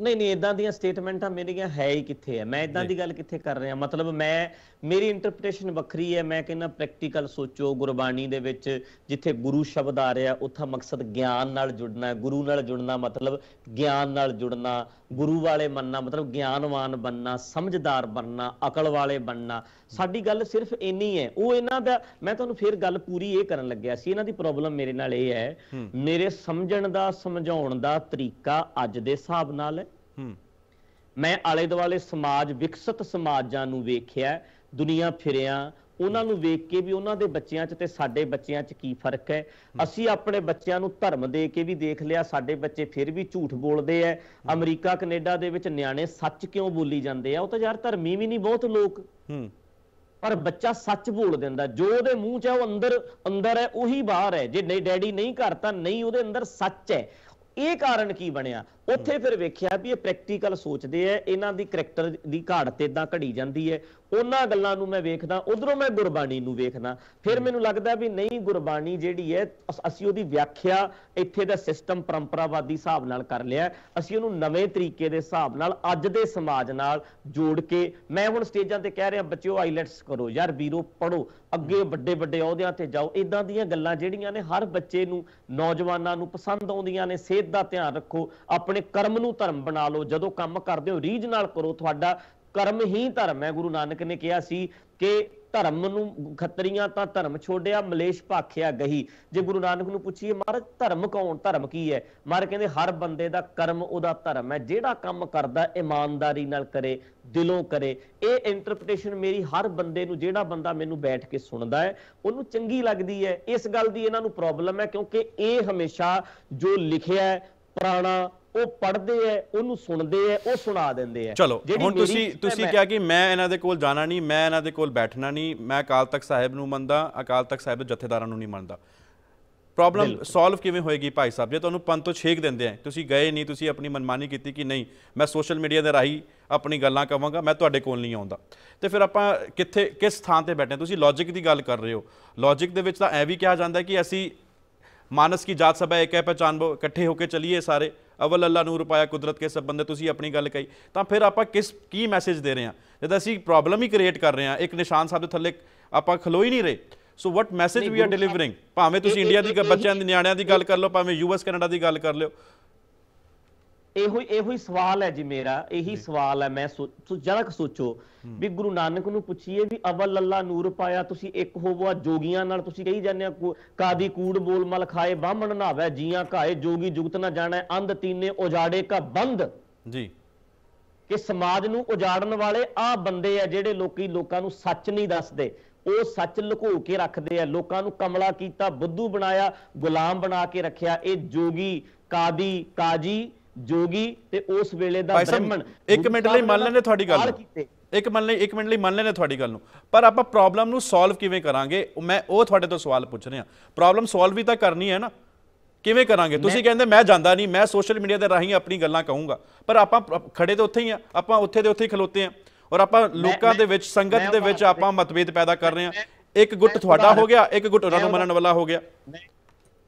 ਨਹੀਂ ਨਹੀਂ ਇਦਾਂ ਦੀਆਂ ਸਟੇਟਮੈਂਟਾਂ ਮੇਰੀਆਂ ਹੈ ਹੀ ਕਿੱਥੇ ਹੈ ਮੈਂ ਇਦਾਂ ਦੀ ਗੱਲ ਕਿੱਥੇ ਕਰ ਰਿਹਾ? ਮਤਲਬ ਮੈਂ ਮੇਰੀ ਇੰਟਰਪ੍ਰੀਟੇਸ਼ਨ ਵੱਖਰੀ ਹੈ। ਮੈਂ ਕਹਿੰਦਾ ਪ੍ਰੈਕਟੀਕਲ ਸੋਚੋ ਗੁਰਬਾਣੀ ਦੇ ਵਿੱਚ ਜਿੱਥੇ ਗੁਰੂ ਸ਼ਬਦ ਆ ਰਿਹਾ ਉੱਥਾ ਮਕਸਦ ਗਿਆਨ ਨਾਲ ਜੁੜਨਾ ਹੈ। ਗੁਰੂ ਨਾਲ ਜੁੜਨਾ ਮਤਲਬ ਗਿਆਨ ਨਾਲ ਜੁੜਨਾ ਗੁਰੂ ਵਾਲੇ ਮੰਨਣਾ ਮਤਲਬ ਗਿਆਨਵਾਨ ਬੰਨਣਾ ਸਮਝਦਾਰ ਬਣਨਾ ਅਕਲ ਵਾਲੇ ਬਣਨਾ। ਸਾਡੀ ਗੱਲ ਸਿਰਫ ਇੰਨੀ ਹੈ। ਉਹ ਇਹਨਾਂ ਦਾ ਮੈਂ ਤੁਹਾਨੂੰ ਫਿਰ ਗੱਲ ਪੂਰੀ ਇਹ ਕਰਨ ਲੱਗਿਆ ਸੀ। ਇਹਨਾਂ ਦੀ ਪ੍ਰੋਬਲਮ ਮੇਰੇ ਨਾਲ ਇਹ ਹੈ। ਮੇਰੇ ਸਮਝਣ ਦਾ ਸਮਝਾਉਣ ਦਾ ਤਰੀਕਾ ਅੱਜ ਦੇ ਹਿਸਾਬ ਨਾਲ ਹੈ। ਮੈਂ ਆਲੇ ਦੁਆਲੇ ਸਮਾਜ ਵਿਕਸਿਤ ਸਮਾਜਾਂ ਨੂੰ ਵੇਖਿਆ ਦੁਨੀਆ ਫਿਰਿਆ ਉਹਨਾਂ ਨੂੰ ਵੇਖ ਕੇ ਵੀ ਉਹਨਾਂ ਦੇ ਬੱਚਿਆਂ 'ਚ ਤੇ ਸਾਡੇ ਬੱਚਿਆਂ 'ਚ ਕੀ ਫ਼ਰਕ ਹੈ? ਅਸੀਂ ਆਪਣੇ ਬੱਚਿਆਂ ਨੂੰ ਧਰਮ ਦੇ ਕੇ ਵੀ ਦੇਖ ਲਿਆ ਸਾਡੇ ਬੱਚੇ ਫਿਰ ਵੀ ਝੂਠ ਬੋਲਦੇ ਐ ਅਮਰੀਕਾ ਕੈਨੇਡਾ ਦੇ ਵਿੱਚ ਨਿਆਣੇ ਸੱਚ ਕਿਉਂ ਬੋਲੀ ਜਾਂਦੇ ਆ? ਉਹ ਤਾਂ ਯਾਰ ਧਰਮੀ ਵੀ ਨਹੀਂ ਬਹੁਤ ਲੋਕ। ਹੂੰ। ਪਰ ਬੱਚਾ ਸੱਚ ਬੋਲ ਦਿੰਦਾ ਜੋ ਉਹਦੇ ਮੂੰਹ 'ਚ ਹੈ ਉਹ ਅੰਦਰ ਅੰਦਰ ਹੈ ਉਹੀ ਬਾਹਰ ਹੈ। ਜੇ ਨਹੀਂ ਡੈਡੀ ਨਹੀਂ ਘਰ ਤਾਂ ਨਹੀਂ ਉਹਦੇ ਅੰਦਰ ਸੱਚ ਹੈ। ਇਹ ਕਾਰਨ ਕੀ ਬਣਿਆ? ਉੱਥੇ ਫਿਰ ਵੇਖਿਆ ਵੀ ਇਹ ਪ੍ਰੈਕਟੀਕਲ ਸੋਚਦੇ ਐ ਇਹਨਾਂ ਦੀ ਕਰੈਕਟਰ ਦੀ ਘਾਟ ਤੇ ਇਦਾਂ ਘੜੀ ਜਾਂਦੀ ਹੈ। ਉਹਨਾਂ ਗੱਲਾਂ ਨੂੰ ਮੈਂ ਵੇਖਦਾ ਉਧਰੋਂ ਮੈਂ ਗੁਰਬਾਣੀ ਨੂੰ ਵੇਖਦਾ। ਫਿਰ ਮੈਨੂੰ ਲੱਗਦਾ ਵੀ ਨਹੀਂ ਗੁਰਬਾਣੀ ਜਿਹੜੀ ਹੈ ਅਸ- ਅਸੀਂ ਉਹਦੀ ਵਿਆਖਿਆ ਇੱਥੇ ਦਾ ਸਿਸਟਮ ਪਰੰਪਰਾਵਾਦੀ ਹਿਸਾਬ ਨਾਲ ਕਰ ਲਿਆ। ਅਸੀਂ ਉਹਨੂੰ ਨਵੇਂ ਤਰੀਕੇ ਦੇ ਹਿਸਾਬ ਨਾਲ ਅੱਜ ਦੇ ਸਮਾਜ ਨਾਲ ਜੋੜ ਕੇ ਮੈਂ ਹੁਣ ਸਟੇਜਾਂ ਤੇ ਕਹਿ ਰਿਹਾ ਬੱਚਿਓ ਆਈਲੈਟਸ ਕਰੋ ਯਾਰ ਵੀਰੋ ਪੜੋ ਅੱਗੇ ਵੱਡੇ ਵੱਡੇ ਅਹੁਦਿਆਂ ਤੇ ਜਾਓ। ਇਦਾਂ ਦੀਆਂ ਗੱਲਾਂ ਜਿਹੜੀਆਂ ਨੇ ਹਰ ਬੱਚੇ ਨੂੰ ਨੌਜਵਾਨਾਂ ਨੂੰ ਪਸੰਦ ਆਉਂਦੀਆਂ ਨੇ ਸਿਹਤ ਦਾ ਧਿਆਨ ਰੱਖੋ ਆਪਣੇ ਕਰਮ ਨੂੰ ਧਰਮ ਬਣਾ ਲਓ। ਜਦੋਂ ਕੰਮ ਕਰਦੇ ਹੋ, ਰੀਝ ਨਾਲ ਕਰੋ। ਤੁਹਾਡਾ ਕਰਮ ਹੀ ਧਰਮ ਹੈ। ਗੁਰੂ ਨਾਨਕ ਨੇ ਕਿਹਾ ਸੀ ਕਿ ਧਰਮ ਨੂੰ ਖੱਤਰੀਆਂ ਤਾਂ ਧਰਮ ਛੋੜਿਆ, ਮਲੇਸ਼ ਭਾਖਿਆ ਗਹੀ। ਜੇ ਗੁਰੂ ਨਾਨਕ ਨੂੰ ਪੁੱਛੀਏ, ਮਹਾਰਾਜ, ਧਰਮ ਕੌਣ? ਧਰਮ ਕੀ ਹੈ? ਮਹਾਰਾਜ ਕਹਿੰਦੇ, ਹਰ ਬੰਦੇ ਦਾ ਕਰਮ ਉਹਦਾ ਧਰਮ ਹੈ। ਜਿਹੜਾ ਕੰਮ ਕਰਦਾ, ਇਮਾਨਦਾਰੀ ਨਾਲ ਕਰੇ, ਦਿਲੋਂ ਕਰੇ। ਇਹ ਇੰਟਰਪ੍ਰੀਟੇਸ਼ਨ ਮੇਰੀ ਹਰ ਬੰਦੇ ਨੂੰ, ਜਿਹੜਾ ਬੰਦਾ ਮੈਨੂੰ ਬੈਠ ਕੇ ਸੁਣਦਾ ਹੈ, ਉਹਨੂੰ ਚੰਗੀ ਲੱਗਦੀ ਹੈ। ਇਸ ਗੱਲ ਦੀ ਇਹਨਾਂ ਨੂੰ ਪ੍ਰੋਬਲਮ ਹੈ, ਕਿਉਂਕਿ ਇਹ ਹਮੇਸ਼ਾ ਜੋ ਲਿਖਿਆ ਹੈ, ਪੁਰਾਣਾ ਉਹ ਪੜ੍ਹਦੇ ਐ ਉਹਨੂੰ ਸੁਣਦੇ ਐ ਉਹ ਸੁਣਾ ਦਿੰਦੇ ਐ। ਚਲੋ ਹੁਣ ਤੁਸੀਂ ਤੁਸੀਂ ਕਿਹਾ ਕਿ ਮੈਂ ਇਹਨਾਂ ਦੇ ਕੋਲ ਜਾਣਾ ਨਹੀਂ ਮੈਂ ਇਹਨਾਂ ਦੇ ਕੋਲ ਬੈਠਣਾ ਨਹੀਂ ਮੈਂ ਅਕਾਲ ਤਖਤ ਸਾਹਿਬ ਨੂੰ ਮੰਨਦਾ ਅਕਾਲ ਤਖਤ ਸਾਹਿਬ ਦੇ ਜਥੇਦਾਰਾਂ ਨੂੰ ਨਹੀਂ ਮੰਨਦਾ। ਪ੍ਰੋਬਲਮ ਸੋਲਵ ਕਿਵੇਂ ਹੋਏਗੀ ਭਾਈ ਸਾਹਿਬ? ਜੇ ਤੁਹਾਨੂੰ ਪੰਥ ਤੋਂ ਛੇਕ ਦਿੰਦੇ ਆ ਤੁਸੀਂ ਗਏ ਨਹੀਂ ਤੁਸੀਂ ਆਪਣੀ ਮਨਮਾਨੀ ਕੀਤੀ ਕਿ ਨਹੀਂ ਮੈਂ ਸੋਸ਼ਲ ਮੀਡੀਆ ਦੇ ਰਾਹੀਂ ਆਪਣੀ ਗੱਲਾਂ ਕਵਾਂਗਾ ਮੈਂ ਤੁਹਾਡੇ ਕੋਲ ਨਹੀਂ ਆਉਂਦਾ। ਤੇ ਫਿਰ ਆਪਾਂ ਕਿੱਥੇ ਕਿਸ ਥਾਂ ਤੇ ਬੈਠੇ? ਤੁਸੀਂ ਲੌਜੀਕ ਦੀ ਗੱਲ ਕਰ ਰਹੇ ਹੋ। ਲੌਜੀਕ ਦੇ ਵਿੱਚ ਤਾਂ ਐ ਵੀ ਕਿਹਾ ਜਾਂਦਾ ਕਿ ਅਸੀਂ ਮਾਨਸ ਕੀ ਜਾਤ ਸਭਾ ਇੱਕ ਹੈ ਬੋ ਇਕੱਠੇ ਹੋ ਕੇ ਚੱਲੀਏ ਸਾਰੇ। ਅਵਲ ਅੱਲਾ ਨੂਰ ਪਾਇਆ ਕੁਦਰਤ ਕੇ ਸਭ ਬੰਦੇ ਤੁਸੀਂ ਆਪਣੀ ਗੱਲ ਕਹੀ। ਤਾਂ ਫਿਰ ਆਪਾਂ ਕਿਸ ਕੀ ਮੈਸੇਜ ਦੇ ਰਹੇ ਹਾਂ? ਜਦ ਅਸੀਂ ਪ੍ਰੋਬਲਮ ਹੀ ਕ੍ਰੀਏਟ ਕਰ ਰਹੇ ਹਾਂ ਇੱਕ ਨਿਸ਼ਾਨ ਸਾਹਿਬ ਦੇ ਥੱਲੇ ਆਪਾਂ ਖਲੋ ਹੀ ਨਹੀਂ ਰਹੇ। So what message we are delivering ਭਾਵੇਂ ਤੁਸੀਂ ਇੰਡੀਆ ਦੀ ਬੱਚਿਆਂ ਦੀ ਨਿਆਣਿਆਂ ਦੀ ਗੱਲ ਕਰ ਲਓ ਭਾਵੇਂ ਯੂਐਸ ਕੈਨੇਡਾ ਦੀ ਗੱਲ ਕਰ ਲਿਓ। ਇਹੋ ਹੀ ਇਹੋ ਹੀ ਸਵਾਲ ਹੈ ਜੀ ਮੇਰਾ ਇਹੀ ਸਵਾਲ ਹੈ ਮੈਂ ਸੋ- ਸੋ ਜਰਾ ਕੁ ਸੋਚੋ ਵੀ ਗੁਰੂ ਨਾਨਕ ਨੂੰ ਪੁੱਛੀਏ ਵੀ ਅਵਲ ਅੱਲਾ ਨੂਰ ਪਾਇਆ ਤੁਸੀਂ ਇੱਕ ਹੋਵੋ ਆ ਜੋਗੀਆਂ ਨਾਲ ਤੁਸੀਂ ਕਹੀ ਜਾਂਦੇ ਆ ਕੂ- ਕਾਦੀ ਕੂੜ ਬੋਲ ਮਲ ਖਾਏ ਬਾਹਮਣ ਨਾਵੇ ਜੀਆਂ ਘਾਏ ਜੋਗੀ ਜੁਗਤ ਨਾ ਜਾਣੈ ਅੰਧ ਤੀਨੇ ਉਜਾੜੇ ਕਾ ਬੰਦ। ਜੀ। ਕਿ ਸਮਾਜ ਨੂੰ ਉਜਾੜਨ ਵਾਲੇ ਆ ਬੰਦੇ ਆ ਜਿਹੜੇ ਲੋਕੀ ਲੋਕਾਂ ਨੂੰ ਸੱਚ ਨਹੀਂ ਦੱਸਦੇ। ਉਹ ਸੱਚ ਲੁਕੋ ਕੇ ਰੱਖਦੇ ਆ ਲੋਕਾਂ ਨੂੰ ਕਮਲਾ ਕੀਤਾ ਬੁੱਧੂ ਬਣਾਇਆ ਗੁਲਾਮ ਬਣਾ ਕੇ ਰੱਖਿਆ ਇਹ ਜੋਗੀ ਕਾਦੀ ਕਾਜੀ ਜੋਗੀ ਤੇ ਉਸ ਵੇਲੇ ਦਾ ਬ੍ਰਾਹਮਣ ਇੱਕ ਮਿੰਟ ਲਈ ਮੰਨ ਲੈਣੇ ਤੁਹਾਡੀ ਗੱਲ। ਇੱਕ ਮਿੰਟ ਲਈ ਇੱਕ ਮਿੰਟ ਲਈ ਮੰਨ ਲੈਣੇ ਤੁਹਾਡੀ ਗੱਲ ਨੂੰ। ਪਰ ਆਪਾਂ ਪ੍ਰੋਬਲਮ ਨੂੰ ਸੋਲਵ ਕਿਵੇਂ ਕਰਾਂਗੇ? ਮੈਂ ਉਹ ਤੁਹਾਡੇ ਤੋਂ ਸਵਾਲ ਪੁੱਛ ਰਿਹਾ। ਪ੍ਰੋਬਲਮ ਸੋਲਵ ਵੀ ਤਾਂ ਕਰਨੀ ਹੈ ਨਾ। ਕਿਵੇਂ ਕਰਾਂਗੇ? ਤੁਸੀਂ ਕਹਿੰਦੇ ਮੈਂ ਜਾਂਦਾ ਨਹੀਂ। ਮੈਂ ਸੋਸ਼ਲ ਮੀਡੀਆ ਦੇ ਰਾਹੀਂ ਆਪਣੀ ਗੱਲਾਂ ਕਹੂੰਗਾ। ਪਰ ਆਪਾਂ ਖੜੇ ਤਾਂ ਉੱਥੇ ਹੀ ਆ। ਆਪਾਂ ਉੱਥੇ ਦੇ ਉੱਥੇ ਹੀ ਖਲੋਤੇ ਆ। ਔਰ ਆਪਾਂ ਲੋਕਾਂ ਦੇ ਵਿੱਚ ਸੰਗਤ ਦੇ ਵਿੱਚ ਉਦਾਹਰਨ ਆਪਾਂ ਮਤਭੇਦ ਪੈਦਾ ਕਰ ਰਹੇ ਆ। ਇੱਕ ਗੁੱਟ ਤੁਹਾਡਾ ਹੋ ਉਦਾਹਰਨ- ਗਿਆ ਇੱਕ ਗੁੱਟ ਉਹਨਾਂ ਨੂੰ ਮੰਨਣ ਵਾਲਾ ਹੋ ਗਿਆ। ਮੈਂ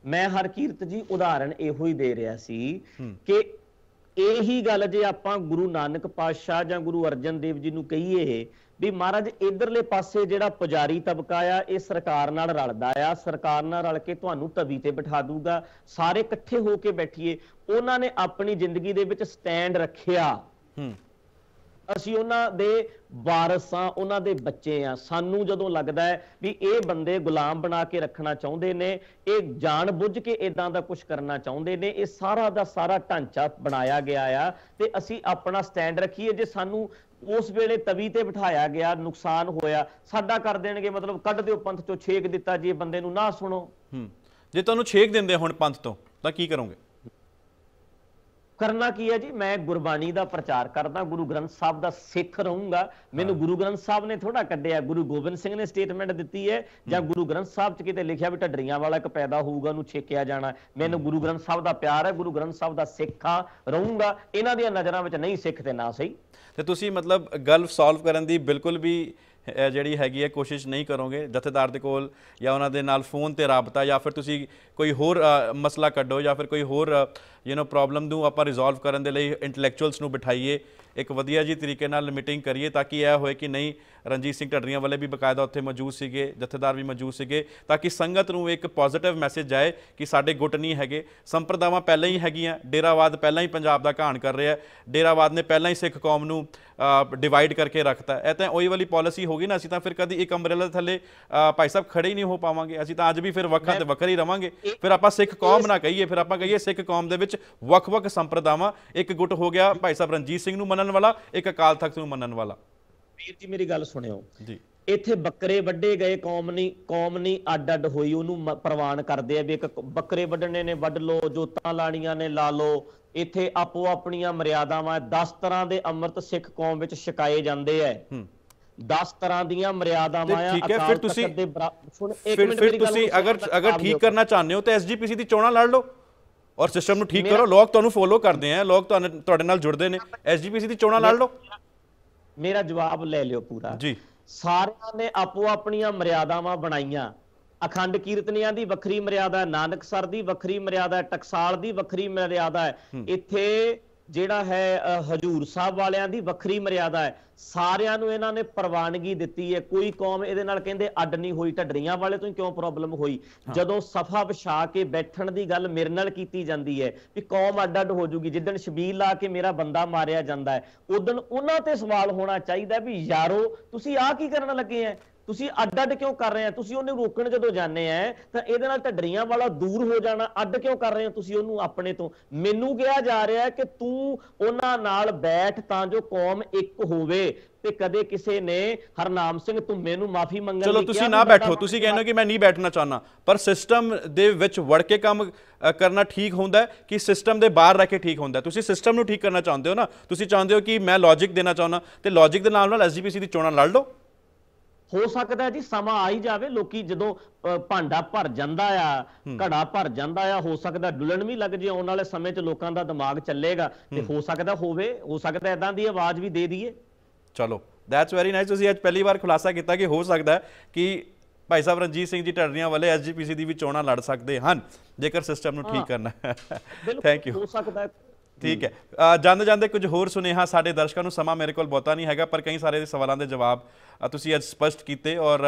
ਮੈਂ ਹਰਕੀਰਤ ਜੀ ਉਦਾਹਰਣ ਇਹੋ ਹੀ ਦੇ ਰਿਹਾ ਸੀ ਕਿ ਇਹੀ ਗੱਲ ਜੇ ਆਪਾਂ ਗੁਰੂ ਨਾਨਕ ਪਾਤਸ਼ਾਹ ਜਾਂ ਗੁਰੂ ਅਰਜਨ ਦੇਵ ਜੀ ਨੂੰ ਕਹੀਏ ਵੀ ਮਹਾਰਾਜ ਇਧਰਲੇ ਪਾਸੇ ਜਿਹੜਾ ਪੁਜਾਰੀ ਤਬਕਾ ਆ, ਇਹ ਸਰਕਾਰ ਨਾਲ ਰਲਦਾ ਆ, ਸਰਕਾਰ ਨਾਲ ਰਲ ਕੇ ਤੁਹਾਨੂੰ ਤਵੀ ਤੇ ਬਿਠਾ ਦੂਗਾ, ਸਾਰੇ ਇਕੱਠੇ ਹੋ ਕੇ ਬੈਠੀਏ, ਉਹਨਾਂ ਨੇ ਆਪਣੀ ਜ਼ਿੰਦਗੀ ਦੇ ਵਿੱਚ ਸਟੈਂਡ ਰੱਖਿਆ। ਹੂੰ। ਅਸੀਂ ਉਹਨਾਂ ਦੇ ਵਾਰਸ ਆ ਉਹਨਾਂ ਦੇ ਬੱਚੇ ਆ। ਸਾਨੂੰ ਜਦੋਂ ਲੱਗਦਾ ਹੈ ਵੀ ਇਹ ਬੰਦੇ ਗੁਲਾਮ ਬਣਾ ਕੇ ਰੱਖਣਾ ਚਾਹੁੰਦੇ ਨੇ, ਇਹ ਜਾਣ ਬੁੱਝ ਕੇ ਇਦਾਂ ਦਾ ਕੁਝ ਕਰਨਾ ਚਾਹੁੰਦੇ ਨੇ, ਇਹ ਸਾਰਾ ਦਾ ਸਾਰਾ ਢਾਂਚਾ ਬਣਾਇਆ ਗਿਆ ਆ ਤੇ ਅਸੀਂ ਆਪਣਾ ਸਟੈਂਡ ਰੱਖੀਏ ਜੇ ਸਾਨੂੰ ਉਸ ਵੇਲੇ ਤਵੀ ਤੇ ਬਿਠਾਇਆ ਗਿਆ, ਨੁਕਸਾਨ ਹੋਇਆ, ਸਾਡਾ ਕਰ ਦੇਣਗੇ, ਮਤਲਬ ਕੱਢ ਦਿਓ ਪੰਥ ਚੋਂ ਛੇਕ ਦਿੱਤਾ ਜੀ ਬੰਦੇ ਨੂੰ ਨਾ ਸੁਣੋ। ਹੂੰ। ਜੇ ਤੁਹਾਨੂੰ ਛੇਕ ਦਿੰਦੇ ਹੁਣ ਪੰਥ ਤੋਂ, ਤਾਂ ਕੀ ਕਰੋਗੇ? ਕਰਨਾ ਕੀ ਹੈ ਜੀ? ਮੈਂ ਗੁਰਬਾਣੀ ਦਾ ਪ੍ਰਚਾਰ ਕਰਦਾ ਗੁਰੂ ਗ੍ਰੰਥ ਸਾਹਿਬ ਦਾ ਸਿੱਖ ਰਹੂੰਗਾ। ਮੈਨੂੰ ਗੁਰੂ ਗ੍ਰੰਥ ਸਾਹਿਬ ਨੇ ਥੋੜਾ ਕੱਢਿਆ ਗੁਰੂ ਗੋਬਿੰਦ ਸਿੰਘ ਨੇ ਸਟੇਟਮੈਂਟ ਦਿੱਤੀ ਹੈ। ਜਾਂ ਗੁਰੂ ਗ੍ਰੰਥ ਸਾਹਿਬ 'ਚ ਕਿਤੇ ਲਿਖਿਆ ਵੀ ਢੱਡਰੀਆਂ ਵਾਲਾ ਇੱਕ ਪੈਦਾ ਹੋਊਗਾ ਉਹਨੂੰ ਛੇਕਿਆ ਜਾਣਾ। ਮੈਨੂੰ ਗੁਰੂ ਗ੍ਰੰਥ ਸਾਹਿਬ ਦਾ ਪਿਆਰ ਹੈ ਗੁਰੂ ਗ੍ਰੰਥ ਸਾਹਿਬ ਦਾ ਸਿੱਖਾਂ ਰਹੂੰਗਾ। ਇਹਨਾਂ ਦੀਆਂ ਨਜ਼ਰਾਂ ਵਿੱਚ ਨਹੀਂ ਸਿੱਖ ਤੇ ਨਾ ਸਹੀ। ਤੇ ਤੁਸੀਂ ਮਤਲਬ ਗੱਲ ਸੋਲਵ ਕਰਨ ਦੀ ਬਿਲਕੁਲ ਵੀ ਜਿਹੜੀ ਹੈਗੀ ਹੈ, ਕੋਸ਼ਿਸ਼ ਨਹੀਂ ਕਰੋਗੇ ਜਥੇਦਾਰ ਦੇ ਕੋਲ ਜਾਂ ਉਹਨਾਂ ਦੇ ਨਾਲ ਫੋਨ ਤੇ ਰਾਬਤਾ ਜਾਂ ਫਿਰ ਤੁਸੀਂ ਕੋਈ ਹੋਰ ਮਸਲਾ ਕੱਢੋ ਜਾਂ ਫਿਰ ਕੋਈ ਹੋਰ ਯੂ نو ਪ੍ਰੋਬਲਮ ਨੂੰ ਆਪਾਂ ਰਿਜ਼ੋਲਵ ਕਰਨ ਦੇ ਲਈ ਇੰਟੈਲੈਕਚੁਅਲਸ ਨੂੰ ਬਿਠਾਈਏ। ਇੱਕ ਵਧੀਆ ਜੀ ਤਰੀਕੇ ਨਾਲ ਮੀਟਿੰਗ ਕਰੀਏ ਤਾਂ ਕਿ ਇਹ ਹੋਏ ਕਿ ਨਹੀਂ ਰਣਜੀਤ ਸਿੰਘ ਢੱਡਰੀਆਂ ਵਾਲੇ ਵੀ ਬਕਾਇਦਾ ਉੱਥੇ ਮੌਜੂਦ ਸੀਗੇ ਜਥੇਦਾਰ ਵੀ ਮੌਜੂਦ ਸੀਗੇ ਤਾਂ ਕਿ ਸੰਗਤ ਨੂੰ ਇੱਕ ਪੋਜ਼ਿਟਿਵ ਮੈਸੇਜ ਜਾਏ ਕਿ ਸਾਡੇ ਗੁੱਟ ਨਹੀਂ ਹੈਗੇ। ਸੰਪਰਦਾਵਾਂ ਪਹਿਲਾਂ ਹੀ ਹੈਗੀਆਂ ਡੇਰਾਵਾਦ ਪਹਿਲਾਂ ਹੀ ਪੰਜਾਬ ਦਾ ਘਾਣ ਕਰ ਰਿਹਾ ਡੇਰਾਵਾਦ ਨੇ ਪਹਿਲਾਂ ਹੀ ਸਿੱਖ ਕੌਮ ਨੂੰ ਡਿਵਾਈਡ ਕਰਕੇ ਰੱਖਤਾ। ਇਹ ਤਾਂ ਉਹੀ ਵਾਲੀ ਪਾਲਿਸੀ ਹੋਗੀ ਨਾ ਅਸੀਂ ਤਾਂ ਫਿਰ ਕਦੀ ਇੱਕ ਅੰਬ੍ਰੇਲਾ ਥੱਲੇ ਭਾਈ ਸਾਹਿਬ ਖੜੇ ਹੀ ਨਹੀਂ ਹੋ ਪਾਵਾਂਗੇ। ਅਸੀਂ ਤਾਂ ਅੱਜ ਵੀ ਫਿਰ ਵੱਖਾਂ ਤੇ ਵੱਖਰੇ ਹੀ ਰਵਾਂਗੇ। ਫਿਰ ਆਪਾਂ ਸਿੱਖ ਕੌਮ ਨਾ ਕਹੀਏ ਫਿਰ ਆਪਾਂ ਕਹੀਏ ਸਿੱਖ ਕੌਮ ਦੇ ਵਿੱਚ ਵੱਖ-ਵੱਖ ਸੰਪਰਦਾਵਾਂ। ਇੱਕ ਗੁੱਟ ਹੋ ਗਿਆ ਭਾਈ ਸਾਹਿਬ ਰਣਜੀਤ ਸਿੰਘ ਨੂੰ ਮੰਨਣ ਵਾਲਾ ਇੱਕ ਅਕਾਲ ਤਖਤ ਨੂੰ ਮੰਨਣ ਵਾਲਾ। ਵੀਰ ਜੀ ਮੇਰੀ ਗੱਲ ਸੁਣਿਓ। ਜੀ। ਇੱਥੇ ਬੱਕਰੇ ਵੱਡੇ ਗਏ ਕੌਮ ਨਹੀਂ ਕੌਮ ਨਹੀਂ ਅੱਡ ਅੱਡ ਹੋਈ ਉਹਨੂੰ ਪ੍ਰਵਾਨ ਕਰਦੇ ਆ ਵੀ ਇੱਕ ਬੱਕਰੇ ਵੱਢਣੇ ਨੇ ਵੱਢ ਲਓ ਜੋਤਾਂ ਲਾਣੀਆਂ ਨੇ ਲਾ ਲਓ। ਇੱਥੇ ਆਪੋ ਆਪਣੀਆਂ ਮਰਿਆਦਾਵਾਂ 10 ਤਰ੍ਹਾਂ ਦੇ ਅੰਮ੍ਰਿਤ ਸਿੱਖ ਕੌਮ ਵਿੱਚ ਛਕਾਏ ਜਾਂਦੇ ਐ। ਹੂੰ। 10 ਤਰ੍ਹਾਂ ਦੀਆਂ ਮਰਿਆਦਾਵਾਂ ਆ ਠੀਕ ਹੈ, ਫਿਰ ਤੁਸੀਂ- ਫਿਰ ਮਿੰਟ ਫਿਰ ਮੇਰੀ ਗੱਲ ਤੁਸੀਂ ਅਗਰ ਅਗਰ ਠੀਕ। ਕਰਨਾ ਚਾਹੁੰਦੇ ਹੋ ਤਾਂ ਐਸਜੀਪੀਸੀ ਦੀ ਚੋਣਾਂ ਲੜ ਲਓ। ਔਰ ਸਿਸਟਮ ਨੂੰ ਠੀਕ ਕਰੋ ਲੋਕ ਤੁਹਾਨੂੰ ਫੋਲੋ ਕਰਦੇ ਆ ਲੋਕ ਤੁਹਾਨੂੰ ਤੁਹਾਡੇ ਨਾਲ ਜੁੜਦੇ ਨੇ। ਐਸਜੀਪੀਸੀ ਦੀ ਚੋਣਾਂ ਲੜ ਲਓ। ਮੇਰਾ ਜਵਾਬ ਲੈ ਲਿਓ ਪੂਰਾ। ਜੀ। ਸਾਰਿਆਂ ਨੇ ਆਪੋ ਆਪਣੀਆਂ ਮਰਿਆਦਾਵਾਂ ਬਣਾਈਆਂ। ਅਖੰਡ ਕੀਰਤਨੀਆਂ ਦੀ ਵੱਖਰੀ ਮਰਿਆਦਾ ਹੈ ਨਾਨਕਸਰ ਦੀ ਵੱਖਰੀ ਮਰਿਆਦਾ ਟਕਸਾਲ ਦੀ ਵੱਖਰੀ ਮਰਿਆਦਾ ਹੈ। ਇੱਥੇ ਜਿਹੜਾ ਹੈ ਹਜੂਰ ਸਾਹਿਬ ਵਾਲਿਆਂ ਦੀ ਵੱਖਰੀ ਮਰਿਆਦਾ ਹੈ। ਸਾਰਿਆਂ ਨੂੰ ਇਹਨਾਂ ਨੇ ਪ੍ਰਵਾਨਗੀ ਦਿੱਤੀ ਹੈ। ਕੋਈ ਕੌਮ ਇਹਦੇ ਨਾਲ ਕਹਿੰਦੇ ਅੱਡ ਨਹੀਂ ਹੋਈ ਢੱਡਰੀਆਂ ਵਾਲੇ ਤੋਂ ਕਿਉਂ ਪ੍ਰੋਬਲਮ ਹੋਈ? ਜਦੋਂ ਸਫਾ ਵਿਛਾ ਕੇ ਬੈਠਣ ਦੀ ਗੱਲ ਮੇਰੇ ਨਾਲ ਕੀਤੀ ਜਾਂਦੀ ਹੈ ਵੀ ਕੌਮ ਅੱਡ ਅੱਡ ਹੋ ਜੂਗੀ। ਜਿੱਦਣ ਸ਼ਬੀਲ ਲਾ ਕੇ ਮੇਰਾ ਬੰਦਾ ਮਾਰਿਆ ਜਾਂਦਾ ਹੈ ਉਦੋਂ ਉਹਨਾਂ ਤੇ ਸਵਾਲ ਹੋਣਾ ਚਾਹੀਦਾ ਵੀ ਯਾਰੋ ਤੁਸੀਂ ਆਹ ਕੀ ਕਰਨ ਲੱਗੇ ਐ ਤੁਸੀਂ ਅੱਡ ਅੱਡ ਕਿਉਂ ਕਰ ਰਹੇ ਆ? ਤੁਸੀਂ ਉਹਨੂੰ ਰੋਕਣ ਜਦੋਂ ਜਾਂਦੇ ਆ ਤਾਂ ਇਹਦੇ ਨਾਲ ਢੱਡਰੀਆਂ ਵਾਲਾ ਦੂਰ ਹੋ ਜਾਣਾ ਅੱਡ ਕਿਉਂ ਕਰ ਰਹੇ ਹੋ ਤੁਸੀਂ ਉਹਨੂੰ ਆਪਣੇ ਤੋਂ? ਮੈਨੂੰ ਕਿਹਾ ਜਾ ਰਿਹਾ ਕਿ ਤੂੰ ਉਹਨਾਂ ਨਾਲ ਬੈਠ ਤਾਂ ਜੋ ਕੌਮ ਇੱਕ ਹੋਵੇ ਤੇ ਕਦੇ ਕਿਸੇ ਨੇ ਹਰਨਾਮ ਸਿੰਘ ਤੂੰ ਮੈਨੂੰ ਮਾਫੀ ਮੰਗਣ ਚਲੋ ਲਈ ਤੁਸੀਂ ਕਿਹਾ ਨਾ ਬੈਠੋ। ਤੁਸੀਂ ਕਹਿੰਦੇ ਹੋ ਕਿ ਮੈਂ ਨਹੀਂ ਬੈਠਣਾ ਚਾਹੁੰਦਾ। ਪਰ ਸਿਸਟਮ ਦੇ ਵਿੱਚ ਵੜ ਕੇ ਕੰਮ ਕਰਨਾ ਠੀਕ ਹੁੰਦਾ ਹੈ ਕਿ ਸਿਸਟਮ ਦੇ ਬਾਹਰ ਰਹਿ ਕੇ ਠੀਕ ਹੁੰਦਾ ਤੁਸੀਂ ਸਿਸਟਮ ਨੂੰ ਠੀਕ ਕਰਨਾ ਚਾਹੁੰਦੇ ਹੋ ਨਾ? ਤੁਸੀਂ ਚਾਹੁੰਦੇ ਹੋ ਕਿ ਮੈਂ ਲੌਜੀਕ ਦੇਣਾ ਚਾਹੁੰਦਾ। ਤੇ ਲੌਜੀਕ ਦੇ ਨਾਲ ਨਾਲ ਐਸਜੀਪੀਸੀ ਦੀ ਚੋਣਾਂ ਲੜ ਲਓ। ਹੋ ਸਕਦਾ ਜੀ ਸਮਾਂ ਆ ਹੀ ਜਾਵੇ ਲੋਕੀ ਜਦੋਂ ਭਾਂਡਾ ਭਰ ਜਾਂਦਾ ਆ ਘੜਾ ਭਰ ਜਾਂਦਾ ਆ ਹੋ ਸਕਦਾ ਡੁੱਲਣ ਵੀ ਲੱਗ ਜੇ ਆਉਣ ਵਾਲੇ ਸਮੇਂ 'ਚ ਲੋਕਾਂ ਦਾ ਦਿਮਾਗ ਚੱਲੇਗਾ ਤੇ ਹੋ। ਸਕਦਾ ਹੋਵੇ ਹੋ ਸਕਦਾ ਇਦਾਂ ਦੀ ਆਵਾਜ਼ ਵੀ ਦੇ ਦਈਏ। ਚਲੋ ਦੈਟਸ ਵੈਰੀ ਨਾਈਸ ਤੁਸੀਂ ਅੱਜ ਪਹਿਲੀ ਵਾਰ ਖੁਲਾਸਾ ਕੀਤਾ ਕਿ ਹੋ ਸਕਦਾ ਕਿ ਭਾਈ ਸਾਹਿਬ ਰਣਜੀਤ ਸਿੰਘ ਜੀ ਢੱਡਰੀਆਂ ਵਾਲੇ ਐਸਜੀਪੀਸੀ ਦੀ ਵੀ ਚੋਣਾਂ ਲੜ ਸਕਦੇ ਹਨ ਜੇਕਰ ਸਿਸਟਮ ਨੂੰ ਠੀਕ ਕਰਨਾ ਹੈ। ਥੈਂਕ ਯੂ ਹੋ ਸਕਦਾ ਠੀਕ ਹੈ। ਜਾਂਦੇ ਜਾਂਦੇ ਕੁਝ ਹੋਰ ਸੁਨੇਹਾ ਸਾਡੇ ਦਰਸ਼ਕਾਂ ਨੂੰ, ਸਮਾਂ ਮੇਰੇ ਕੋਲ ਬਹੁਤਾ ਨਹੀਂ ਹੈਗਾ, ਪਰ ਕਈ ਸਾਰੇ ਦੇ ਸਵਾਲਾਂ ਦੇ ਜਵਾਬ ਤੁਸੀਂ ਅੱਜ ਸਪਸ਼ਟ ਕੀਤੇ ਔਰ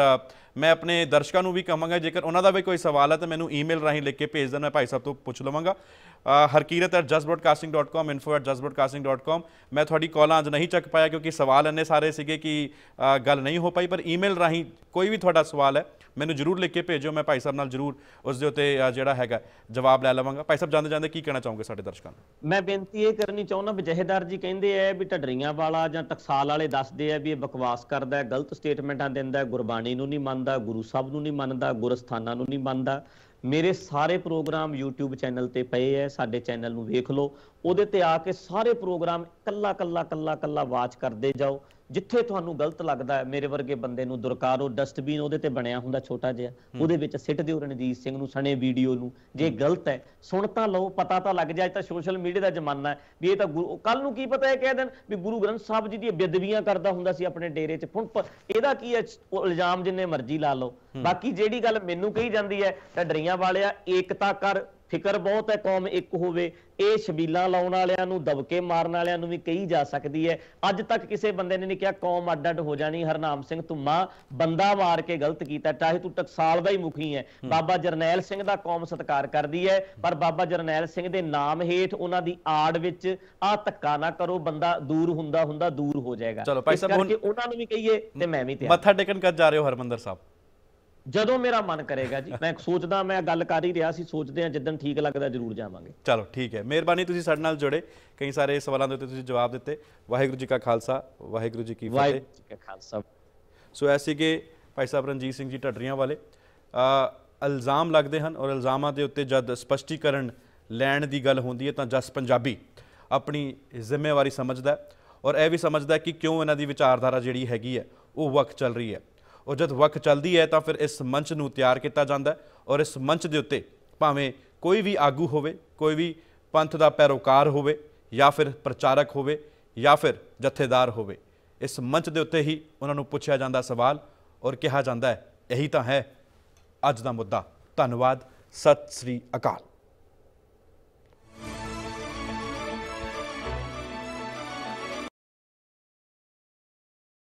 ਮੈਂ ਆਪਣੇ ਦਰਸ਼ਕਾਂ ਨੂੰ ਵੀ ਕਹਾਂਗਾ, ਜੇਕਰ ਉਹਨਾਂ ਦਾ ਵੀ ਕੋਈ ਸਵਾਲ ਹੈ ਤਾਂ ਮੈਨੂੰ ਈਮੇਲ ਰਾਹੀਂ ਲਿਖ ਕੇ ਭੇਜ ਦੇਣ, ਮੈਂ ਭਾਈ ਸਾਹਿਬ ਤੋਂ ਪੁੱਛ ਲਵਾਂਗਾ। harkirat@justbroadcasting.com info@justbroadcasting.com ਮੈਂ ਤੁਹਾਡੀ ਕਾਲਾਂ ਅੱਜ ਨਹੀਂ ਚੱਕ ਪਾਇਆ ਕਿਉਂਕਿ ਸਵਾਲ ਇੰਨੇ ਸਾਰੇ ਸੀਗੇ ਕਿ ਗੱਲ ਨਹੀਂ ਹੋ ਪਾਈ, ਪਰ ਈਮੇਲ ਰਾਹੀਂ ਕੋਈ ਵੀ ਤੁਹਾਡਾ ਸਵਾਲ ਹੈ ਮੈਨੂੰ ਜਰੂਰ ਲਿਖ ਕੇ ਭੇਜੋ ਮੈਂ ਭਾਈ ਸਾਹਿਬ ਨਾਲ ਜਰੂਰ ਉਸ ਦੇ ਉੱਤੇ ਜਿਹੜਾ ਹੈਗਾ, ਜਵਾਬ ਲੈ ਲਵਾਂਗਾ। ਭਾਈ ਸਾਹਿਬ ਜਾਂਦੇ ਜਾਂਦੇ ਕੀ ਕਹਿਣਾ ਚਾਹੋਗੇ ਸਾਡੇ ਦਰਸ਼ਕਾਂ ਨੂੰ? ਮੈਂ ਬੇਨਤੀ ਇਹ ਕਰਨੀ ਚਾਹੁੰਦਾ, ਵੀ ਜੀ ਕਹਿੰਦੇ ਆ ਵੀ ਢੱਡਰੀਆਂ ਵਾਲਾ ਜਾਂ ਟਕਸਾਲ ਵਾਲੇ ਦੱਸਦੇ ਆ ਵੀ ਇਹ ਬਕਵਾਸ ਕਰਦਾ ਗਲਤ ਸਟੇਟਮੈਂਟਾਂ ਦਿੰਦਾ ਗੁਰਬਾਣੀ ਨੂੰ ਨਹੀਂ ਮੰਨਦਾ, ਗੁਰੂ ਸਾਹਿਬ ਨੂੰ ਨਹੀਂ ਮੰਨਦਾ, ਗੁਰਸਥਾਨਾਂ ਨੂੰ ਨਹੀਂ ਮੰਨਦਾ। ਮੇਰੇ ਸਾਰੇ ਪ੍ਰੋਗਰਾਮ YouTube ਚੈਨਲ ਤੇ ਪਏ ਐ ਸਾਡੇ ਚੈਨਲ ਨੂੰ ਵੇਖ ਲਓ। ਉਹਦੇ ਤੇ ਆ ਕੇ ਸਾਰੇ ਪ੍ਰੋਗਰਾਮ ਕੱਲਾ ਕੱਲਾ ਕੱਲਾ ਕੱਲਾ ਵਾਚ ਕਰਦੇ ਜਾਓ। ਜਿੱਥੇ ਤੁਹਾਨੂੰ ਗਲਤ ਲੱਗਦਾ ਹੈ ਮੇਰੇ ਵਰਗੇ ਬੰਦੇ ਨੂੰ ਦੁਰਕਾਰੋ ਡਸਟਬਿਨ ਉਹਦੇ ਤੇ ਬਣਿਆ ਹੁੰਦਾ ਛੋਟਾ ਜਿਹਾ ਉਹਦੇ ਵਿੱਚ ਸਿੱਟ ਦਿਓ ਰਣਜੀਤ ਸਿੰਘ ਨੂੰ ਸਣੇ ਵੀਡੀਓ ਨੂੰ ਜੇ ਗਲਤ ਹੈ ਸੁਣ ਤਾਂ ਲਓ ਪਤਾ ਤਾਂ ਲੱਗ ਜਾਏ ਅੱਜ ਤਾਂ ਸੋਸ਼ਲ ਮੀਡੀਆ ਦਾ ਜ਼ਮਾਨਾ ਹੈ ਵੀ ਇਹ ਤਾਂ ਕੱਲ ਨੂੰ ਕੀ ਪਤਾ ਇਹ ਕਹਿ ਦੇਣ ਵੀ ਗੁਰੂ ਗ੍ਰੰਥ ਸਾਹਿਬ ਜੀ ਦੀ ਬੇਦਬੀਆਂ ਕਰਦਾ ਹੁੰਦਾ ਸੀ ਆਪਣੇ ਡੇਰੇ 'ਚ ਹੁਣ ਇਹਦਾ ਕੀ ਹੈ ਇਲਜ਼ਾਮ ਜਿੰਨੇ ਮਰਜ਼ੀ ਲਾ ਲਓ। ਬਾਕੀ ਜਿਹੜੀ ਗੱਲ ਮੈਨੂੰ ਕਹੀ ਜਾਂਦੀ ਹੈ ਢੱਡਰੀਆਂ ਵਾਲਿਆ ਏਕਤਾ ਕਰ ਫਿਕਰ ਬਹੁਤ ਹੈ ਕੌਮ ਇੱਕ ਹੋਵੇ ਇਹ ਛਬੀਲਾਂ ਲਾਉਣ ਵਾਲਿਆਂ ਨੂੰ ਦਬਕੇ ਮਾਰਨ ਵਾਲਿਆਂ ਨੂੰ ਵੀ ਕਹੀ ਜਾ ਸਕਦੀ ਹੈ। ਅੱਜ ਤੱਕ ਕਿਸੇ ਬੰਦੇ ਨੇ ਨਹੀਂ ਕਿਹਾ ਕੌਮ ਅੱਡ ਅੱਡ ਹੋ ਜਾਣੀ ਹਰਨਾਮ ਸਿੰਘ ਧੁੰਮਾ ਬੰਦਾ ਮਾਰ ਕੇ ਗਲਤ ਕੀਤਾ ਚਾਹੇ ਤੂੰ ਟਕਸਾਲ ਦਾ ਹੀ ਮੁਖੀ ਹੈ। ਬਾਬਾ ਜਰਨੈਲ ਸਿੰਘ ਦਾ ਕੌਮ ਸਤਿਕਾਰ ਕਰਦੀ ਹੈ ਪਰ ਬਾਬਾ ਜਰਨੈਲ ਸਿੰਘ ਦੇ ਨਾਮ ਹੇਠ ਉਹਨਾਂ ਦੀ ਆੜ ਵਿੱਚ ਆ ਧੱਕਾ ਨਾ ਕਰੋ ਬੰਦਾ ਦੂਰ ਹੁੰਦਾ ਹੁੰਦਾ ਦੂਰ ਹੋ ਜਾਏਗਾ। ਚਲੋ ਭਾਈ ਸਾਹਿਬ ਉਹਨਾਂ ਨੂੰ ਵੀ ਕਹੀਏ ਤੇ ਮੈਂ ਵੀ ਤਿਆਰ ਮੱਥਾ ਟੇਕਣ ਕਦ ਜਾ ਰਹੇ ਹੋ ਹਰਮੰਦਰ ਸਾਹਿਬ? ਜਦੋਂ ਮੇਰਾ ਮਨ ਕਰੇਗਾ ਜੀ ਮੈਂ ਸੋਚਦਾ ਮੈਂ ਗੱਲ ਕਰ ਹੀ ਰਿਹਾ ਸੀ ਸੋਚਦੇ ਆ ਜਿੱਦਣ ਠੀਕ ਲੱਗਦਾ ਜ਼ਰੂਰ ਜਾਵਾਂਗੇ। ਚਲੋ ਠੀਕ ਹੈ। ਮਿਹਰਬਾਨੀ ਤੁਸੀਂ ਸਾਡੇ ਨਾਲ ਜੁੜੇ। ਕਈ ਸਾਰੇ ਸਵਾਲਾਂ ਦੇ ਉੱਤੇ ਤੁਸੀਂ ਜਵਾਬ ਦਿੱਤੇ। ਵਾਹਿਗੁਰੂ ਜੀ ਕਾ ਖਾਲਸਾ ਵਾਹਿਗੁਰੂ ਜੀ ਕੀ ਫਤਿਹ। ਵਾਹਿਗੁਰੂ ਜੀ ਕਾ ਖਾਲਸਾ। ਸੋ ਐਸੇ ਕਿ ਭਾਈ ਸਾਹਿਬ ਰਣਜੀਤ ਸਿੰਘ ਜੀ ਢੱਡਰੀਆਂ ਵਾਲੇ। ਇਲਜ਼ਾਮ ਲੱਗਦੇ ਹਨ ਔਰ ਇਲਜ਼ਾਮਾਂ ਦੇ ਉੱਤੇ ਜਦ ਸਪਸ਼ਟੀਕਰਨ ਲੈਣ ਦੀ ਗੱਲ ਹੁੰਦੀ ਹੈ ਤਾਂ ਜਸ ਪੰਜਾਬੀ ਆਪਣੀ ਜ਼ਿੰਮੇਵਾਰੀ ਸਮਝਦਾ ਔਰ ਇਹ ਵੀ ਸਮਝਦਾ ਕਿ ਕਿਉਂ ਇਹਨਾਂ ਦੀ ਵਿਚਾਰਧਾਰਾ ਜਿਹੜੀ ਹੈਗੀ ਹੈ ਉਹ ਵਕਤ ਚੱਲ ਰਹੀ ਹੈ। ਔਰ ਜਦ ਵਕਤ ਚੱਲਦੀ ਹੈ ਤਾਂ ਫਿਰ ਇਸ ਮੰਚ ਨੂੰ ਤਿਆਰ ਕੀਤਾ ਜਾਂਦਾ ਔਰ ਇਸ ਮੰਚ ਦੇ ਉੱਤੇ ਭਾਵੇਂ ਕੋਈ ਵੀ ਆਗੂ ਹੋਵੇ, ਕੋਈ ਵੀ ਪੰਥ ਦਾ ਪੈਰੋਕਾਰ ਹੋਵੇ ਜਾਂ ਫਿਰ ਪ੍ਰਚਾਰਕ ਹੋਵੇ ਜਾਂ ਫਿਰ ਜਥੇਦਾਰ ਹੋਵੇ, ਇਸ ਮੰਚ ਦੇ ਉੱਤੇ ਹੀ ਉਹਨਾਂ ਨੂੰ ਪੁੱਛਿਆ ਜਾਂਦਾ ਸਵਾਲ ਔਰ ਕਿਹਾ ਜਾਂਦਾ ਹੈ, ਇਹੀ ਤਾਂ ਹੈ ਅੱਜ ਦਾ ਮੁੱਦਾ। ਧੰਨਵਾਦ। ਸਤਿ ਸ੍ਰੀ ਅਕਾਲ।